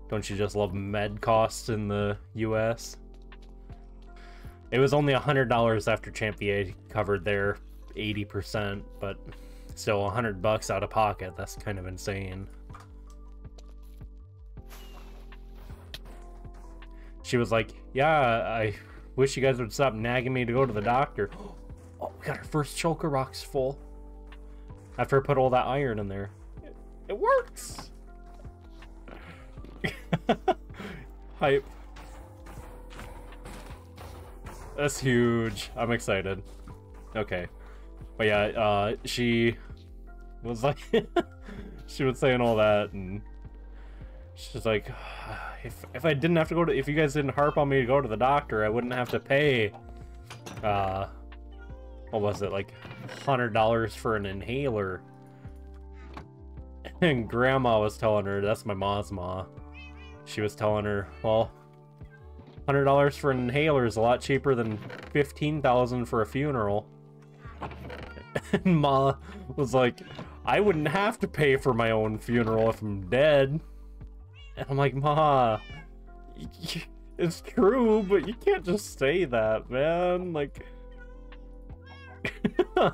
Don't you just love med costs in the US? It was only $100 after Champier covered their 80%, but still 100 bucks out of pocket. That's kind of insane. She was like, yeah, I wish you guys would stop nagging me to go to the doctor. Oh, we got our first shulker box full. After I put all that iron in there. It works! Hype. That's huge. I'm excited. Okay. But yeah, uh, she was like, she was saying all that, and she's like, if, if I didn't have to go to, if you guys didn't harp on me to go to the doctor, I wouldn't have to pay, uh, what was it, like, $100 for an inhaler and grandma was telling her, that's my mom's ma. She was telling her, well, $100 for an inhaler is a lot cheaper than 15000 for a funeral. and ma was like, I wouldn't have to pay for my own funeral if I'm dead. And I'm like, ma, it's true, but you can't just say that, man. Like, oh,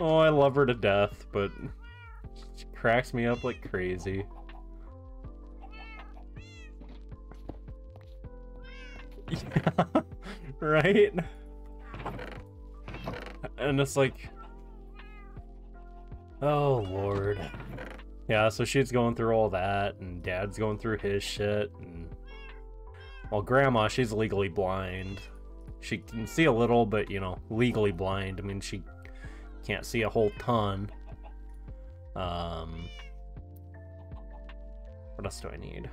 I love her to death, but she cracks me up like crazy. Yeah, right? And it's like, oh lord. Yeah, so she's going through all that, and dad's going through his shit, and well, grandma, she's legally blind. She can see a little, but you know, legally blind. I mean, she can't see a whole ton. Um, what else do I need?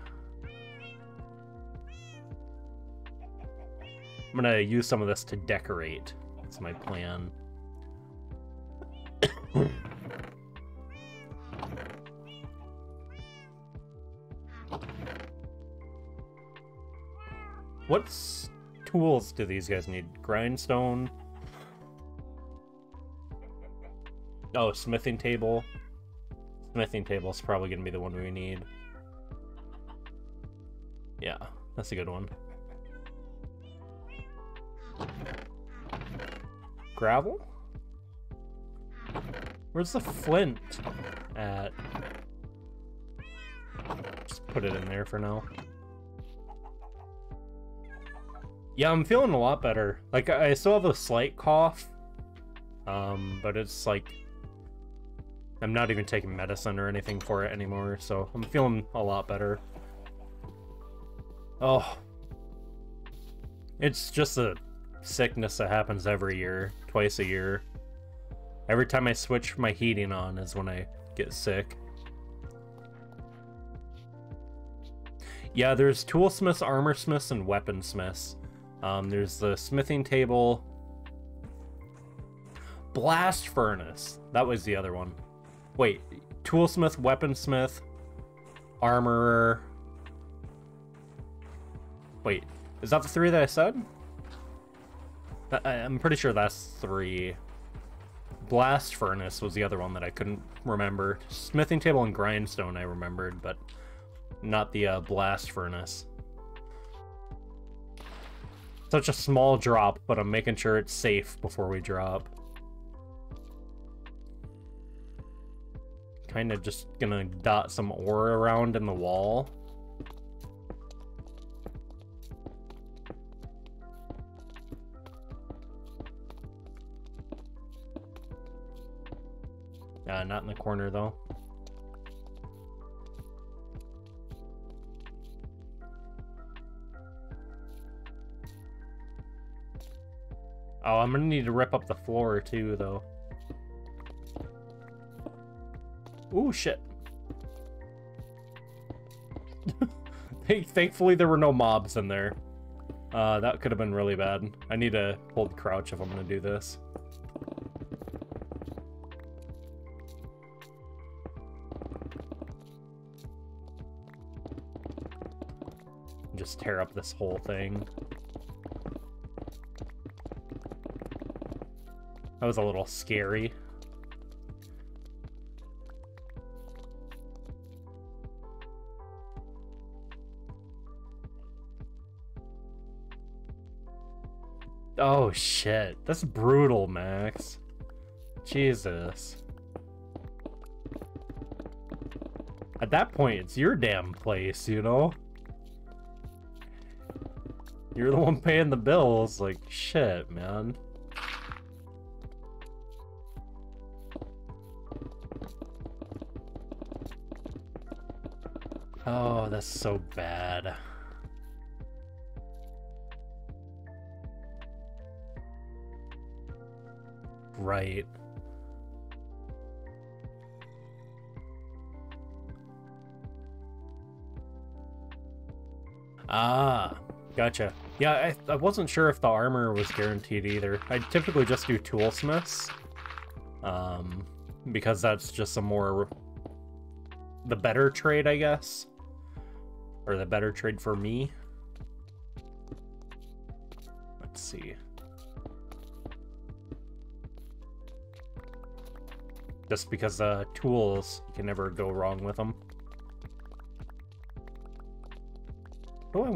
I'm gonna use some of this to decorate. That's my plan. What tools do these guys need? Grindstone? Oh, smithing table. Smithing table is probably going to be the one we need. Yeah, that's a good one. Gravel? Where's the flint at? Just put it in there for now. Yeah, I'm feeling a lot better. Like, I still have a slight cough. Um, but it's like... I'm not even taking medicine or anything for it anymore, so I'm feeling a lot better. Oh. It's just a sickness that happens every year, twice a year. Every time I switch my heating on is when I get sick. Yeah, there's toolsmiths, armorsmiths, and weaponsmiths. Um, there's the smithing table. Blast furnace. That was the other one. Wait, toolsmith, weaponsmith, armorer. Wait, is that the three that I said? I'm pretty sure that's three. Blast Furnace was the other one that I couldn't remember. Smithing Table and Grindstone I remembered, but not the uh, Blast Furnace. Such a small drop, but I'm making sure it's safe before we drop. Kind of just gonna dot some ore around in the wall. Uh, not in the corner, though. Oh, I'm gonna need to rip up the floor, too, though. Ooh, shit. Thankfully, there were no mobs in there. Uh, that could have been really bad. I need to hold crouch if I'm gonna do this. Just tear up this whole thing. That was a little scary. Oh shit, that's brutal, Max. Jesus. At that point, it's your damn place, you know? You're the one paying the bills. Like, shit, man. Oh, that's so bad. Right. Ah, gotcha. Yeah, I, I wasn't sure if the armor was guaranteed either. I typically just do toolsmiths. Um, because that's just a more... The better trade, I guess. Or the better trade for me. Let's see. Just because uh, tools, you can never go wrong with them.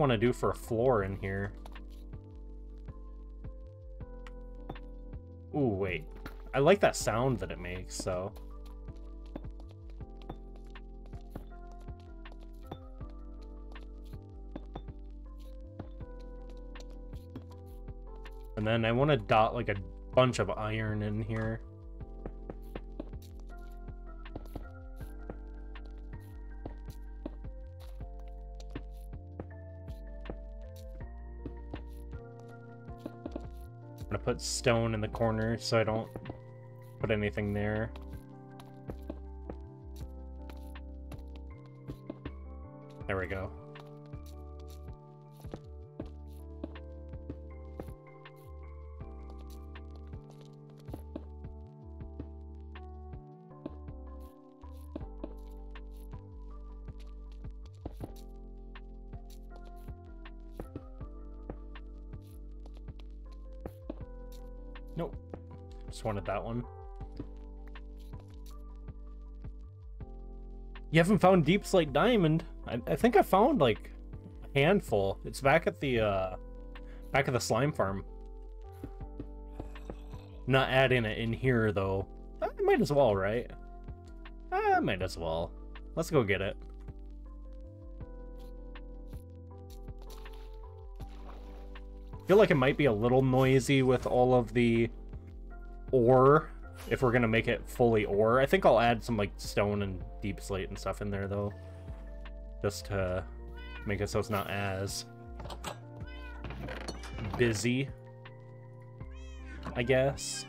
Want to do for a floor in here? Ooh, wait. I like that sound that it makes, so... And then I want to dot like a bunch of iron in here. Stone in the corner so I don't put anything there. There we go. That one. You haven't found Deepslate Diamond? I, I think I found like a handful. It's back at the uh back at the slime farm. Not adding it in here though. I might as well, right? I might as well. Let's go get it. feel like it might be a little noisy with all of the ore if we're gonna make it fully ore. I think I'll add some like stone and deepslate and stuff in there though. Just to make it so it's not as busy. I guess.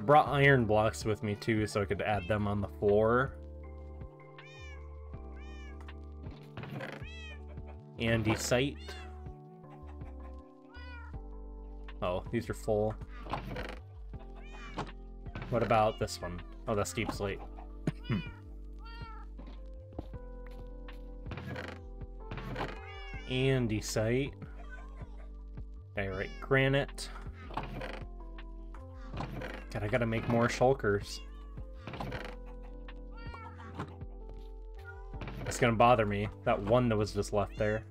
Brought iron blocks with me too so I could add them on the floor. Andesite. Oh, these are full. What about this one? Oh, that's deepslate. Hmm. Andesite. Alright, granite. God, I gotta make more shulkers. It's gonna bother me. That one that was just left there.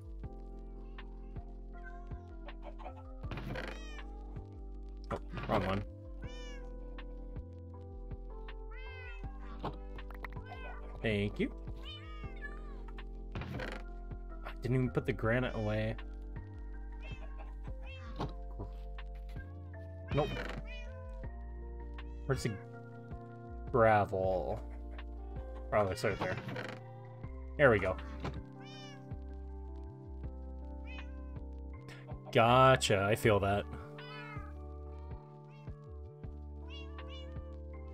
Put the granite away. Nope. Where's the gravel? Oh, it's right there. There we go. Gotcha, I feel that.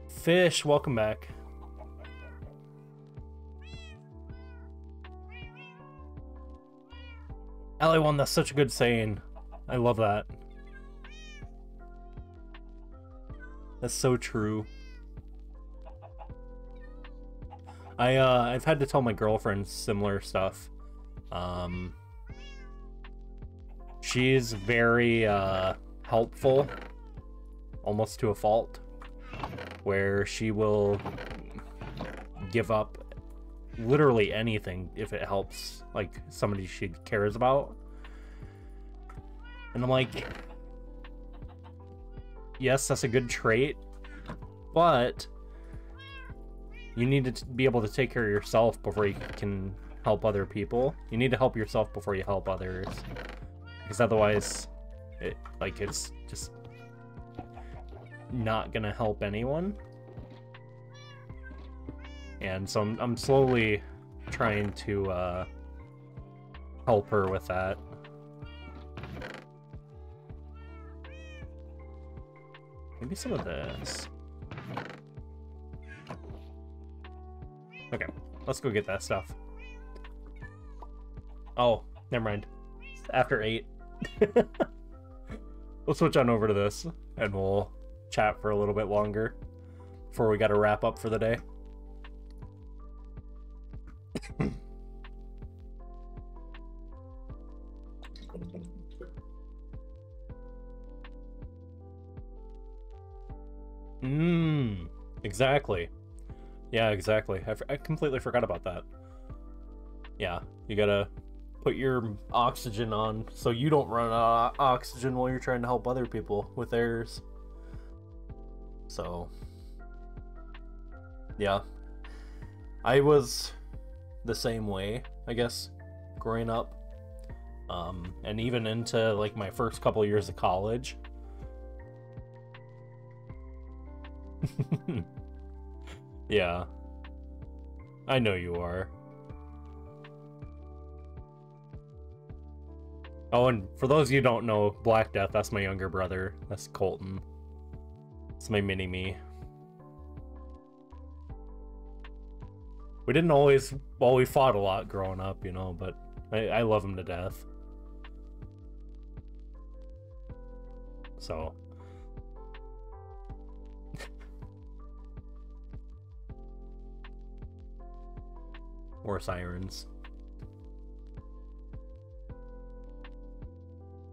Fish, welcome back. LA1, that's such a good saying. I love that. That's so true. I uh, I've had to tell my girlfriend similar stuff. Um, she's very uh, helpful, almost to a fault, where she will give up literally anything if it helps like somebody she cares about. And I'm like, yes, that's a good trait, but you need to be able to take care of yourself before you can help other people. You need to help yourself before you help others. Because otherwise, it like it's just not gonna help anyone. And so I'm, I'm slowly trying to uh, help her with that. Maybe some of this. Okay, let's go get that stuff. Oh, never mind. after 8. we'll switch on over to this, and we'll chat for a little bit longer before we gotta wrap up for the day. Mmm, exactly. Yeah, exactly. I, completely forgot about that. Yeah, you gotta put your oxygen on so you don't run out of oxygen while you're trying to help other people with theirs. So, yeah. I was the same way, I guess, growing up. um, and even into like my first couple years of college. yeah. I know you are. Oh, and for those you don't know, Black Death, that's my younger brother. That's Colton. It's my mini-me. We didn't always... Well, we fought a lot growing up, you know, but I, I love him to death. So... More sirens.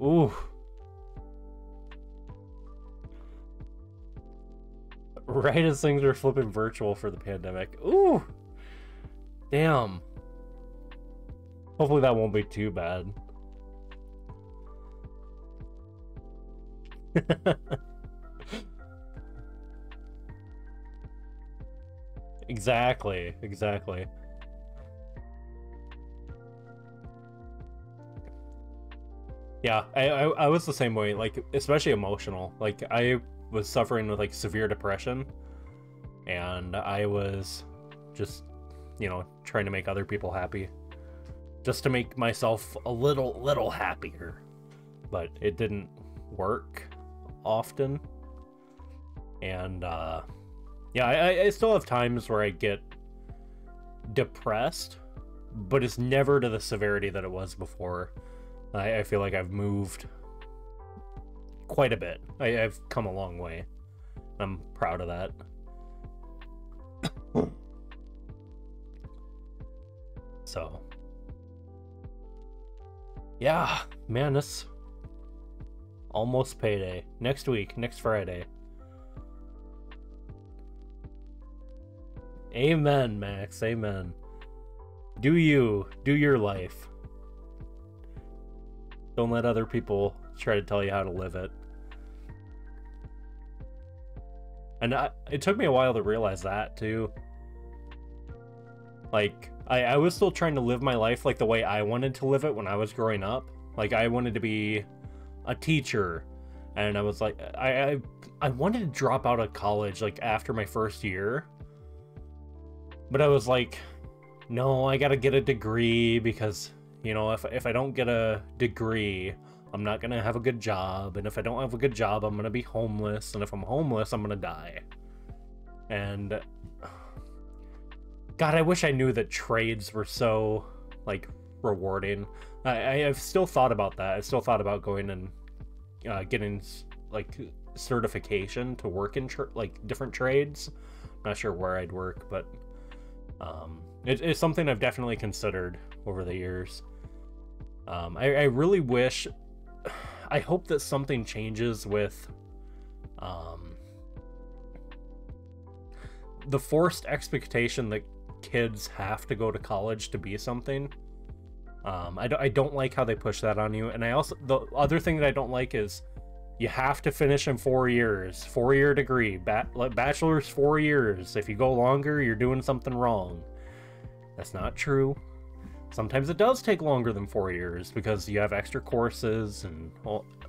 Ooh. Right as things are flipping virtual for the pandemic. Ooh. Damn. Hopefully that won't be too bad. exactly, exactly. Yeah, I, I, I was the same way, like, especially emotional. Like, I was suffering with, like, severe depression, and I was just, you know, trying to make other people happy. Just to make myself a little, little happier. But it didn't work often. And, uh, yeah, I, I still have times where I get depressed, but it's never to the severity that it was before I, I feel like I've moved quite a bit. I, have come a long way. I'm proud of that. so. Yeah, man, this almost payday. Next week, next Friday. Amen, Max. Amen. Do you, do your life. Don't let other people try to tell you how to live it. And I, it took me a while to realize that, too. Like, I, I was still trying to live my life like the way I wanted to live it when I was growing up. Like, I wanted to be a teacher. And I was like, I, I, I wanted to drop out of college, like, after my first year. But I was like, no, I gotta get a degree because you know, if, if I don't get a degree, I'm not going to have a good job. And if I don't have a good job, I'm going to be homeless. And if I'm homeless, I'm going to die. And God, I wish I knew that trades were so like rewarding. I, I've still thought about that. I still thought about going and uh, getting like certification to work in like different trades. I'm Not sure where I'd work, but um, it, it's something I've definitely considered over the years. Um, I, I really wish, I hope that something changes with um, the forced expectation that kids have to go to college to be something. Um, I, d- I don't like how they push that on you. And I also, the other thing that I don't like is you have to finish in four years, four year degree, ba- bachelor's four years. If you go longer, you're doing something wrong. That's not true. Sometimes it does take longer than four years because you have extra courses and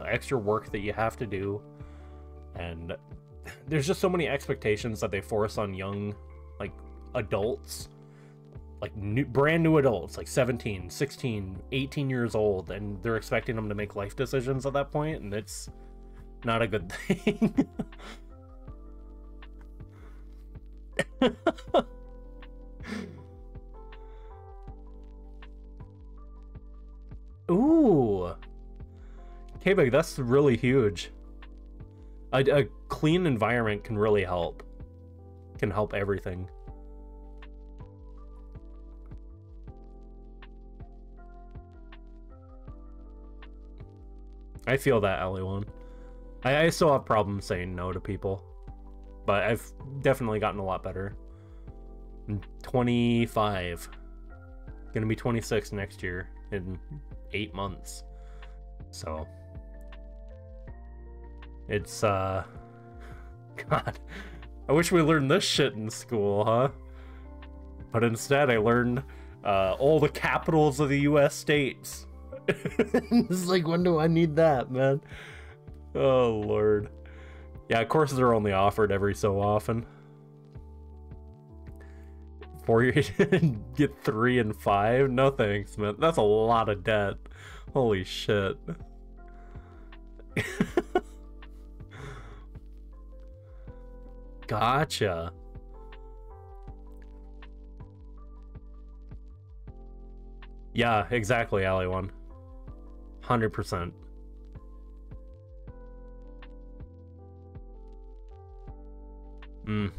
extra work that you have to do. And there's just so many expectations that they force on young, like, adults. Like, new, brand new adults, like 17, 16, 18 years old, and they're expecting them to make life decisions at that point, and it's not a good thing. Ooh. K-Bag, that's really huge. A, a clean environment can really help. Can help everything. I feel that, One. I, I still have problems saying no to people. But I've definitely gotten a lot better. I'm 25. Gonna be 26 next year in eight months. So it's uh God. I wish we learned this shit in school, huh? But instead I learned uh, all the capitals of the US states. it's like, when do I need that, man? Oh, Lord. Yeah, courses are only offered every so often. Four years, get three and five? No thanks, man. That's a lot of debt. Holy shit. gotcha. Yeah, exactly, Alley one. Hundred percent. Mm.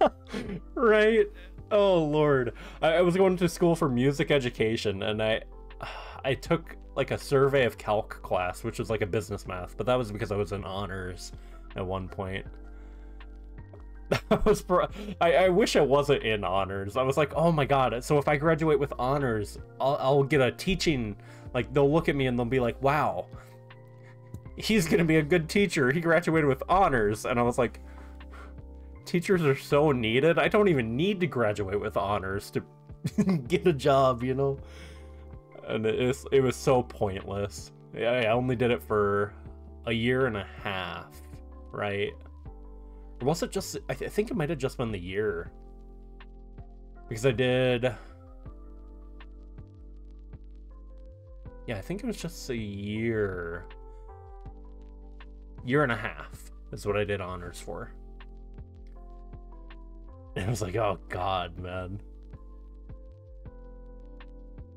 right? Oh lord. I, I was going to school for music education and I I took like a survey of calc class, which was like a business math, but that was because I was in honors at one point. That was I, I wish I wasn't in honors. I was like, oh my god. So if I graduate with honors, I'll, I'll get a teaching. Like they'll look at me and they'll be like, wow, he's gonna be a good teacher. He graduated with honors, and I was like, teachers are so needed. I don't even need to graduate with honors to get a job, you know. And it was it was so pointless. I only did it for a year and a half, right? Or was it just? I, th- I think it might have just been the year because I did. Yeah, I think it was just a year. Year and a half is what I did honors for. And I was like, oh god, man.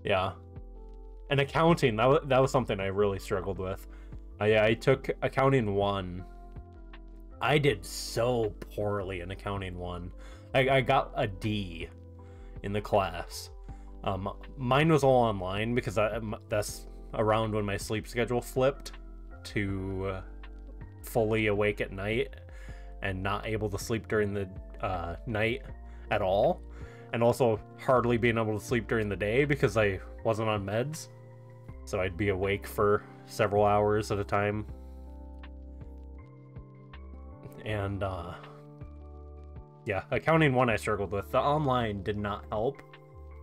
Yeah. And accounting, that was, that was something I really struggled with. I, I took accounting one I did so poorly in accounting one. I, I got a D in the class. Um, mine was all online because I, that's around when my sleep schedule flipped to uh, fully awake at night and not able to sleep during the uh, night at all. And also hardly being able to sleep during the day because I wasn't on meds. So I'd be awake for several hours at a time and uh, yeah, accounting one I struggled with. The online did not help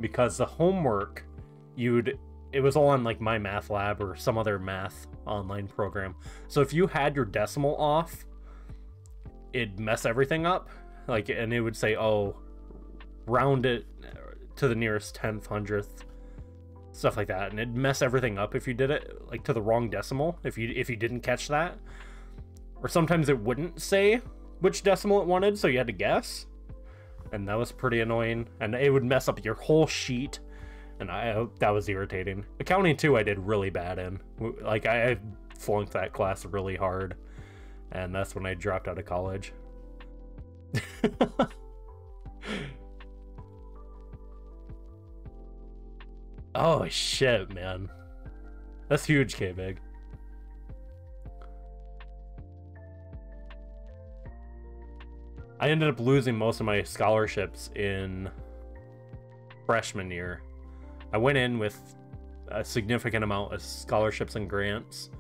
because the homework you'd it was all on like MyMathLab or some other math online program. So if you had your decimal off, it'd mess everything up. Like and it would say, "Oh, round it to the nearest tenth, hundredth, stuff like that." And it'd mess everything up if you did it like to the wrong decimal. If you if you didn't catch that, or sometimes it wouldn't say which decimal it wanted, so you had to guess. And that was pretty annoying. And it would mess up your whole sheet. And I that was irritating. Accounting too I did really bad in. Like I, I flunked that class really hard. And that's when I dropped out of college. oh shit, man. That's huge, K-Big. I ended up losing most of my scholarships in freshman year. I went in with a significant amount of scholarships and grants,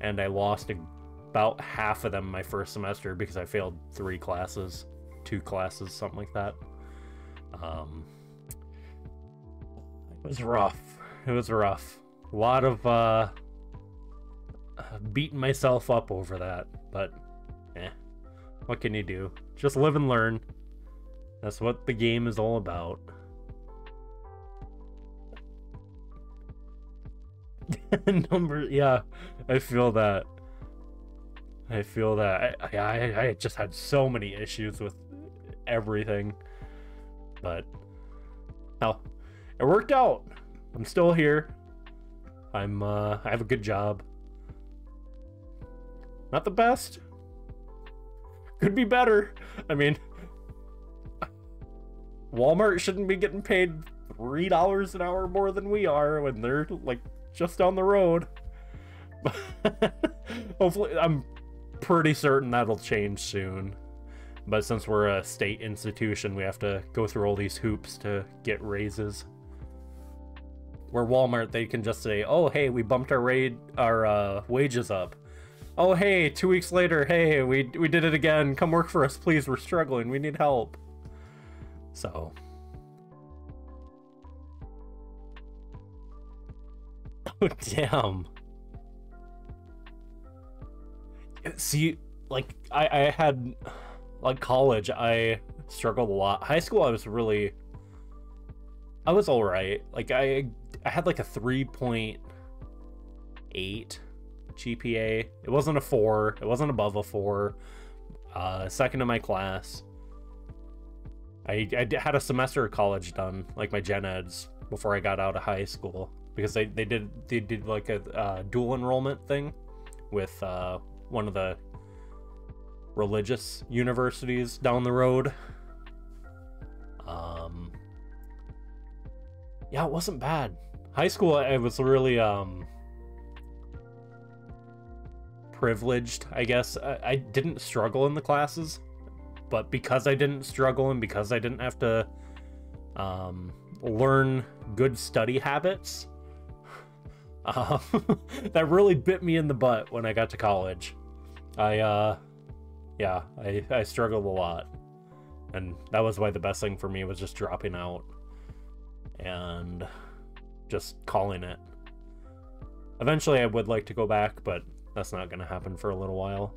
and I lost about half of them my first semester because I failed three classes, two classes, something like that. Um, it was rough. It was rough. A lot of uh, beating myself up over that, but eh, what can you do? Just live and learn. That's what the game is all about. Number, yeah, I feel that. I feel that. I, I, I just had so many issues with everything, but hell, it worked out. I'm still here. I'm, uh, I have a good job. Not the best, could be better. I mean, Walmart shouldn't be getting paid three dollars an hour more than we are when they're like just down the road. Hopefully, I'm pretty certain that'll change soon. But since we're a state institution, we have to go through all these hoops to get raises. Where Walmart, they can just say, "Oh, hey, we bumped our raid our uh, wages up." Oh, hey, two weeks later, hey, we, we did it again. Come work for us, please. We're struggling. We need help. So. Oh, damn. See, like, I, I had, like, college, I struggled a lot. High school, I was really, I was alright. Like, I, I had, like, a 3.8 GPA. It wasn't a 4. It wasn't above a 4. Uh, second in my class. I, I had a semester of college done, like my gen eds, before I got out of high school because they, they did they did like a uh, dual enrollment thing with uh, one of the religious universities down the road. Um, yeah, it wasn't bad. High school, I was really um privileged, I guess. I, I didn't struggle in the classes, but because I didn't struggle and because I didn't have to um, learn good study habits, um, that really bit me in the butt when I got to college. I, uh, yeah, I, I struggled a lot. And that was why the best thing for me was just dropping out and just calling it. Eventually, I would like to go back, but that's not going to happen for a little while.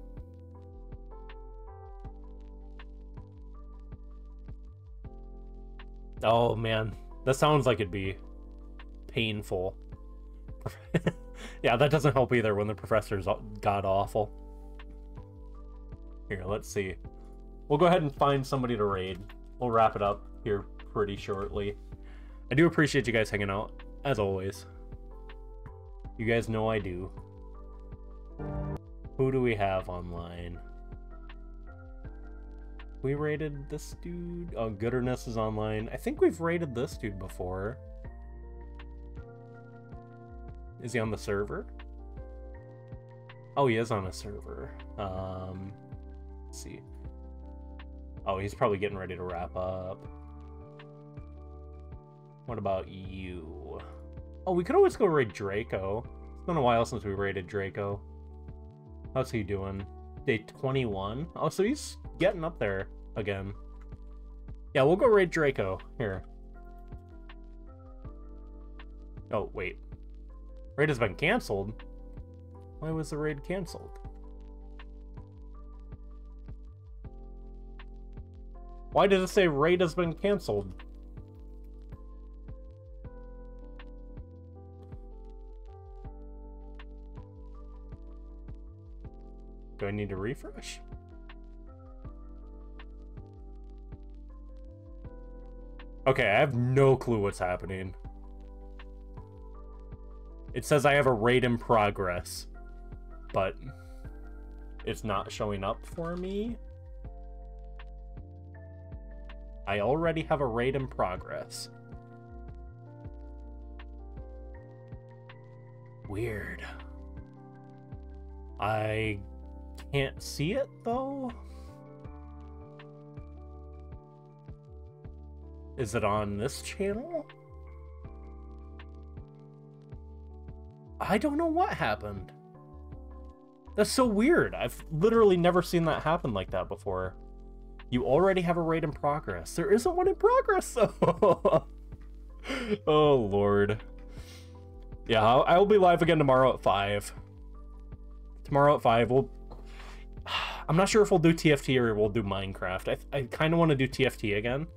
Oh man, that sounds like it'd be painful. yeah, that doesn't help either when the professor's god awful. Here, let's see. We'll go ahead and find somebody to raid. We'll wrap it up here pretty shortly. I do appreciate you guys hanging out, as always. You guys know I do. Who do we have online? We rated this dude. Oh, Gooderness is online. I think we've rated this dude before. Is he on the server? Oh, he is on a server. Um, let's see. Oh, he's probably getting ready to wrap up. What about you? Oh, we could always go raid Draco. It's been a while since we raided Draco. How's he doing? Day 21? Oh, so he's getting up there again. Yeah, we'll go raid Draco. Here. Oh, wait. Raid has been canceled? Why was the raid canceled? Why did it say raid has been canceled? Do I need to refresh? Okay, I have no clue what's happening. It says I have a raid in progress, but it's not showing up for me. I already have a raid in progress. Weird. I can't see it though. Is it on this channel? I don't know what happened. That's so weird. I've literally never seen that happen like that before. You already have a raid in progress. There isn't one in progress, though. oh, Lord. Yeah, I will be live again tomorrow at 5. Tomorrow at 5, we'll I'm not sure if we'll do TFT or we'll do Minecraft. I, I kind of want to do TFT again.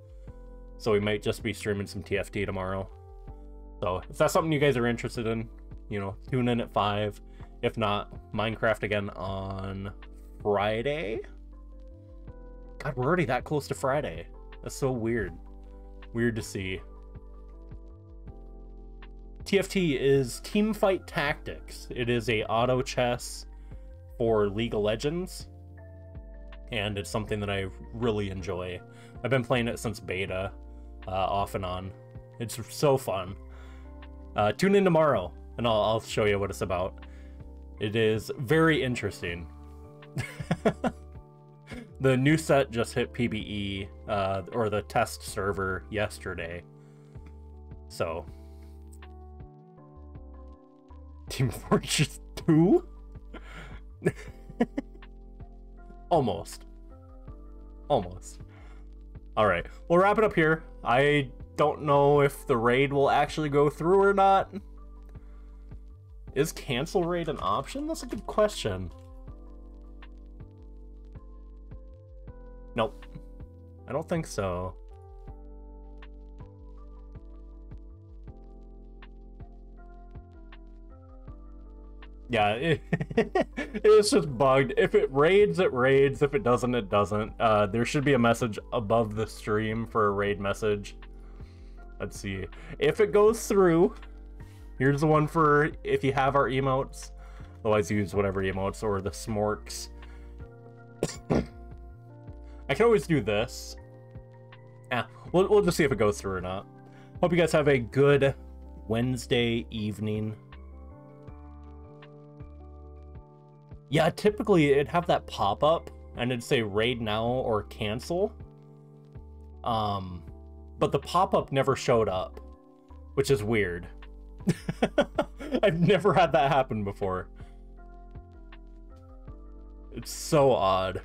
So we might just be streaming some TFT tomorrow. So if that's something you guys are interested in, you know, tune in at 5. If not, Minecraft again on Friday. God, we're already that close to Friday. That's so weird. Weird to see. TFT is Teamfight Tactics. It is a auto chess for League of Legends and it's something that I really enjoy. I've been playing it since beta, uh, off and on. It's so fun. Uh, tune in tomorrow, and I'll, I'll show you what it's about. It is very interesting. the new set just hit PBE, uh, or the test server yesterday. So. Team Fortress 2? Almost. Almost. All right, we'll wrap it up here. I don't know if the raid will actually go through or not. Is cancel raid an option? That's a good question. I don't think so. Yeah, it, it's just bugged. If it raids, it raids. If it doesn't, it doesn't. Uh, there should be a message above the stream for a raid message. Let's see. If it goes through, here's the one for if you have our emotes. Otherwise, use whatever emotes or the smorks. I can always do this. Yeah, we'll, we'll just see if it goes through or not. Hope you guys have a good Wednesday evening. Yeah, typically it'd have that pop up and it'd say raid now or cancel. Um, but the pop up never showed up, which is weird. I've never had that happen before. It's so odd.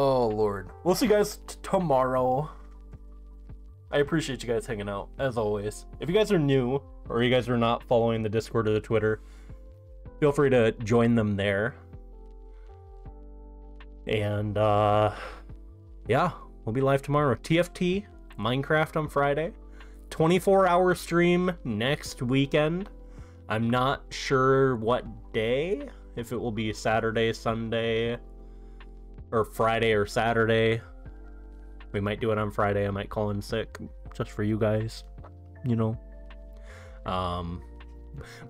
Oh, Lord. We'll see you guys tomorrow. I appreciate you guys hanging out, as always. If you guys are new, or you guys are not following the Discord or the Twitter, feel free to join them there. And, uh, yeah, we'll be live tomorrow. TFT, Minecraft on Friday. 24 hour stream next weekend. I'm not sure what day, if it will be Saturday, Sunday, or Friday or Saturday. We might do it on Friday. I might call in sick just for you guys, you know. Um,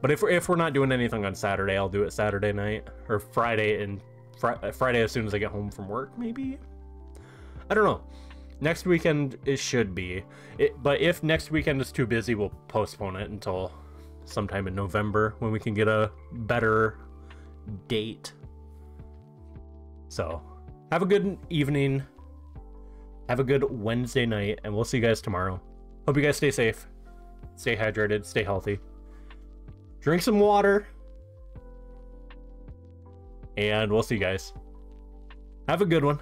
but if we're, if we're not doing anything on Saturday, I'll do it Saturday night or Friday and fr- Friday as soon as I get home from work, maybe. I don't know. Next weekend it should be. It, but if next weekend is too busy, we'll postpone it until sometime in November when we can get a better date. So, have a good evening. Have a good Wednesday night, and we'll see you guys tomorrow. Hope you guys stay safe, stay hydrated, stay healthy. Drink some water. And we'll see you guys. Have a good one.